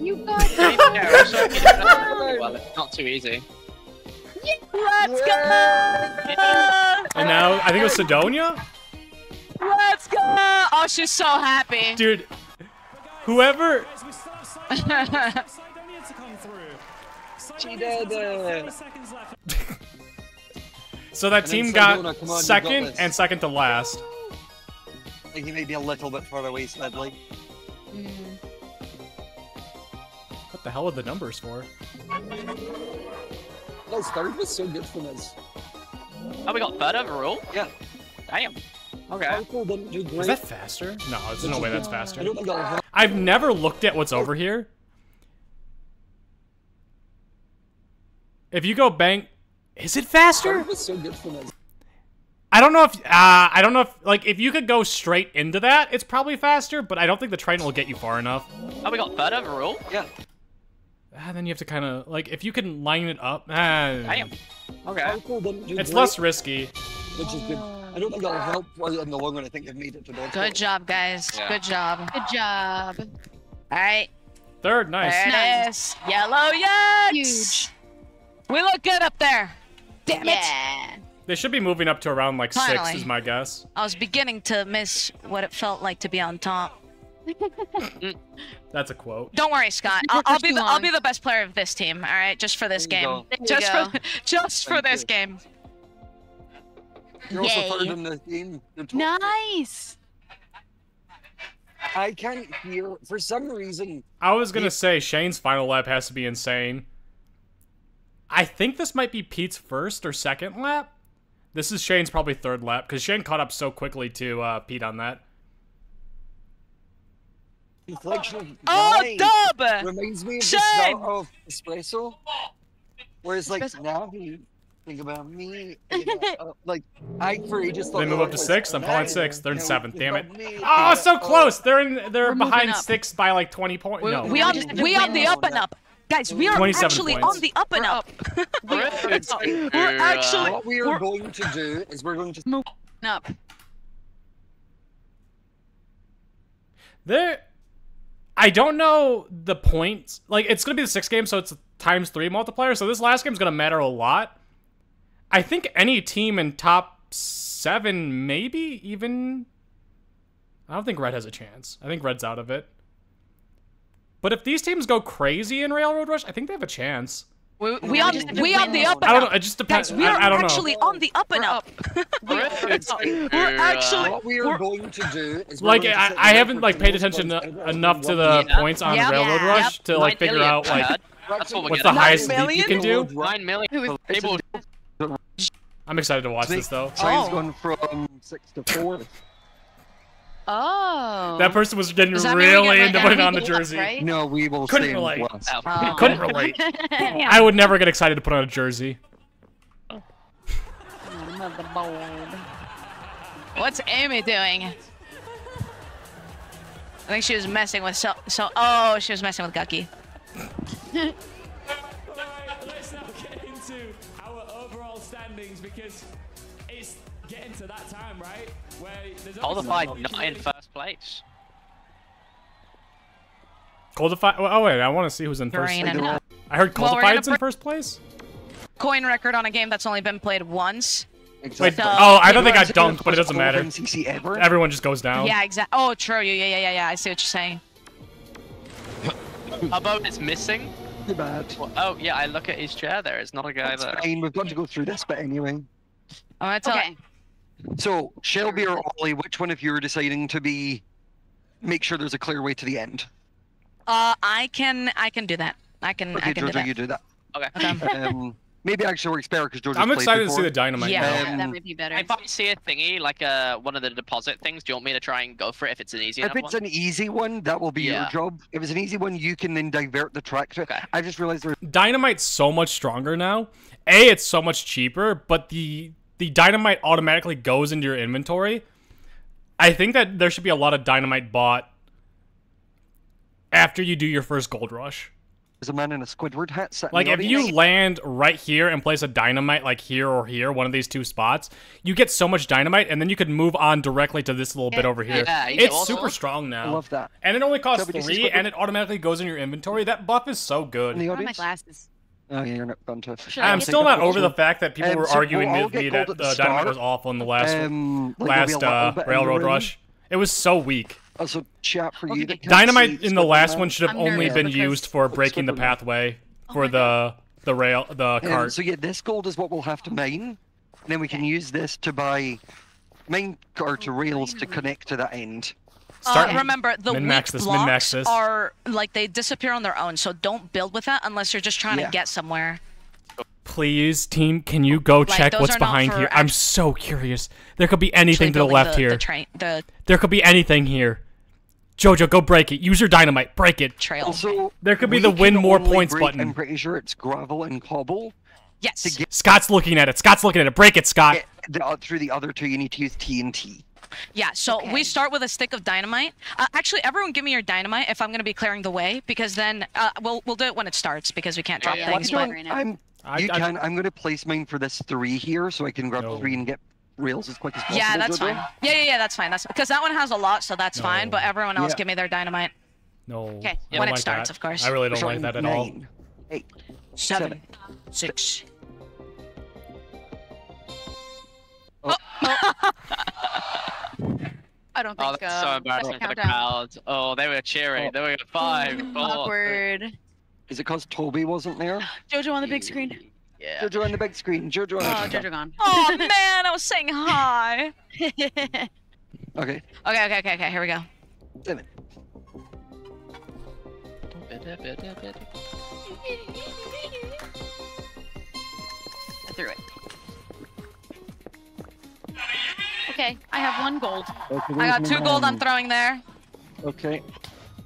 You got Yeah, also, you well, it's not too easy. Yeah, Let's go! And now I think it was Sidonia, Let's go! Oh, she's so happy. dude. Whoever She did. So that And team Sedona, got on, you got second and second to last. I think he may be a little bit further away, sadly. Mm. What the hell are the numbers for? No, third was so good for us. Oh, we got third overall? Yeah. Damn. Okay. Sparkle didn't do Is that faster? No, there's no way that's faster. don't think that'll help. I've never looked at what's over here. If you go bank, is it faster? I don't know if uh, I don't know if like if you could go straight into that, it's probably faster. But I don't think the train will get you far enough. Oh, we got third overall? Yeah. Ah, then you have to kind of like if you can line it up. Ah, Damn. Okay. Sparkle didn't do it's less risky. which is good. I don't think that'll help well, in the long run. I think they've made it to dodge. Good job, guys. Yeah. Good job. Good job. All right. Third, nice. There it Nice. is. Yellow Yaks. Huge. We look good up there. Damn it. Yeah. They should be moving up to around like six, is my guess. I was beginning to miss what it felt like to be on top. That's a quote. Don't worry, Scott. I'll, I'll be the I'll be the best player of this team. All right, just for this game. go. There you Just go. for just for Thank this you. game. You're also Yay. third in the team. Nice. I can't hear for some reason. I was gonna say Shane's final lap has to be insane. I think this might be Pete's first or second lap. This is Shane's probably third lap because Shane caught up so quickly to uh, Pete on that. Inflection of Oh, nine dub! reminds me of the Shame! start of Espresso, where it's like now you think about me. think about- uh, like I for ages thought They move up to was six. I'm calling nine, sixth. They're in seventh. Damn it! me, Oh, so close. They're in. They're We're behind up. six by like 20 points. No, We on we on the up and up. Guys, we are actually points. on the up and up. We're We're actually What we are we're- going to do is we're going to move Up. There, I don't know the points. Like, it's gonna be the six game, so it's a times three multiplier. So this last game's gonna matter a lot. I think any team in top seven, maybe even. I don't think Red has a chance. I think Red's out of it. But if these teams go crazy in Railroad Rush, I think they have a chance. we, we on we on the up and up. I don't know. It just depends. Guys, we are I, I don't actually know. on the up and up. We're actually- uh, what we are going to do is Like I, I haven't like paid attention points, to, everyone enough to the Yeah. points on Yeah. Railroad Yeah. Rush to like figure out like That's what what's the highest Nine leap you can do. Nine million. People I'm excited to watch this though. Train's Oh. going from six to four. Oh. That person was getting Does that mean we really into putting on the to the left, jersey. right? No, we will Couldn't relate. plus. Oh. Couldn't relate. I would never get excited to put on a jersey. What's Amy doing? I think she was messing with so so. Oh, she was messing with Gucky. Alright, let's now get into our overall standings because it's getting to that time, right? Where there's qualified not in first place. Coldify. Oh, oh wait, I want to see who's in first. Green I heard Well, we're gonna in first place. coin record on a game that's only been played once. Wait, So- oh, I don't think I dunked, but it doesn't matter. Ever. Everyone just goes down. Yeah, exactly. Oh, true. Yeah, yeah, yeah, yeah. I see what you're saying. A boat is missing. Too bad. Well, oh yeah, I look at his chair there. It's not a guy It's there. fine. We've got to go through this bit anyway. Oh, all right, tell Okay. So, Shelby or Ollie, which one of you are deciding to be make sure there's a clear way to the end? Uh, I can I can do that. I can Okay, I can do that. you do that. Okay. Um, maybe actually works better because Jojo's I'm played excited to see the dynamite. Yeah, now. yeah, that Um, might be better. If I see a thingy, like uh, one of the deposit things, do you want me to try and go for it if it's an easy If it's one? an easy one, that will be Yeah. your job. If it's an easy one, you can then divert the track to it. I just realized there's Dynamite's so much stronger now. A, it's so much cheaper, but the the dynamite automatically goes into your inventory. I think that there should be a lot of dynamite bought after you do your first gold rush. There's a man in a Squidward hat sitting Like if the you land right here and place a dynamite like here or here, one of these two spots, you get so much dynamite, and then you could move on directly to this little bit over here. Yeah, you it's also- super strong now. I love that. And it only costs So, but you see three, Squidward- and it automatically goes in your inventory. That buff is so good. in the Where my glasses? Oh yeah, you're not going to. Should I I'm still not over the fact that people Um, were so arguing we'll with me that gold the at dynamite was awful in the last Um, like, last uh, bit in the railroad rush. It was so weak. Also, chat for you. Dynamite in the last one should have I'm only been used for breaking the pathway for the the rail the Um, cart. so yeah, this gold is what we'll have to mine, and then we can use this to buy mine or to rails to connect to that end. Start uh, remember, the min-max weak this, blocks this. are like they disappear on their own, so don't build with that unless you're just trying Yeah. to get somewhere. Please, team, can you go Like, check what's behind here? I'm so curious. There could be anything to the left the, here. The train, the There could be anything here. Jojo, go break it. Use your dynamite. Break it. trail. Also, There could be the win more points break- button. I'm pretty sure it's gravel and cobble. yes. Scott's looking at it. Scott's looking at it. Break it, Scott. The, uh, through the other two, you need to use TNT. Yeah, so Okay. we start with a stick of dynamite. Uh, actually, everyone give me your dynamite if I'm going to be clearing the way, because then uh, we'll we'll do it when it starts because we can't drop Yeah, things. you But right now. I'm, I- you I- can. I'm going to place mine for this three here, so I can grab No. three and get rails as quick as possible. yeah, that's Jojo. fine. Yeah, yeah, yeah, that's fine. That's because that one has a lot, so that's fine. But everyone else, Yeah. give me their dynamite. No. Okay, I when it like starts, that. of course. I really don't We're like that starting at all. nine, Eight. Seven, six. I don't Oh, think that's so um, embarrassing for the crowd. Oh, they were cheering. They were going five, four. Awkward. Is it because Toby wasn't there? Jojo on the big screen. Yeah. Jojo on the big screen. Jojo on Oh, the Jojo gone. Oh man, I was saying hi. okay, Okay. okay, okay, okay. Here we go. Seven. I threw it. Okay, I have one gold. Okay, I got two my gold. I'm throwing there. Okay.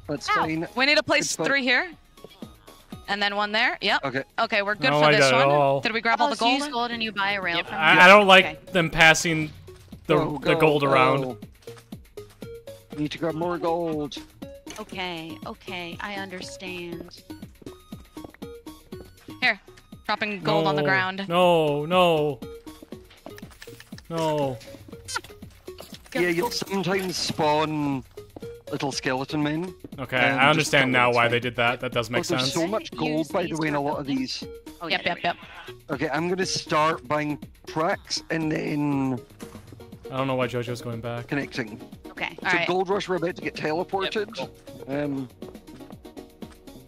That's Ow. fine. We need to place Good fight. three here, and then one there. Yep. Okay. Okay, we're good No, for I this one. all. Did we grab Oh, all the so you gold? use gold and you buy a rail Yep. from I, me? I don't like Okay. them passing the Go, the go, gold around. go. Need to grab more gold. Okay, okay, I understand. Here, dropping gold on the ground. No, no, no. Yeah, you'll sometimes spawn little skeleton men. Okay, I understand now why it's they did that. That does make Oh, there's sense. so much gold, by the way, in a lot of these. Oh, Yep, yep, yep. Okay, I'm gonna start buying tracks and then I don't know why JoJo's going back. connecting. Okay. So Alright. Gold Rush, we're about to get teleported. Um,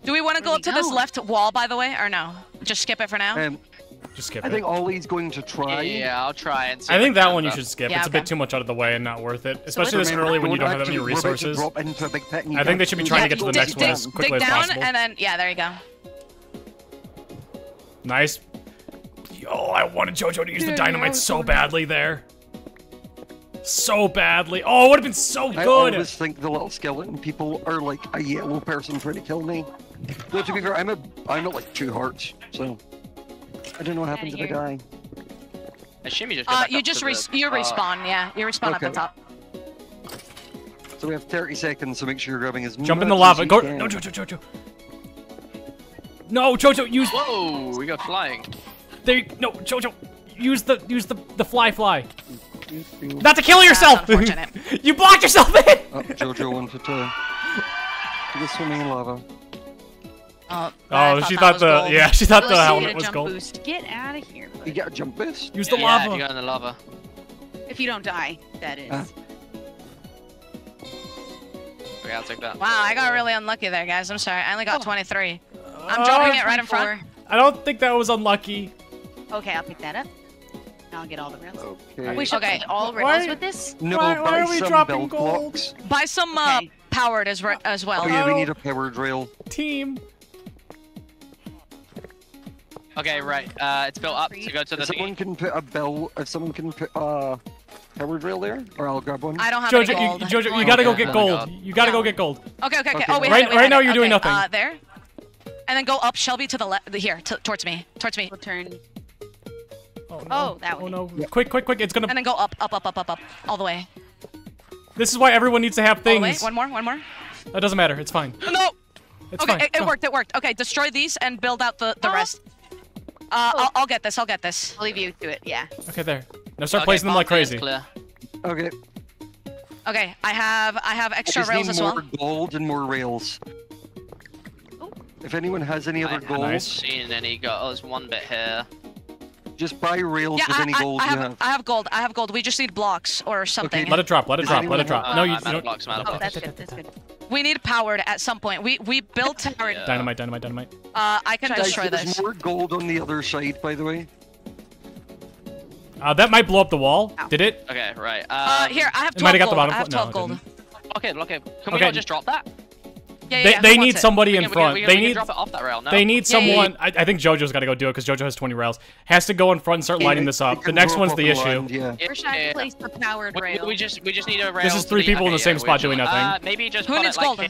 Do we want to go up to this left wall, by the way, or no? Just skip it for now. um, Just skip I it. think Ollie's going to try. Yeah, I'll try and see. I think that one you should skip. Yeah, it's a bit too much out of the way and not worth it, especially this Remember, early when you don't have that actually- many we're about to resources. drop into a big pit I think they should be do trying to get to the dig, next dig, one as quickly dig as down, possible. and then yeah, there you go. Nice. Yo, I wanted JoJo to use the dynamite yeah, so it's badly there. So badly. Oh, it would have been so good. I good. always think the little skeleton people are like a yellow person trying to kill me. Though to be fair, I'm a I'm at like two hearts, so I don't know what happens if I die. I assume you just. Go Uh, back you up just to res- the you top. respawn. Yeah, you respawn at the Okay. top. So we have 30 seconds, so make sure you're grabbing as Jump in the lava. as Go. you can. No, JoJo, JoJo. No, JoJo, use. Whoa, we go flying. There. No, JoJo, use the use the the fly fly. Not to kill yourself. unfortunate. you blocked yourself in. Oh, Jojo wanted to, to go swimming in lava. Oh, oh she thought the yeah, she thought well, the helmet was gold. Boost. Get out of here. Buddy. You got a jump boost? Use the yeah, lava. you got in the lava. If you don't die, that is. Uh. Okay, I'll take that. Wow, I got really unlucky there, guys. I'm sorry. I only got oh. 23. I'm oh, uh, dropping it right in front. I don't think that was unlucky. Okay, I'll pick that up. I'll get all the rails. Okay. We should okay. get all rails with this? No, why, why are we dropping gold? Buy some uh, okay. powered as, as well. Oh yeah, we oh. need a powered rail. Team, Okay, right. Uh, it's built up to go to the. If someone can put a bell. If someone can put a powered rail there, or I'll grab one. I don't have Jojo, any gold. You, Jojo, you oh, gotta okay. go get gold. You gotta yeah. go get gold. Okay, okay, okay. okay. Oh wait, right, wait, right now you're okay. doing nothing. Uh, there. And then go up, Shelby, to the left. Here, towards me. Towards me. We'll turn. Oh no! Oh, that oh no! Yeah. Quick, quick, quick! It's gonna. And then go up, up, up, up, up, up, all the way. This is why everyone needs to have things. Oh, wait, one more, one more. That doesn't matter. It's fine. No. It's okay, fine. It, it worked. It worked. Okay, destroy these and build out the the rest. Uh, oh. I'll, I'll, get this. I'll get this. I'll leave you to it. Yeah. Okay, there. Now start okay, placing them like crazy. Clear. Okay. Okay, I have I have extra I rails as more well. more gold and more rails. If anyone has any I other gold. I haven't seen any. Got oh, us one bit here. Just buy real yeah, I, I, gold I have, you have. I have gold. I have gold. We just need blocks or something. Okay. Let it drop. Let it drop. Let it drop. Uh, no, you, don't. Blocks, oh, blocks. that's good. That's good. We need powered at some point. We we built yeah. dynamite, dynamite, dynamite. Uh, I can destroy there's this. There's more gold on the other side, by the way. Uh, that might blow up the wall. Ow. Did it? Okay, right. Uh, um, uh, here I have 12 gold. Got the bottom I have 12 no, gold. Okay, okay. Can we okay. not just drop that? Yeah, yeah, they, need somebody in can, front. Can, they need drop it off that rail. No. They need someone. I, I, think JoJo's got to go do it because JoJo has 20 rails. Has to go in front and start lighting this up. The next one's the issue. Yeah. We're place the powered rail. We, just we just need a rail. This is three people okay, in the same spot doing nothing. Uh, maybe just who needs gold?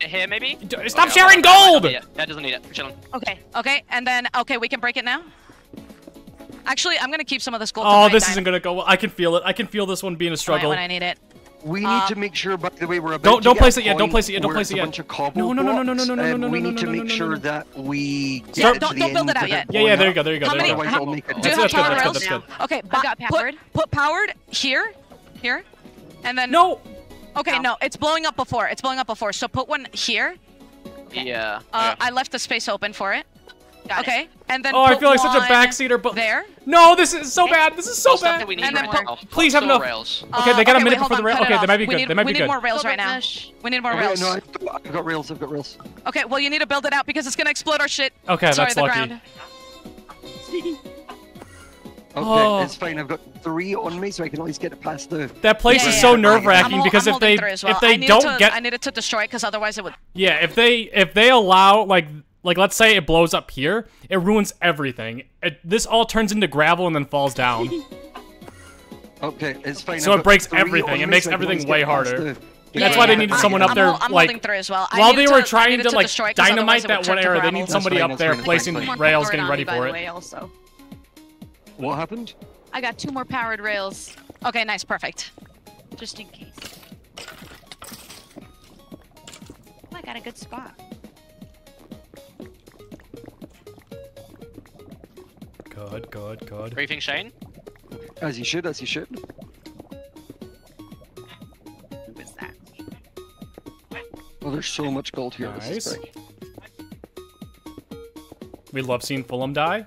Here maybe. Stop sharing gold. That doesn't need it. We're chilling. Okay. Okay. And then okay, we can break it now. Actually, I'm gonna keep some of this gold. Oh, this isn't gonna go well. I can feel it. I can feel this one being a struggle. when I need it. We need to um, make sure. By the way, we're about don't don't place it yet. Don't place it yet. Don't place it yet. Bunch of no, no, no, no, no, no, no, no, no, no. We need to make sure that we Start, don't, build it out yet. Yeah, yeah. There you go. There you go. How many? Do you have power rails? Okay, got powered. Put powered here, here, and then no. Okay, no, it's blowing up before. It's blowing up before. So put one here. Yeah. Uh, I left the space open for it. Got okay. It. And then. Oh, I feel like such a backseater, but there. No, this is so bad. This is so bad. We need and then right put, Please have enough. Rails. Okay, they got okay, a minute wait, before on, the rail. Okay, they might be we good. Need, they might be good. We need more rails right now. We need more rails. No, I've got rails. I've got rails. Okay, well you need to build it out because it's gonna explode our shit. Okay, Sorry, that's the lucky. Ground. Oh. Okay, oh. it's fine. I've got three on me, so I can always get it past the. That place yeah, is yeah, so nerve wracking because I'm if they well. if they don't get, I needed to destroy it because otherwise it would. Yeah, if they if they allow like like, let's say it blows up here. It ruins everything. It, this all turns into gravel and then falls down. okay, it's fine. So it breaks everything. It makes everything way harder. That's yeah, why they needed someone I, up there, I'm like, as well. I while they were to, trying to, like, dynamite that one area, they need somebody up there placing rails, getting ready for it. Also. What happened? I got two more powered rails. Okay, nice, perfect. Just in case. Oh, I got a good spot. God, God, God. Briefing Shane? As you should, as you should. Who is that? Well, there's so much gold here. Nice. We love seeing Fulham die.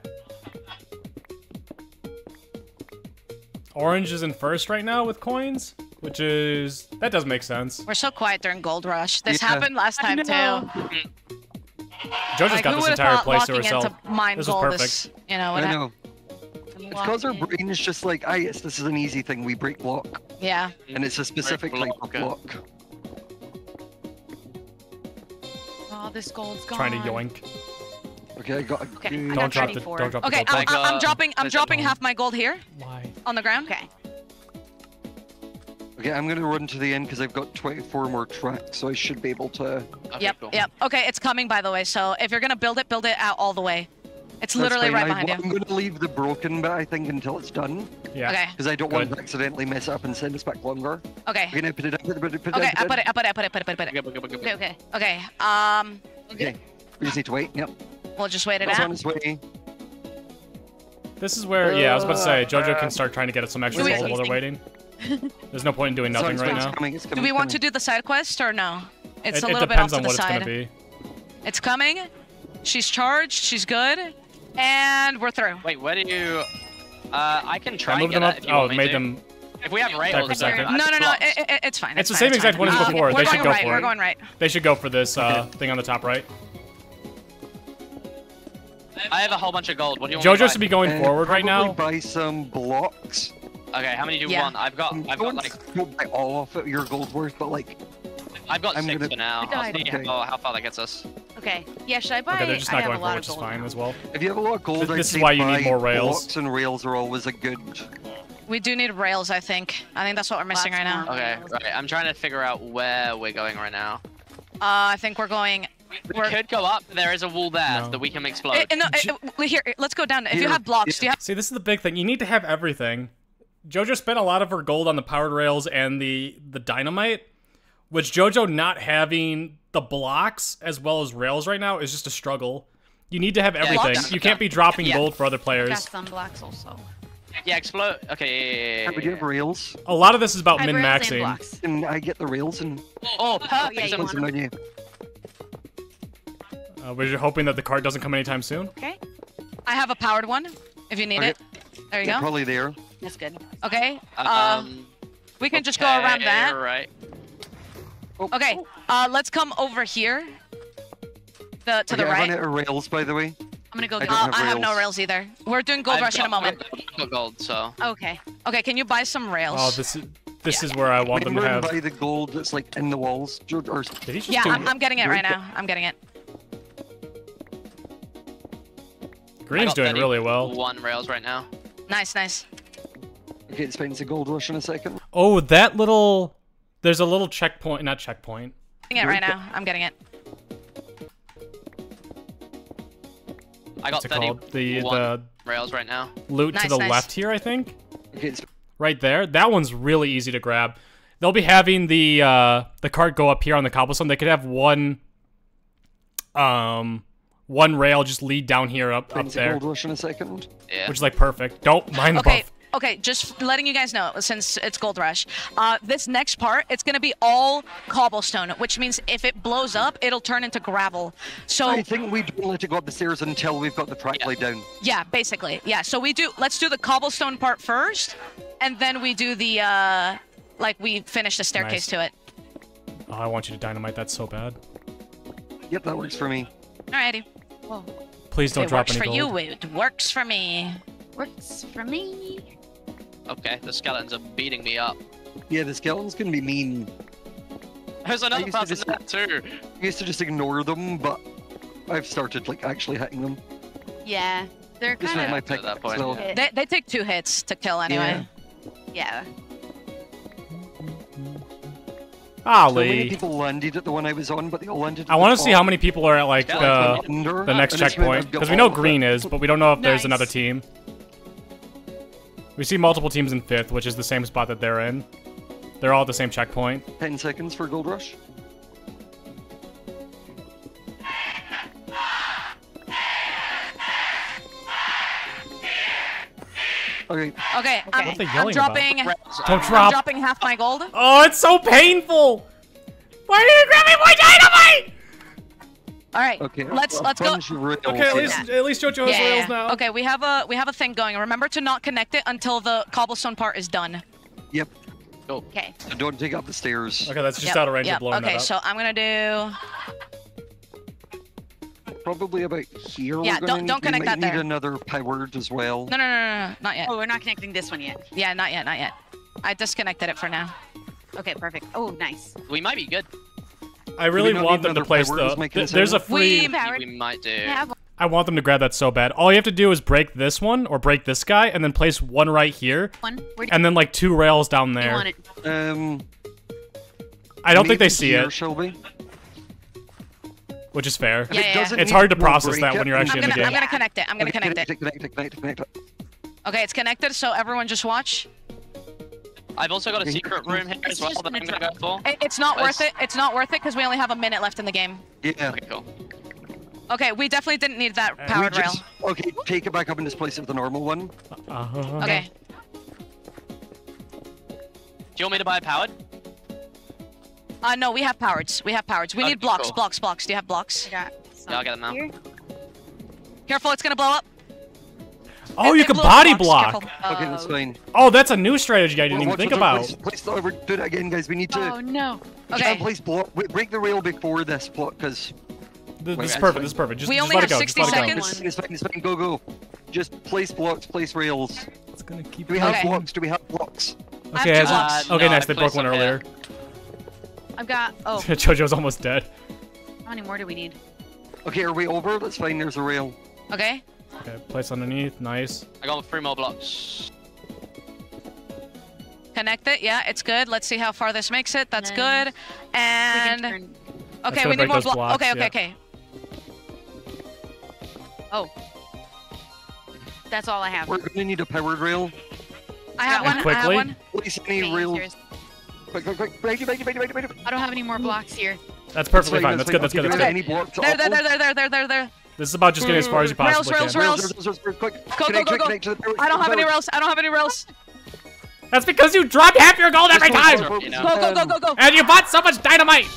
Orange is in first right now with coins, which is... That does make sense. We're so quiet during Gold Rush. This yeah. happened last time, too. Mm. JoJo's like, got this entire place to herself. This is perfect. This, you know, I know. It's because our is just like, I guess this is an easy thing. We break block. Yeah. And it's a specific type of block. Oh, this gold's gone. Trying to yoink. Okay, I got. Okay, don't, drop the, don't drop the. Okay, gold. Okay, I'm, I'm dropping. I'm dropping half my gold here. Why? On the ground. Okay. Okay, I'm gonna run to the end because I've got 24 more tracks, so I should be able to. Okay, yep, cool. yep. Okay, it's coming by the way. So if you're gonna build it, build it out all the way. It's That's literally fine. right behind I, you. I'm gonna leave the broken bit, I think, until it's done. Yeah. Okay. Because I don't Good. want to accidentally mess up and send us back longer. Okay. We're gonna put it up, put it, put it, put it, put it, I put it, I put it, I put it, put it, put it. Okay, okay, okay. Okay. Okay. Um. Okay. okay. We just need to wait. Yep. We'll just wait it it's out. on its way. This is where, yeah, I was about to say, Jojo can uh, start trying to get us some extra gold while they're waiting. There's no point in doing nothing right now. Coming, coming, do we want coming. to do the side quest or no? It's it, a little it bit off to the side. It's, be. it's coming. She's charged. She's good. And we're through. Wait, what do you... Uh, I can try I moved them up. oh, made them... If we have rails, no, no, no, no, it, it's fine. It's, it's the same exact one as uh, before. they should go right, for we're it. We're going right. They should go for this uh, thing on the top right. I have a whole bunch of gold. What do you want? Jojo should be going forward right now. Buy some blocks. Okay, how many do you Yeah. want? I've got, I've got like, don't buy all of your gold worth, but like, I've got I'm 6 gonna- for now. I'll see Okay. how, how far that gets us. Okay. Yeah, should I buy? Okay, they're just not have going a lot forward, of which is fine now. as well. if you have a lot of gold, This- I'd this is why you need more rails. Blocks and rails are always a good. We do need rails, I think. I think that's what we're missing Lots right now. Okay, right. I'm trying to figure out where we're going right now. Uh, I think we're going. We We're, could go up. There is a wall there No. that we can explode. Eh, eh, no, eh, eh, here, let's go down. If you have blocks, do you have? See, this is the big thing. You need to have everything. JoJo spent a lot of her gold on the powered rails and the the dynamite, which JoJo not having the blocks as well as rails right now is just a struggle. You need to have everything. blocks- You can't be dropping Yeah. gold for other players. Got some blocks also. Yeah, explode. Okay, yeah, yeah, yeah, But yeah, you have yeah. rails, A lot of this is about min rails and maxing. and I get the rails and Oh, Oh, yeah, you So- place them want down you. Uh, we're hoping that the card doesn't come anytime soon. Okay. I have a powered one. If you need Okay. it. There you They're go. probably there. That's good. Okay. Um, um, we can just go around that. Right. Okay. Uh, let's come over here. The to Okay, the I run right. out rails, by the way. I'm gonna go I get. Uh, have I have no rails. rails either. We're doing gold I've rush in a moment. I've got gold, so. Okay. Okay, can you buy some rails? Oh, this is this is where I want them to Remember have. and buy the gold that's like in the walls. Or, or Did he just yeah, I'm, I'm getting it right now. I'm getting it. Green's doing really well. One rails right now. Nice, nice. Okay, spends a gold rush in a second. Oh, that little. There's a little checkpoint, not checkpoint. Getting it right now. I'm getting it. I got What's it called? The the rails right now. loot to the nice. left here, I think. Okay, it's Right there. That one's really easy to grab. They'll be having the uh the cart go up here on the cobblestone. They could have one um one rail just lead down here up up spends a there, gold rush in a second. Yeah. which is like perfect. Don't mind the Okay, buff. Okay, just letting you guys know, since it's Gold Rush, uh, this next part, it's gonna be all cobblestone, which means if it blows up, it'll turn into gravel. So, I think we don't let it go up the stairs until we've got the track Yeah. laid down. yeah, basically, yeah. So we do, let's do the cobblestone part first, and then we do the, uh, like we finish the staircase Nice. to it. Oh, I want you to dynamite that so bad. Yep, that works for me. Alrighty. Whoa. Please don't it drop works any for gold. you, it works for me. Works for me. Okay, the skeletons are beating me up. Yeah, the skeletons can be mean. There's another used to person just- there too. I used to just ignore them, but I've started like actually hitting them. Yeah. They're Just kind with of. my pick At that point, So, yeah. They, they take two hits to kill anyway. Yeah. so many people landed at the one I was on, but they all landed. I want to see how many people are at like Yeah, uh, the next and it's meant checkpoint because we know all of it. green is, but we don't know if there's another team. We see multiple teams in fifth, which is the same spot that they're in. They're all at the same checkpoint. Ten seconds for gold rush. Okay, Okay, I'm, What are they I'm dropping. Rails, Don't um, I'm drop. dropping half my gold. Oh, it's so painful. Why are you grabbing my dynamite? All right, okay. let's let's go. bunch of rails Okay, at least at least JoJo has Yeah, rails now. Okay, we have a we have a thing going. Remember to not connect it until the cobblestone part is done. Yep. Oh, okay. So don't take up the stairs. Okay, that's just Yep, out of range yep. of blowing Okay, that up. so I'm gonna do. Probably about here. Yeah, we're don't- gonna don't need, we connect might that need there. another powered as well. No, no, no, no, no, not yet. Oh, we're not connecting this one yet. Yeah, not yet, not yet. I disconnected it for now. Okay, perfect. Oh, nice. We might be good. I really want them to place power, is the. th- there's a free. We might do. I want them to grab that so bad. All you have to do is break this one or break this guy, and then place one right here, one. And then like two rails down there. Um, I don't think they see here, it, Shelby. which is fair. Yeah, it yeah. It's hard to process that it. when you're actually I'm in the gonna I'm gonna connect it. I'm gonna Okay, connect it. Connect connect connect connect it. Okay, it's connected. So everyone just watch. I've also got a secret room here as well that I'm gonna gonna go for. It, it's not Nice. worth it. It's not worth it because we only have a minute left in the game. Yeah. Okay, cool. Okay, we definitely didn't need that We powered rail. just, okay, take it back up and just place it with the normal one. Uh-huh. Okay. Do you want me to buy a powered? Uh, no, we have powereds. We have powereds. We Okay, need blocks, cool. blocks, blocks. Do you have blocks? I got Yeah, I'll get them now. here. Careful, it's gonna blow up. Oh, you can body blocks, block. careful. Okay, that's Oh. fine. Oh, that's a new strategy I didn't even Watch think it, about. Place, place the over, do it again, guys. We need to Oh no. try Okay. and place block. wait, Break the rail before this block, because Th- Wait, This is perfect. This is perfect. Just, We just only let have it go. 60 just let it go. seconds. It's fine, it's fine, go, go. Just place blocks, place rails. It's gonna keep Do we have Okay. blocks? Do we have blocks? Okay, have as- two blocks. okay, no, nice. I They broke one earlier. I've got. Oh, Jojo's almost dead. how many more do we need? Okay, are we over? That's fine, there's a rail. Okay. Okay, place underneath. Nice. I got three more blocks. Connect it. Yeah, it's good. Let's see how far this makes it. That's Then good. We can And turn. okay, we need more those blocks. blocks, Okay, okay, yeah. okay. Oh. That's all I have. We're gonna need a powered rail. I have And one. I have one. Place any Okay, rails. here's- Quick, quick, quick. Ready, ready, ready, ready, ready. I don't have any more blocks here. That's perfectly fine, fine. that's That's good. That's good. That's good. There, there, there, there, there, there, there, there. This is about just getting as far as you Rails, possibly rails, can. rails. Rails, rails, rails, rails, quick. Go, go, Connect, go, go. connect to the power- I don't have any power- rails. I don't have any rails. That's because you dropped half your gold every Just time, focus, You know. Go, go, go, go, go. and you bought so much dynamite.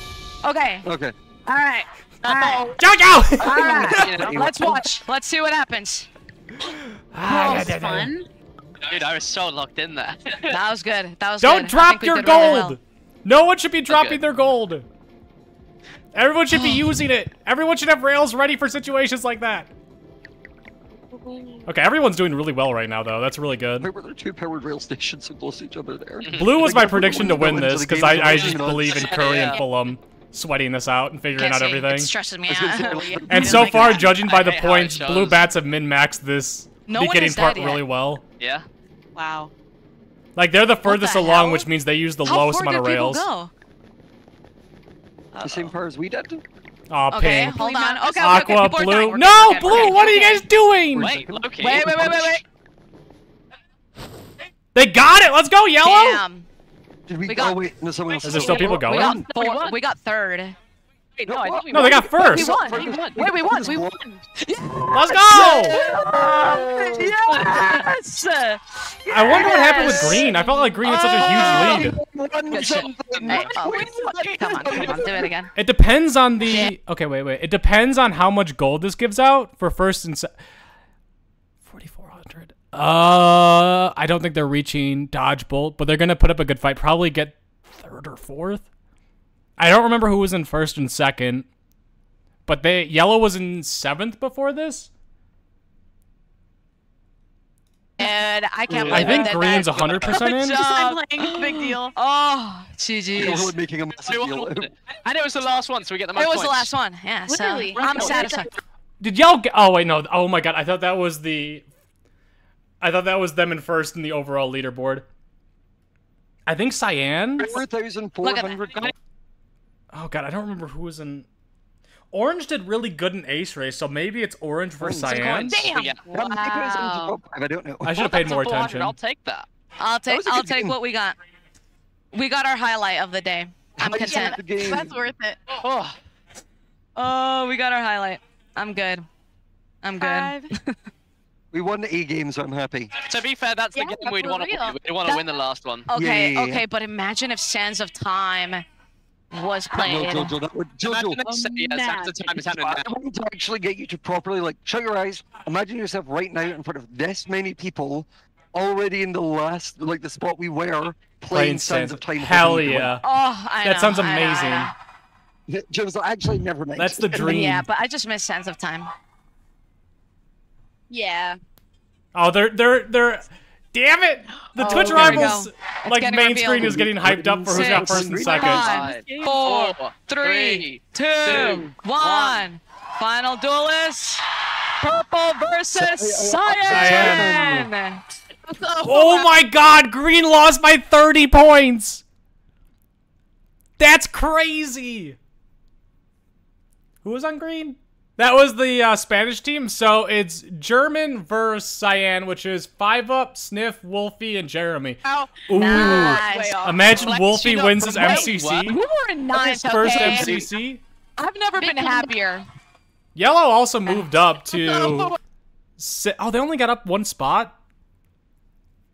Okay. Okay. All right. All right. Jojo. All right. You know? Let's watch. Let's see what happens. Ah, That was fun. Dude, I was so locked in there. That was good. That was Don't good. I drop think we your did really gold. well. No one should be dropping Okay. their gold. Everyone should be oh. using it. Everyone should have rails ready for situations like that. Okay, everyone's doing really well right now, though. That's really good. Why were there two powered rail stations so close to each other there? Mhm. Blue was my prediction to win this because I, I just believe in knowledge. Curry Yeah. and Fulham sweating this out and figuring out everything. It stresses me I was gonna say, out. And Yeah, so like far, that. judging by I the hate how it points, Blue. Bats have min-maxed this No beginning part yet. really well. Yeah. Wow. Like they're the furthest the along, which means they use the How lowest far amount did of people rails. go? The same power as we did? Aw, Okay, pink. hold on. Okay, okay, okay. Aqua, people are dying. blue. No, we're blue. we're What are you guys doing? Wait, Loki. Wait, wait, wait, wait, wait. They got it. Let's go, yellow. Damn. Did we, We got- oh wait, no, someone else Is there still people going? We got four, we got third. Wait, no, I think we No, they got We first. won. We won. Wait, we won. We won. Let's go. Yes. I wonder what happened with green. I felt like green had such a huge lead. Good. Hey, oh, come on, come on, do it again. It depends on the. Okay, wait, wait. It depends on how much gold this gives out for first and. Se- 4,400. Uh, I don't think they're reaching Dodgebolt, but they're gonna put up a good fight. Probably get third or fourth. I don't remember who was in first and second, but they yellow was in seventh before this. And I can't I believe think I did green's that. 100% in. Good job. I'm playing. Big deal. Oh, You're GG's. making a massive deal. won? And it was the last one, so we get the most It was the last one. Yeah, so Literally. I'm satisfied. Did y'all Get, oh wait, no. Oh my god, I thought that was the. I thought that was them in first in the overall leaderboard. I think Cyan. 4,400 gold. Oh god, I don't remember who was in. Orange did really good in Ace Race, so maybe it's Orange oh, versus Orange. Oh, Cyan. Damn. Yeah. I'm thinking it's in the Wow. I don't know. I should have paid more 400, attention. I'll take that. I'll take was a I'll take game. what we got. We got our highlight of the day. I'm content. of the game. That's worth it. Oh, Oh, we got our highlight. I'm good. I'm good. Five. We won the A game, so I'm happy. to be fair, that's the Yeah, game we'd want to win. We'd want to win the last one. Okay, Yeah, yeah, yeah. okay, but imagine if Sands of Time was No. Jojo, that would Jojo. Imagine if, oh, yeah, Sands of Time is happening I now. want to actually get you to properly like shut your eyes. Imagine yourself right now in front of this many people, already in the last like the spot we were playing, Playing Sands Sands. of Time. Hell hoping you could Oh, yeah. I That know, sounds I know, I amazing. know. Jojo, actually never mind. That's the dream. Yeah, but I just miss Sands of Time. Yeah. Oh, they're they're they're. Damn it! The Oh, Twitch rivals, like main revealed. screen, is getting hyped up for who's got Six, first and second. five, four, Four, three, two, two, one. Final duelist. Purple versus Cyan. Cyan. Oh my god, green lost by 30 points! That's crazy! Who was on green? That was the uh, Spanish team, so it's German versus Cyan, which is 5 up, Sniff, Wolfie, and Jeremy. Ooh. Nice. Imagine Flex, Wolfie wins his from- Wait, MCC. We were in ninth, His first? MCC. I've never been happier. Yellow also moved up to. Si- oh, they only got up one spot?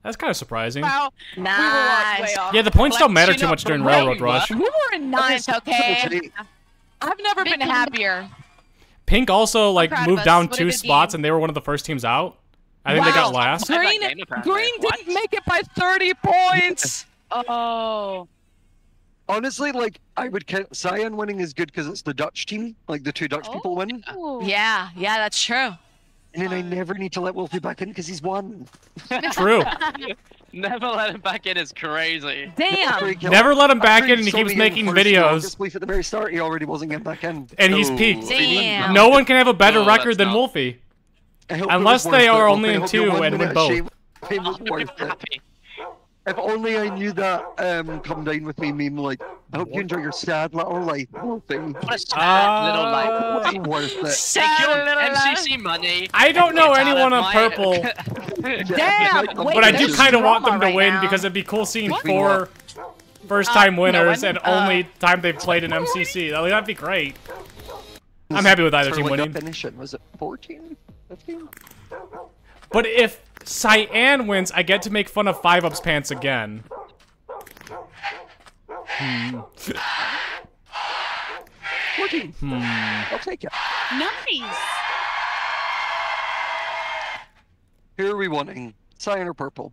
That's kind of surprising. Wow. Nice. Yeah, the points don't matter too much during Railroad we Rush. We were in ninth, okay? I've never been happier. Pink also like moved down What two spots, game. and they were one of the first teams out. I think they got last. Green. Green didn't make it by 30 points. Oh. Honestly, like I would count Cyan winning is good because it's the Dutch team, like the two Dutch people win, Yeah, yeah, that's true. and then I never need to let Wolfie back in because he's won. True. Never let him back in is crazy. Damn. Never let him back in, and he keeps making videos. August belief at the very start, he already wasn't getting back in. And he's peaked. Damn. No one can have a better No, record than not. Wolfie. I hope it Unless they are only in two and win minute both. shame- shame was worth it. Happy. If only I knew that um, come down with me meme like, I hope you enjoy your sad little life, Wolfie. What a sad little life. It was worth it. Sad Take your little MCC money. I don't know anyone on purple, Damn. Wait, but I do kind of want them to right win now. because it'd be cool seeing What? four first-time Uh, winners no and? Uh, only time they've played in MCC. I mean, that'd be great. I'm happy with either team like winning. definition, was it 14? 15? But if Cyan wins, I get to make fun of Five Up's pants again. Hmm. 14. Hmm. I'll take it. Nice. Who are we wanting? Cyan or purple?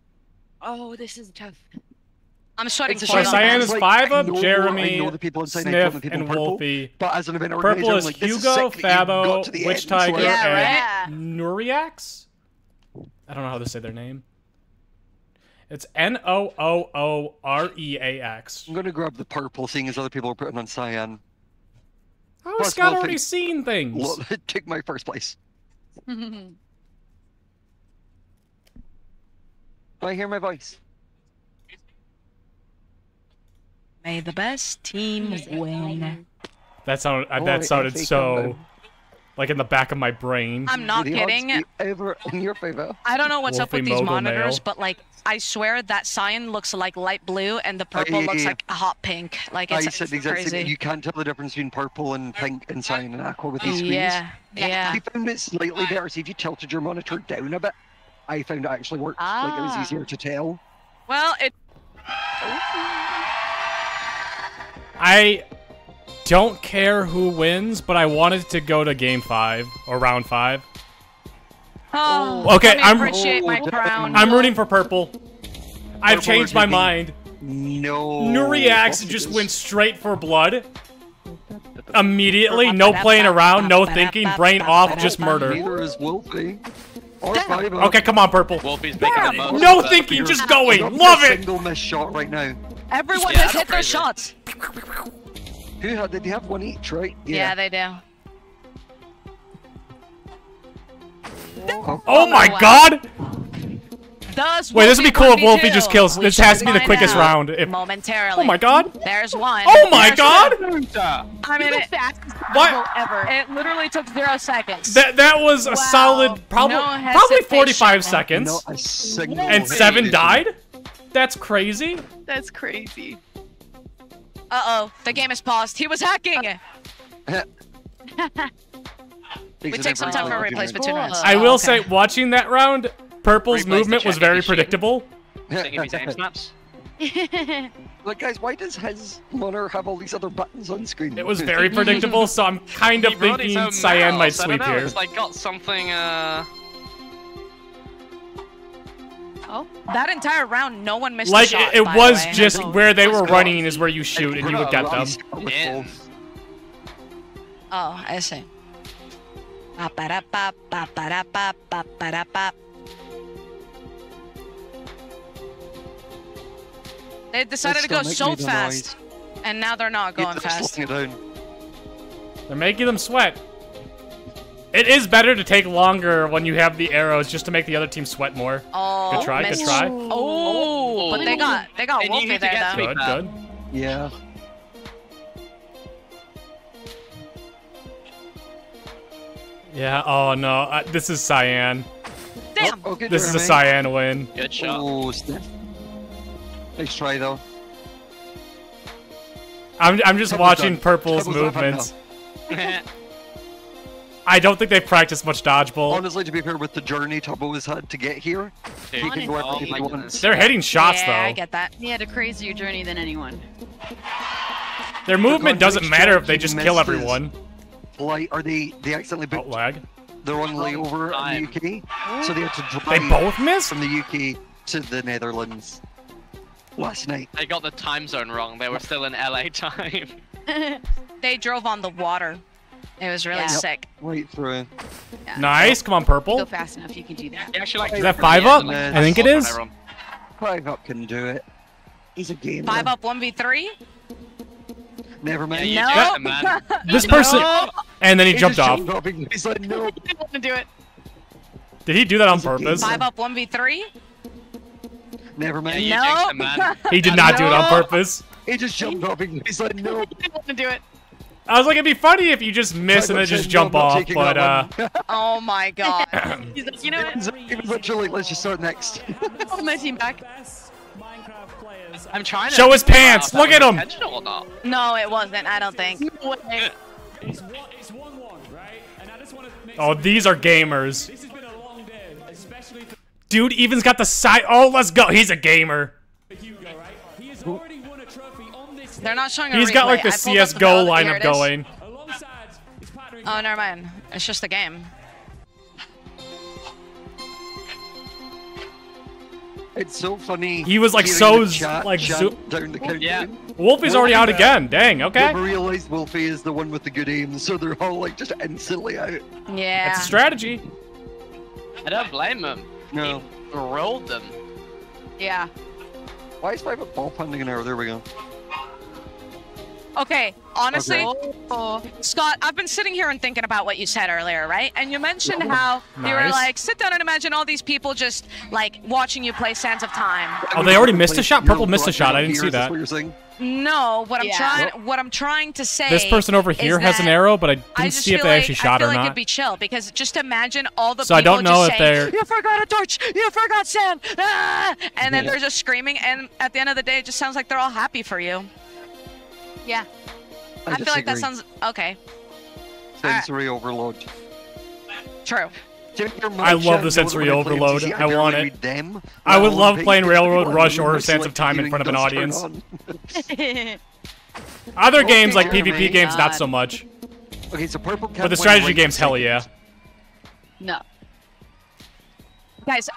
Oh, this is tough. I'm sweating It's a for So. Cyan is Five I Up, know- I Jeremy, know the people inside, I know Sniff, the people and purple, Wolfie. But as an event organizer, Purple I'm is like, Hugo, sick that you got Fabo, to Witch end, Tiger, Yeah, and Nuriax? I don't know how to say their name. It's N O O O R E A X. I'm gonna grab the purple, seeing as other people are putting on cyan. How has Scott Wolfie. already seen things? Well, take my first place. Do I hear my voice? May the best team win. That sounded uh, Oh, that sounded so I'm like in the back of my brain. I'm not The odds kidding. be Ever in your favor? I don't know what's up with these monitors, Mail. but like I swear that cyan looks like light blue and the purple yeah, looks like a hot pink. Like I it's said the exact same. crazy. You can't tell the difference between purple and pink and cyan and aqua with these screens. Yeah, yeah. I found it slightly better. See, if you tilted your monitor down a bit, I found it actually worked. Like it was Ah. easier to tell. Well, it. I don't care who wins, but I wanted to go to game five or round five. Oh, Okay, I'm- appreciate my Oh, crown. I'm rooting for purple. I've Purple changed my mind. No. Nuriax just went straight for blood. Immediately, no playing around, no thinking, brain off, just murder. Neither is Wolfie. Okay, come on, purple. Wolfie's making the most. No thinking, just going. Love it. Single missed shot right now. Everyone has hit their crazy. shots. Who had? Did they have one each? Right? Yeah, they do. Oh, oh my wow. god! Does Wait, this would be cool if 1v2? Wolfie just kills. We This has to be the quickest out round. If, Momentarily. oh my god! There's one. Oh my There's god! two. I mean, it, What? ever. It literally took zero seconds. That that was a Wow. solid, probably No probably 45 seconds. Not a single. And seven died? That's crazy. That's crazy. Uh oh, the game is paused. He was hacking. we take some time for replays, but two minutes. I will Oh, say, watching that round, Purple's Replays movement was very predictable. Thinking his aim snaps. Like, guys, why does his monitor have all these other buttons on screen? It was very predictable, so I'm kind of He thinking own Cyan might mouse, I don't sweep know, here. It's like got something. Uh, Oh, that entire round, no one missed Like, a shot. it, it by the was way. just where they were Let's running is where you shoot and you would get them. in. Oh, I see. They decided to go so me the fast, and now they're not going fast. slowing it down. They're making them sweat. It is better to take longer when you have the arrows just to make the other team sweat more. Oh, Good try, good try. Oh, but they got they got Wolfie there though. Good, that. good. Yeah. Yeah, oh no, uh, this is Cyan. Damn. Oh, okay, This is a Jeremy. Cyan win. Good shot. Oh, snap. Nice try, though. I'm, I'm just That watching done. Purple's That was not movements. I don't think they've practiced much dodgeball. Honestly, to be fair, with the journey Tubbo has had to get here, he can go Oh everything my he wants. They're hitting shots yeah, though. I get that. He had a crazier journey than anyone. Their movement doesn't matter if they just kill everyone. Like, are they? They accidentally Out booked lag. the wrong oh, layover in the UK, so they had to drive They both missed? from the UK to the Netherlands. last night. They got the time zone wrong. They were still in LA time. they drove on the water. It was really Yep, sick. Right through. Nice. Come on, purple. Go fast enough, you can do that. actually like Is that five up? I think it is. Five up can do it. He's a gamer. Five up, one v three. Never mind. Yeah, No. you did it, man. This person, and then he, He jumped off. jumped off. He's like, no. didn't want to do it. Did he do that on purpose? Five up, one v three. Never mind. you No. jinxed it, man. He did not do it on purpose. He just jumped off. He's like, no. Didn't want to do it. I was like, it'd be funny if you just miss and then just jump off, but uh, Oh my god. He's like, you know what? He was literally, let's just start next. Hold my team back. I'm trying to Show his pants, look at him. intentional or not. No, it wasn't. I don't think. It's one, it's one one, right? And I just want to make oh, these are gamers. This has been a long day, especially for Dude, Even's got the side. Oh, let's go. He's a gamer. They're not showing a He's got like the I the CS:GO lineup going. Alongside his partner in Oh, never mind. It's just a game. It's so funny. He was, like, so the chat like, chant so- down the countdown. Yeah. Wolfie's already out again. Dang. Okay. Never realized Wolfie is the one with the good aim, so they're all like just instantly out. Yeah. That's a strategy. I don't blame him. No. He rolled them. Yeah. Why is five up ball punting an hour? There we go. Okay, honestly, Okay. Scott, I've been sitting here and thinking about what you said earlier, right? And you mentioned how you were like, sit down and imagine all these people just like watching you play Sands of Time. Oh, they already missed a shot. Purple missed a shot. I here, didn't see that. What you're saying? No, what I'm Yeah. trying, what I'm trying to say. This person over here has an arrow, but I didn't I see if feel they like, actually I shot feel or like not. it'd be chill because just imagine all the So I people don't know just if saying, they're- "You forgot a torch! You forgot sand!" Ah! And then Yeah. they're just screaming, and at the end of the day, it just sounds like they're all happy for you. Yeah. I, feel like that sounds okay. sensory overload. True. Do you think your I love the sensory that when I play overload. I want it. read Them, I would love playing Railroad Rush or Sands of Time in front of an audience. Other Okay, games like Jeremy. PvP games, not so much. Okay, so purple. But the strategy games, hell yeah. No. Guys,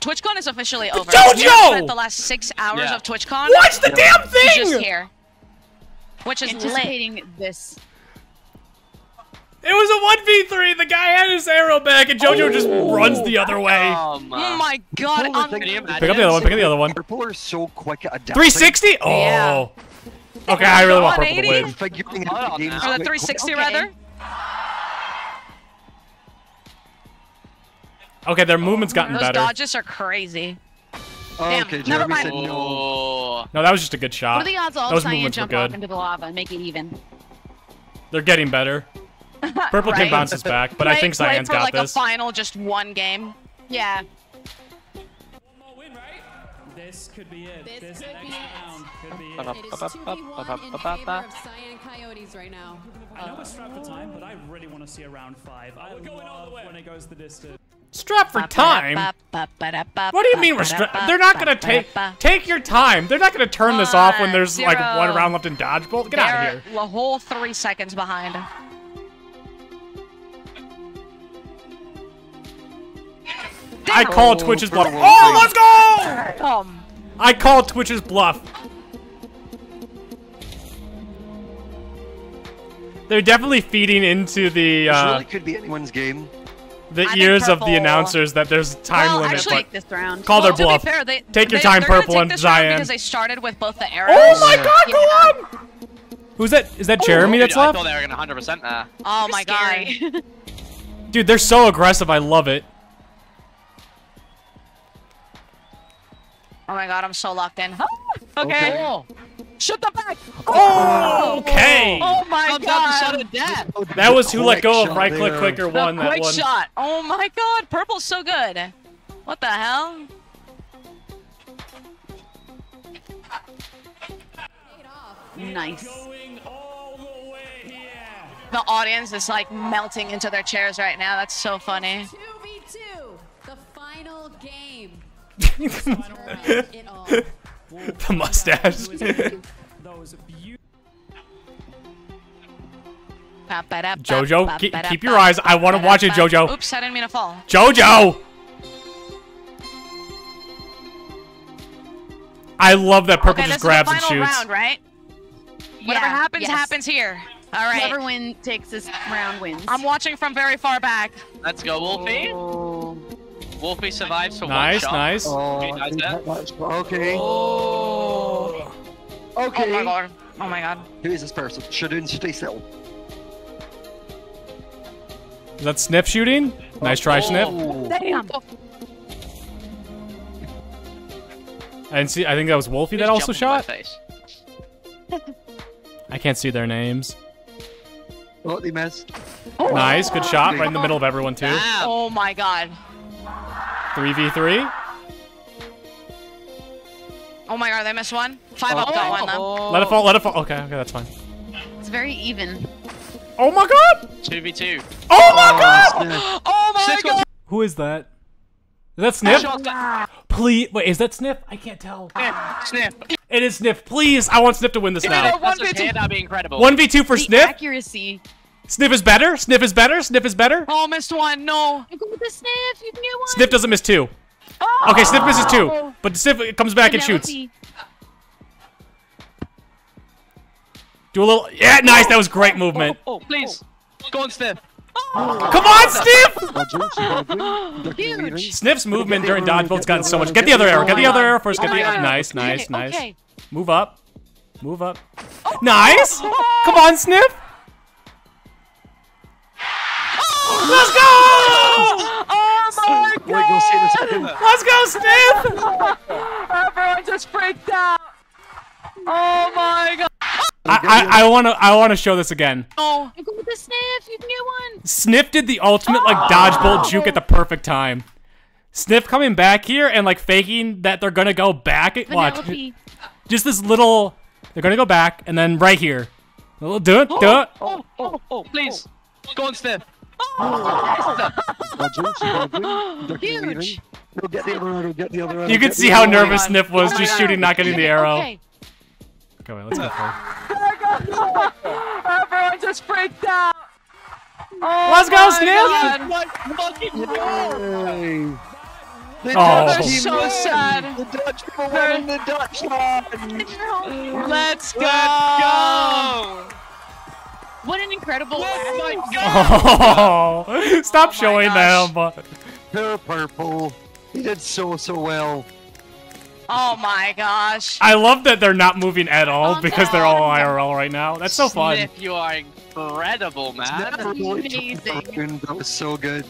TwitchCon is officially over. Jojo! We have spent the last six hours Yeah. of TwitchCon. Watch the damn thing! Just thing! here. Which is lit. Anticipating this. It was a 1v3. The guy had his arrow back, and JoJo just runs the other way. Oh Oh my. my god. Well, the um, thing- Can you imagine? Pick up the other one. Pick up the other one. Purple are so quick at adapting. 360? Oh. Yeah. Okay, I really want purple to win. Figuring out the game's or the 360 Okay. rather. Okay, their movement's gotten Those better. dodges are crazy. Oh, Damn, okay, never mind. said no. Oh. No, that was just a good shot. What are the odds all Those Cyan movements were jump off good. into the lava and make it even? They're getting better. Purple Right. can bounces back, but I Play- think play Cyan's for got like this. a final, just one game. Yeah. More win, right? This could be it. This This, could next be it. round could be it. It is 2v1 in favor of Cyan Coyotes right now. I know we're strapped for time, but I really want to see a round five. I We're going all the love when it goes the distance. Strap for time? What do you mean we're strapped? They're not gonna take take your time. They're not gonna turn this off when there's like one round left in dodgeball. Get out of They're here. a whole three seconds behind. I call Twitch's bluff. Oh, let's go! I call Twitch's bluff. They're definitely feeding into the This uh, really could be anyone's game. The I ears of the announcers that there's time well, limit. actually, but This round. call well, their bluff. fair, they, Take your time, Purple and this round Cyan. because they started with both the arrows. Oh my God, Yeah. go on! Who's that? Is that oh, Jeremy Dude, that's I left? thought they were gonna 100% there. Uh, oh my Scary. god. Dude, they're so aggressive. I love it. Oh my god, I'm so locked in. Ah, okay. Oh. Shut the back. Oh, okay. Oh my Comes out the sudden god. death. That was who let go of right click quicker The one. That quick one. shot. Oh my god, purple's so good. What the hell? Nice. The. The audience is like melting into their chairs right now. That's so funny. The mustache. Those beautiful. Jojo, keep- keep your eyes- I wanna watch it, Jojo. Oops, I didn't mean to fall. Jojo! I love that purple okay, just this grabs is and the final shoots. round, right? Whatever Yeah, happens, yes. happens here. All right. Whoever win takes this round wins. I'm watching from very far back. Let's go, Wolfie. Wolfie survives for Nice, one shot. nice. Oh, Wolfie dies there. Okay. Oh. Okay. Oh my god. Oh my god. Who is this person? Shadoon, stay still. Is that Snip shooting? Nice try, oh. Snip. Damn. And see, I think that was Wolfie that also Jumping shot. face. I can't see their names. Oh, they missed. Nice, good shot, right in the middle of everyone too. Oh my god. Three v three. Oh my god, they missed one. Five up got one though. Let it fall. Let it fall. Okay, okay, that's fine. It's very even. Oh my god! 2v2. Oh my oh, god! Oh my Snip's god. Who is that? Is that Snip? Shot. Please, wait, is that Snip? I can't tell. Snip. It is Snip. Please, I want Snip to win this If now. that's his hand, that'd be incredible. One v two for The Snip. accuracy. Snip is better. Snip is better. Snip is better. Oh, missed one. No. Go with the sniff. You can get one. Snip doesn't miss two. Oh. Okay, Snip misses two, oh. but Snip comes back and shoots. Do a little. Yeah, nice. That was great movement. Oh, oh please. Go on, Snip. Come on, Snip. Huge. Snip's movement during dodgeball's gotten so much. Get the other arrow. Get the other arrow first. Get Oh the my God. nice, nice, nice. okay. Move up. Move up. Nice. Come on, Snip. Let's go! Oh my god. Wait, you'll see in a second. Let's go, Snip! Everyone just freaked out. Oh my god. I, I, I wanna I wanna show this again. Oh. Go with the sniff. You can get one. Sniff did the ultimate like dodgeball juke at the perfect time. Sniff coming back here and like faking that they're gonna go back. Watch, Penelope. just this little. They're gonna go back and then right here. A little do it, do it. Oh, oh, oh, please. Go on, Snip. Huge. No, get the other arrow, get the other arrow. You can see how nervous Sniff was oh just shooting, not getting the arrow. Okay. Okay, wait, let's go. forward. Oh Everyone just freaked out. Oh Let's go, my Sniff! God. The Oh. Dutch They're team so won. sad. The Dutch people won the Dutch land. Let's go. What an incredible. Oh, stop oh showing gosh. them. They're purple. He did so, so well. Oh my gosh. I love that they're not moving at all Oh, because they're no. all IRL right now. That's so fun. Snip, you are incredible, man. That amazing. That was so good.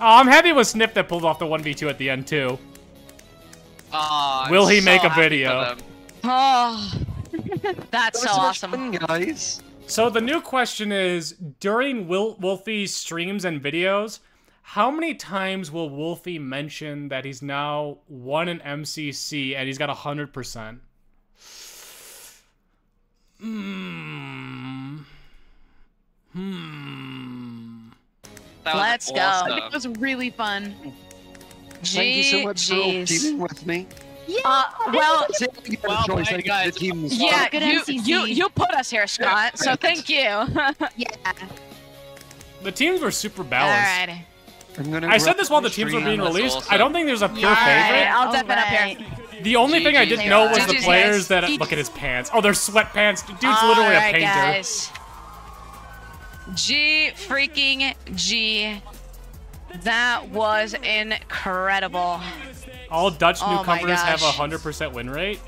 Oh, I'm happy with Sniff that pulled off the 1v2 at the end, too. Oh, I'm Will he so make a video? Oh. That's That so awesome. fun, guys. So the new question is, during Wil- Wolfie's streams and videos, how many times will Wolfie mention that he's now won an MCC and he's got 100%? Hmm. Hmm. Let's go. awesome. It was really fun. Thank you so much for Jeez. teaming with me. Uh, well, See, I get Well a choice. I guys. the teams. yeah, good you, MCC. you you put us here, Scott. So thank you. Yeah. The teams were super balanced. right. I'm gonna I said this while the teams were being released. awesome. I don't think there's a pure All right, favorite. I'll All dip it up here. The only thing I didn't know was guys. the GG's, players that guys. look at his pants. Oh, they're sweatpants. Dude's All literally a right, painter. guys. G freaking G. That was incredible. All Dutch Oh newcomers have a hundred percent win rate.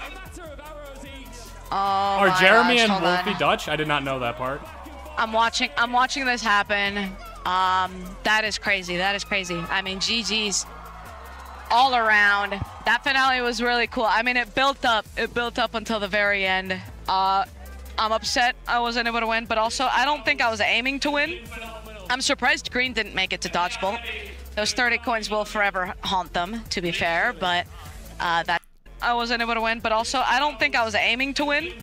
Oh Are Jeremy gosh, and Wolfie on. Dutch? I did not know that part. I'm watching. I'm watching this happen. Um, that is crazy. That is crazy. I mean, GG's all around. That finale was really cool. I mean, it built up. It built up until the very end. Uh, I'm upset I wasn't able to win, but also I don't think I was aiming to win. I'm surprised Green didn't make it to dodgeball. Those 30 coins will forever haunt them, to be fair, but uh, that I wasn't able to win. But also, I don't think I was aiming to win.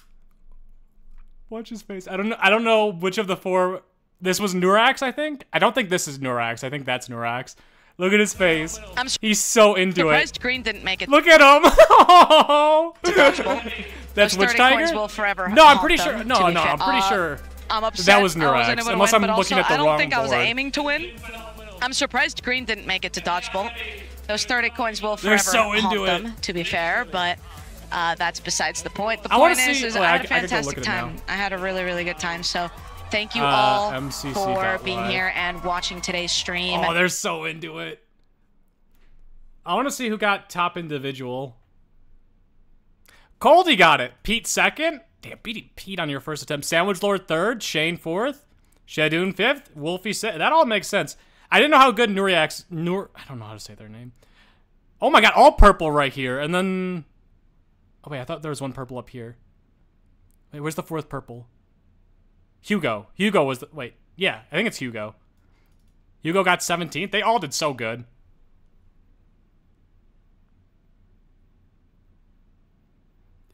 Watch his face. I don't know. I don't know which of the four. This was Nurax, I think. I don't think this is Nurax. I think that's Nurax. Look at his face. I'm He's so into surprised it. Green didn't make it. Look at him. that's Those which 30 tiger? coins will forever No, I'm pretty them, sure. No, no. I'm pretty Uh, sure. I'm upset. That was I able to unless win, I'm looking also, at the wrong I don't wrong think I was aiming to win. I'm surprised Green didn't make it to dodgeball. Those 30 coins will forever so into haunt it. them, to be fair, but uh, that's besides the point. The I point is, see- is I I had a c- I could go look fantastic now. time. I had a really, really good time. So thank you Uh, all MCC for being live. here and watching today's stream. Oh, they're so into it. I want to see who got top individual. Coldy got it. Pete second. Damn, beating Pete on your first attempt. Sandwich Lord third. Shane fourth. Shadoon fifth. Wolfie sixth. That all makes sense. I didn't know how good Nuriak's Nur. I don't know how to say their name. Oh my god, all purple right here, and then. Oh wait, I thought there was one purple up here. Wait, where's the fourth purple? Hugo. Hugo was the. Wait, yeah, I think it's Hugo. Hugo got 17th. They all did so good.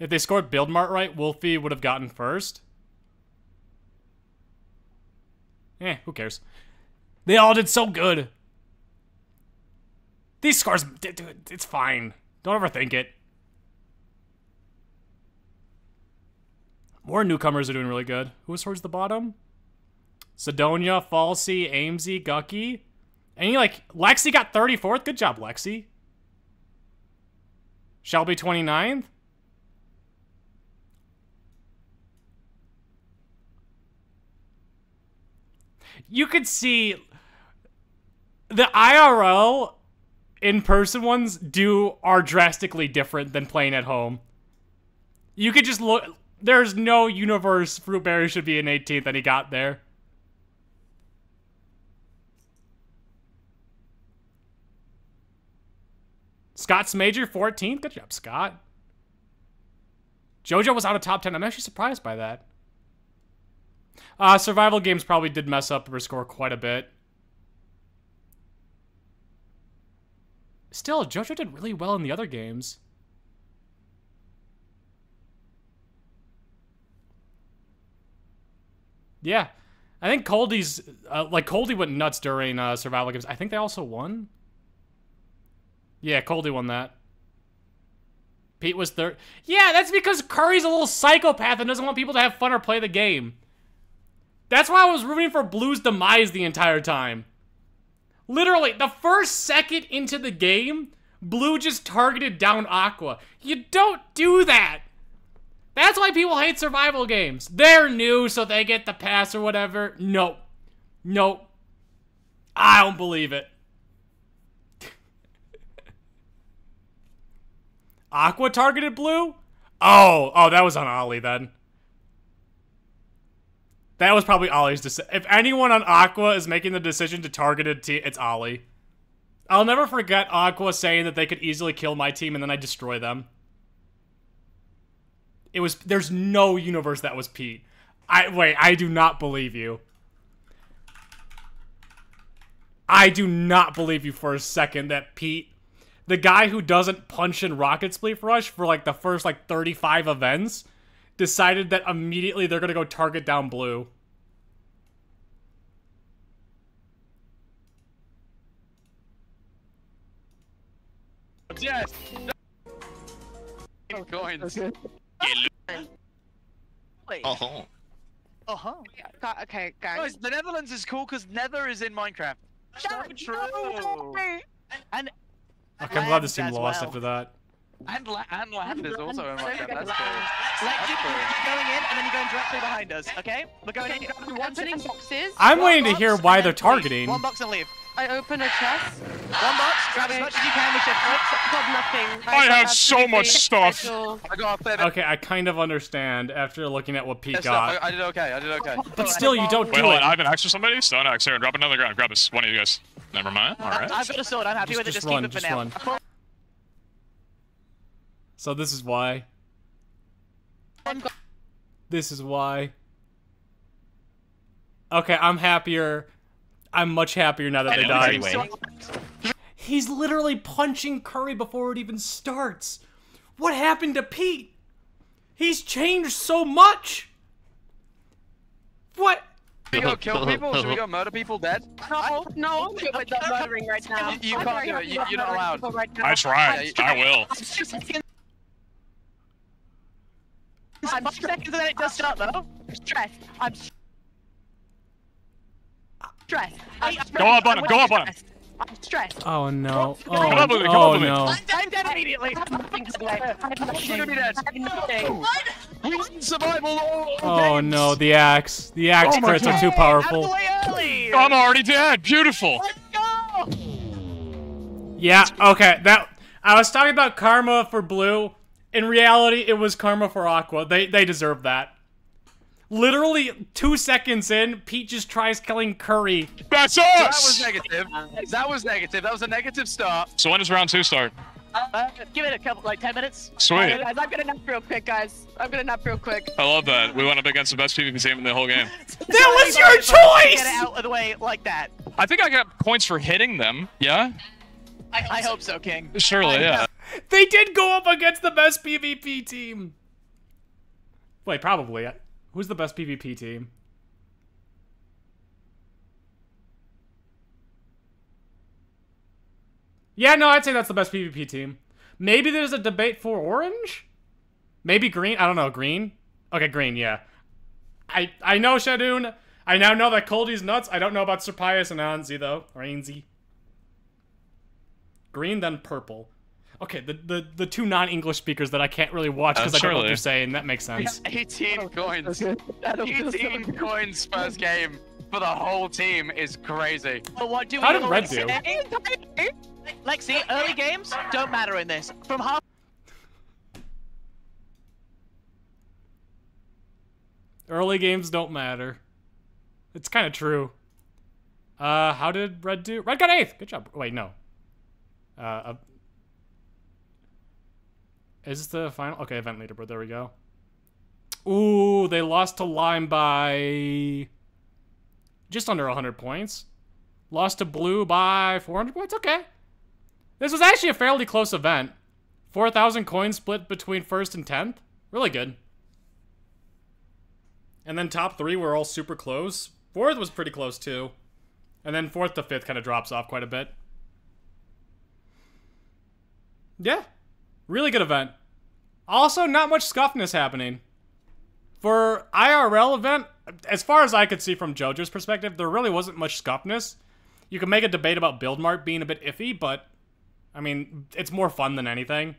If they scored Build Mart right, Wolfie would have gotten first. Eh, who cares? They all did so good. These scores, d- d- it's fine. Don't overthink it. More newcomers are doing really good. Who was towards the bottom? Sedonia, Falsey, Amesy, Gucky. And Any like Lexi got 34th. Good job, Lexi. Shelby 29th. You could see the IRL in-person ones do are drastically different than playing at home. You could just look there's no universe Fruit Fruitberry should be an 18th and he got there. Scott Smajor 14th. Good job, Scott. JoJo was out of top 10. I'm actually surprised by that. Uh, survival games probably did mess up her score quite a bit. Still, JoJo did really well in the other games. Yeah. I think Coldy's, uh, like, Coldy went nuts during uh, survival games. I think they also won. Yeah, Coldy won that. Pete was third. Yeah, that's because Curry's a little psychopath and doesn't want people to have fun or play the game. That's why I was rooting for Blue's demise the entire time. Literally, the first second into the game, Blue just targeted down Aqua. You don't do that. That's why people hate survival games. They're new, so they get the pass or whatever. Nope. Nope. I don't believe it. Aqua targeted Blue? Oh, oh, that was on Ollie then. That was probably Ollie's decision. If anyone on Aqua is making the decision to target a team, it's Ollie. I'll never forget Aqua saying that they could easily kill my team and then I destroy them. It was there's no universe that was Pete. I wait, I do not believe you. I do not believe you for a second that Pete, the guy who doesn't punch in Rocket Spleef Rush for like the first like 35 events, decided that immediately they're gonna go target down blue. Yes. Coins. Wait. Oh. Uh-huh. Okay, guys. Guys, the Netherlands is cool because Nether is in Minecraft. So true. And Okay, I'm glad this team lost well. after that. And, la- and land is also in So Minecraft. good. That's cool. Like, That's you, you're going in and then you're going directly behind us, okay? We're going in, Okay, you're going boxes. I'm one waiting to hear why they're targeting. One box and leave. I open a chest. One box, grab as much as you can with shift flips. Got nothing. I have so much stuff. I got a fair bit. Okay, I kind of understand after looking at what Pete Yes, no, got. I, I did okay. I did okay. But still, you don't Wait, do hold it. on. I have an axe for somebody. Stone axe. Here, drop it on the ground. Grab this. One of you guys. Never mind. All right. I've got a sword. I'm happy Just- with it. just Just, run, keep it for just now. run. So this is why. This is why. Okay, I'm happier. I'm much happier now that they died. Anyway. He's literally punching Curry before it even starts. What happened to Pete? He's changed so much. What? Should we go kill people? Should we go murder people dead? No, no, we're not murdering right now. You, you I'm can't very do it. happy You, about you're not allowed. people right now. I tried. I will. I'm five seconds and then it does start though. Stress. I'm stressed. I'm oh, oh, Go up on him. Go up on him. I'm stressed. Oh no. Oh, Come up with me, come oh up with me. no. I'm dead immediately. We need survival all Oh no, the axe. The axe Oh my crits are too powerful. I'm already dead. Beautiful. Yeah, okay. That I was talking about karma for blue. In reality, it was karma for aqua. They they deserve that. Literally two seconds in, Pete just tries killing Curry. That's That was negative. That was negative. That was a negative start. So when does round two start? Uh, give it a couple, like 10 minutes. Sweet. Alright, guys, I'm gonna nap real quick, guys. I'm gonna nap real quick. I love that. We went up against the best PvP team in the whole game. That was your Get choice! it out of the way like that. I think I got points for hitting them. Yeah? I, I hope so, King. Surely, yeah. They did go up against the best PvP team. Wait, probably. Who's the best PvP team? Yeah, no, I'd say that's the best PvP team. Maybe there's a debate for orange? Maybe green? I don't know, green? Okay, green, yeah. I I know Shadoon. I now know that Coldy's nuts. I don't know about Sir Pius and Anzi, though. Or. Green, then purple. Okay, the, the, the two non-English speakers that I can't really watch Uh, because I don't know what surely. they're saying. That makes sense. 18 coins. 18 coins first game for the whole team is crazy. But what do we How we did Red always do? say? Lexi, early games don't matter in this. From half. Early games don't matter. It's kind of true. Uh, how did Red do? Red got eighth. Good job. Wait, no. Uh, uh is this the final? Okay, event leaderboard. There we go. Ooh, they lost to Lime by just under 100 points. Lost to Blue by 400 points. Okay. This was actually a fairly close event. 4,000 coins split between first and 10th. Really good. And then top three were all super close. Fourth was pretty close too. And then fourth to fifth kind of drops off quite a bit. Yeah. Really good event. Also, not much scuffness happening. For IRL event, as far as I could see from JoJo's perspective, there really wasn't much scuffness. You can make a debate about build mart being a bit iffy, but I mean, it's more fun than anything.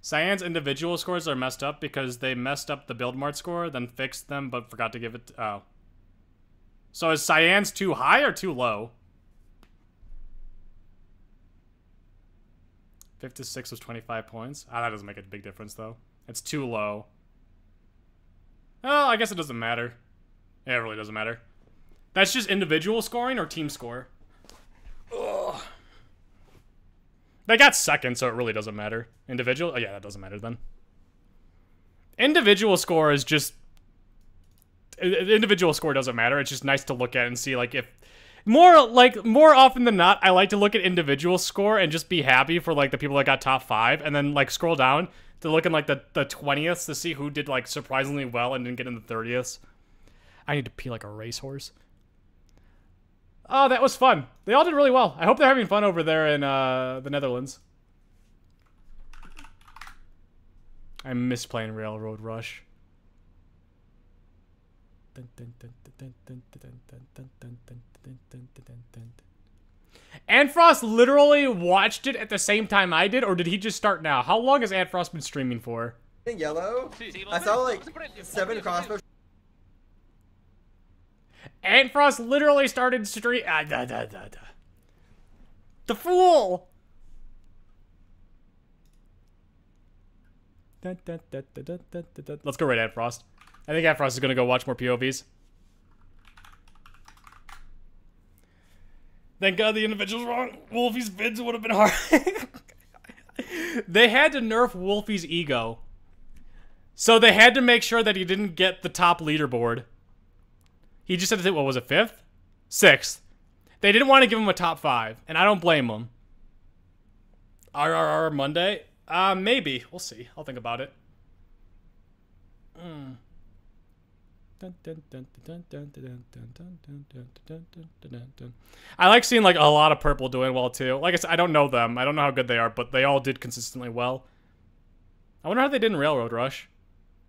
Cyan's individual scores are messed up because they messed up the build mart score, then fixed them, but forgot to give it. oh. So is Cyan's too high or too low? 56 was 25 points. Ah, that doesn't make a big difference, though. It's too low. Oh, I guess it doesn't matter. Yeah, it really doesn't matter. That's just individual scoring or team score? Ugh. They got second, so it really doesn't matter. Individual? Oh, yeah, that doesn't matter then. Individual score is just... Individual score doesn't matter. It's just nice to look at and see, like, if... More, like, more often than not, I like to look at individual score and just be happy for, like, the people that got top five, and then, like, scroll down to look in, like, the, the 20th to see who did, like, surprisingly well and didn't get in the 30th. I need to pee like a racehorse. Oh, that was fun. They all did really well. I hope they're having fun over there in uh, the Netherlands. I miss playing Railroad Rush. Antfrost literally watched it at the same time I did, or did he just start now? How long has Antfrost been streaming for? In yellow, I saw like seven crossbow. Antfrost literally started stream. Ah, da, da, da, da. The fool! Dun, dun, dun, dun, dun, dun, dun, dun. Let's go right at Frost. I think Frost is gonna go watch more POVs. Thank God the individual's wrong. Wolfie's vids would have been hard. they had to nerf Wolfie's ego. So they had to make sure that he didn't get the top leaderboard. He just said, to what was it, fifth? Sixth. They didn't want to give him a top five, and I don't blame them. RRR Monday? Uh, maybe. We'll see. I'll think about it. Mm. I like seeing like a lot of purple doing well too. Like I said, I don't know them. I don't know how good they are, but they all did consistently well. I wonder how they did in Railroad Rush.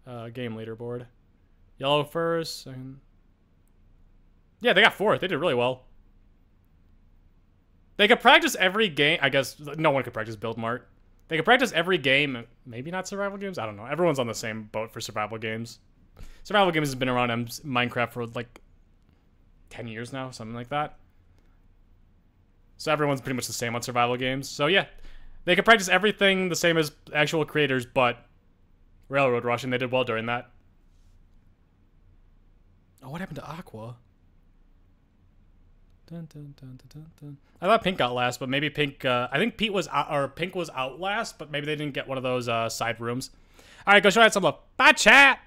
Uh, game leaderboard. Yellow first, second. Yeah, they got fourth. They did really well. They could practice every game. I guess no one could practice Build Mart. They could practice every game. Maybe not survival games. I don't know. Everyone's on the same boat for survival games. Survival games has been around Minecraft for like ten years now, something like that. So everyone's pretty much the same on survival games. So yeah, they could practice everything the same as actual creators, but Railroad Rush, and they did well during that. Oh, what happened to Aqua? Dun, dun, dun, dun, dun, dun. I thought Pink got last, but maybe Pink. Uh, I think Pete was out, or Pink was out last, but maybe they didn't get one of those uh, side rooms. All right, go show that some love. Bye, chat.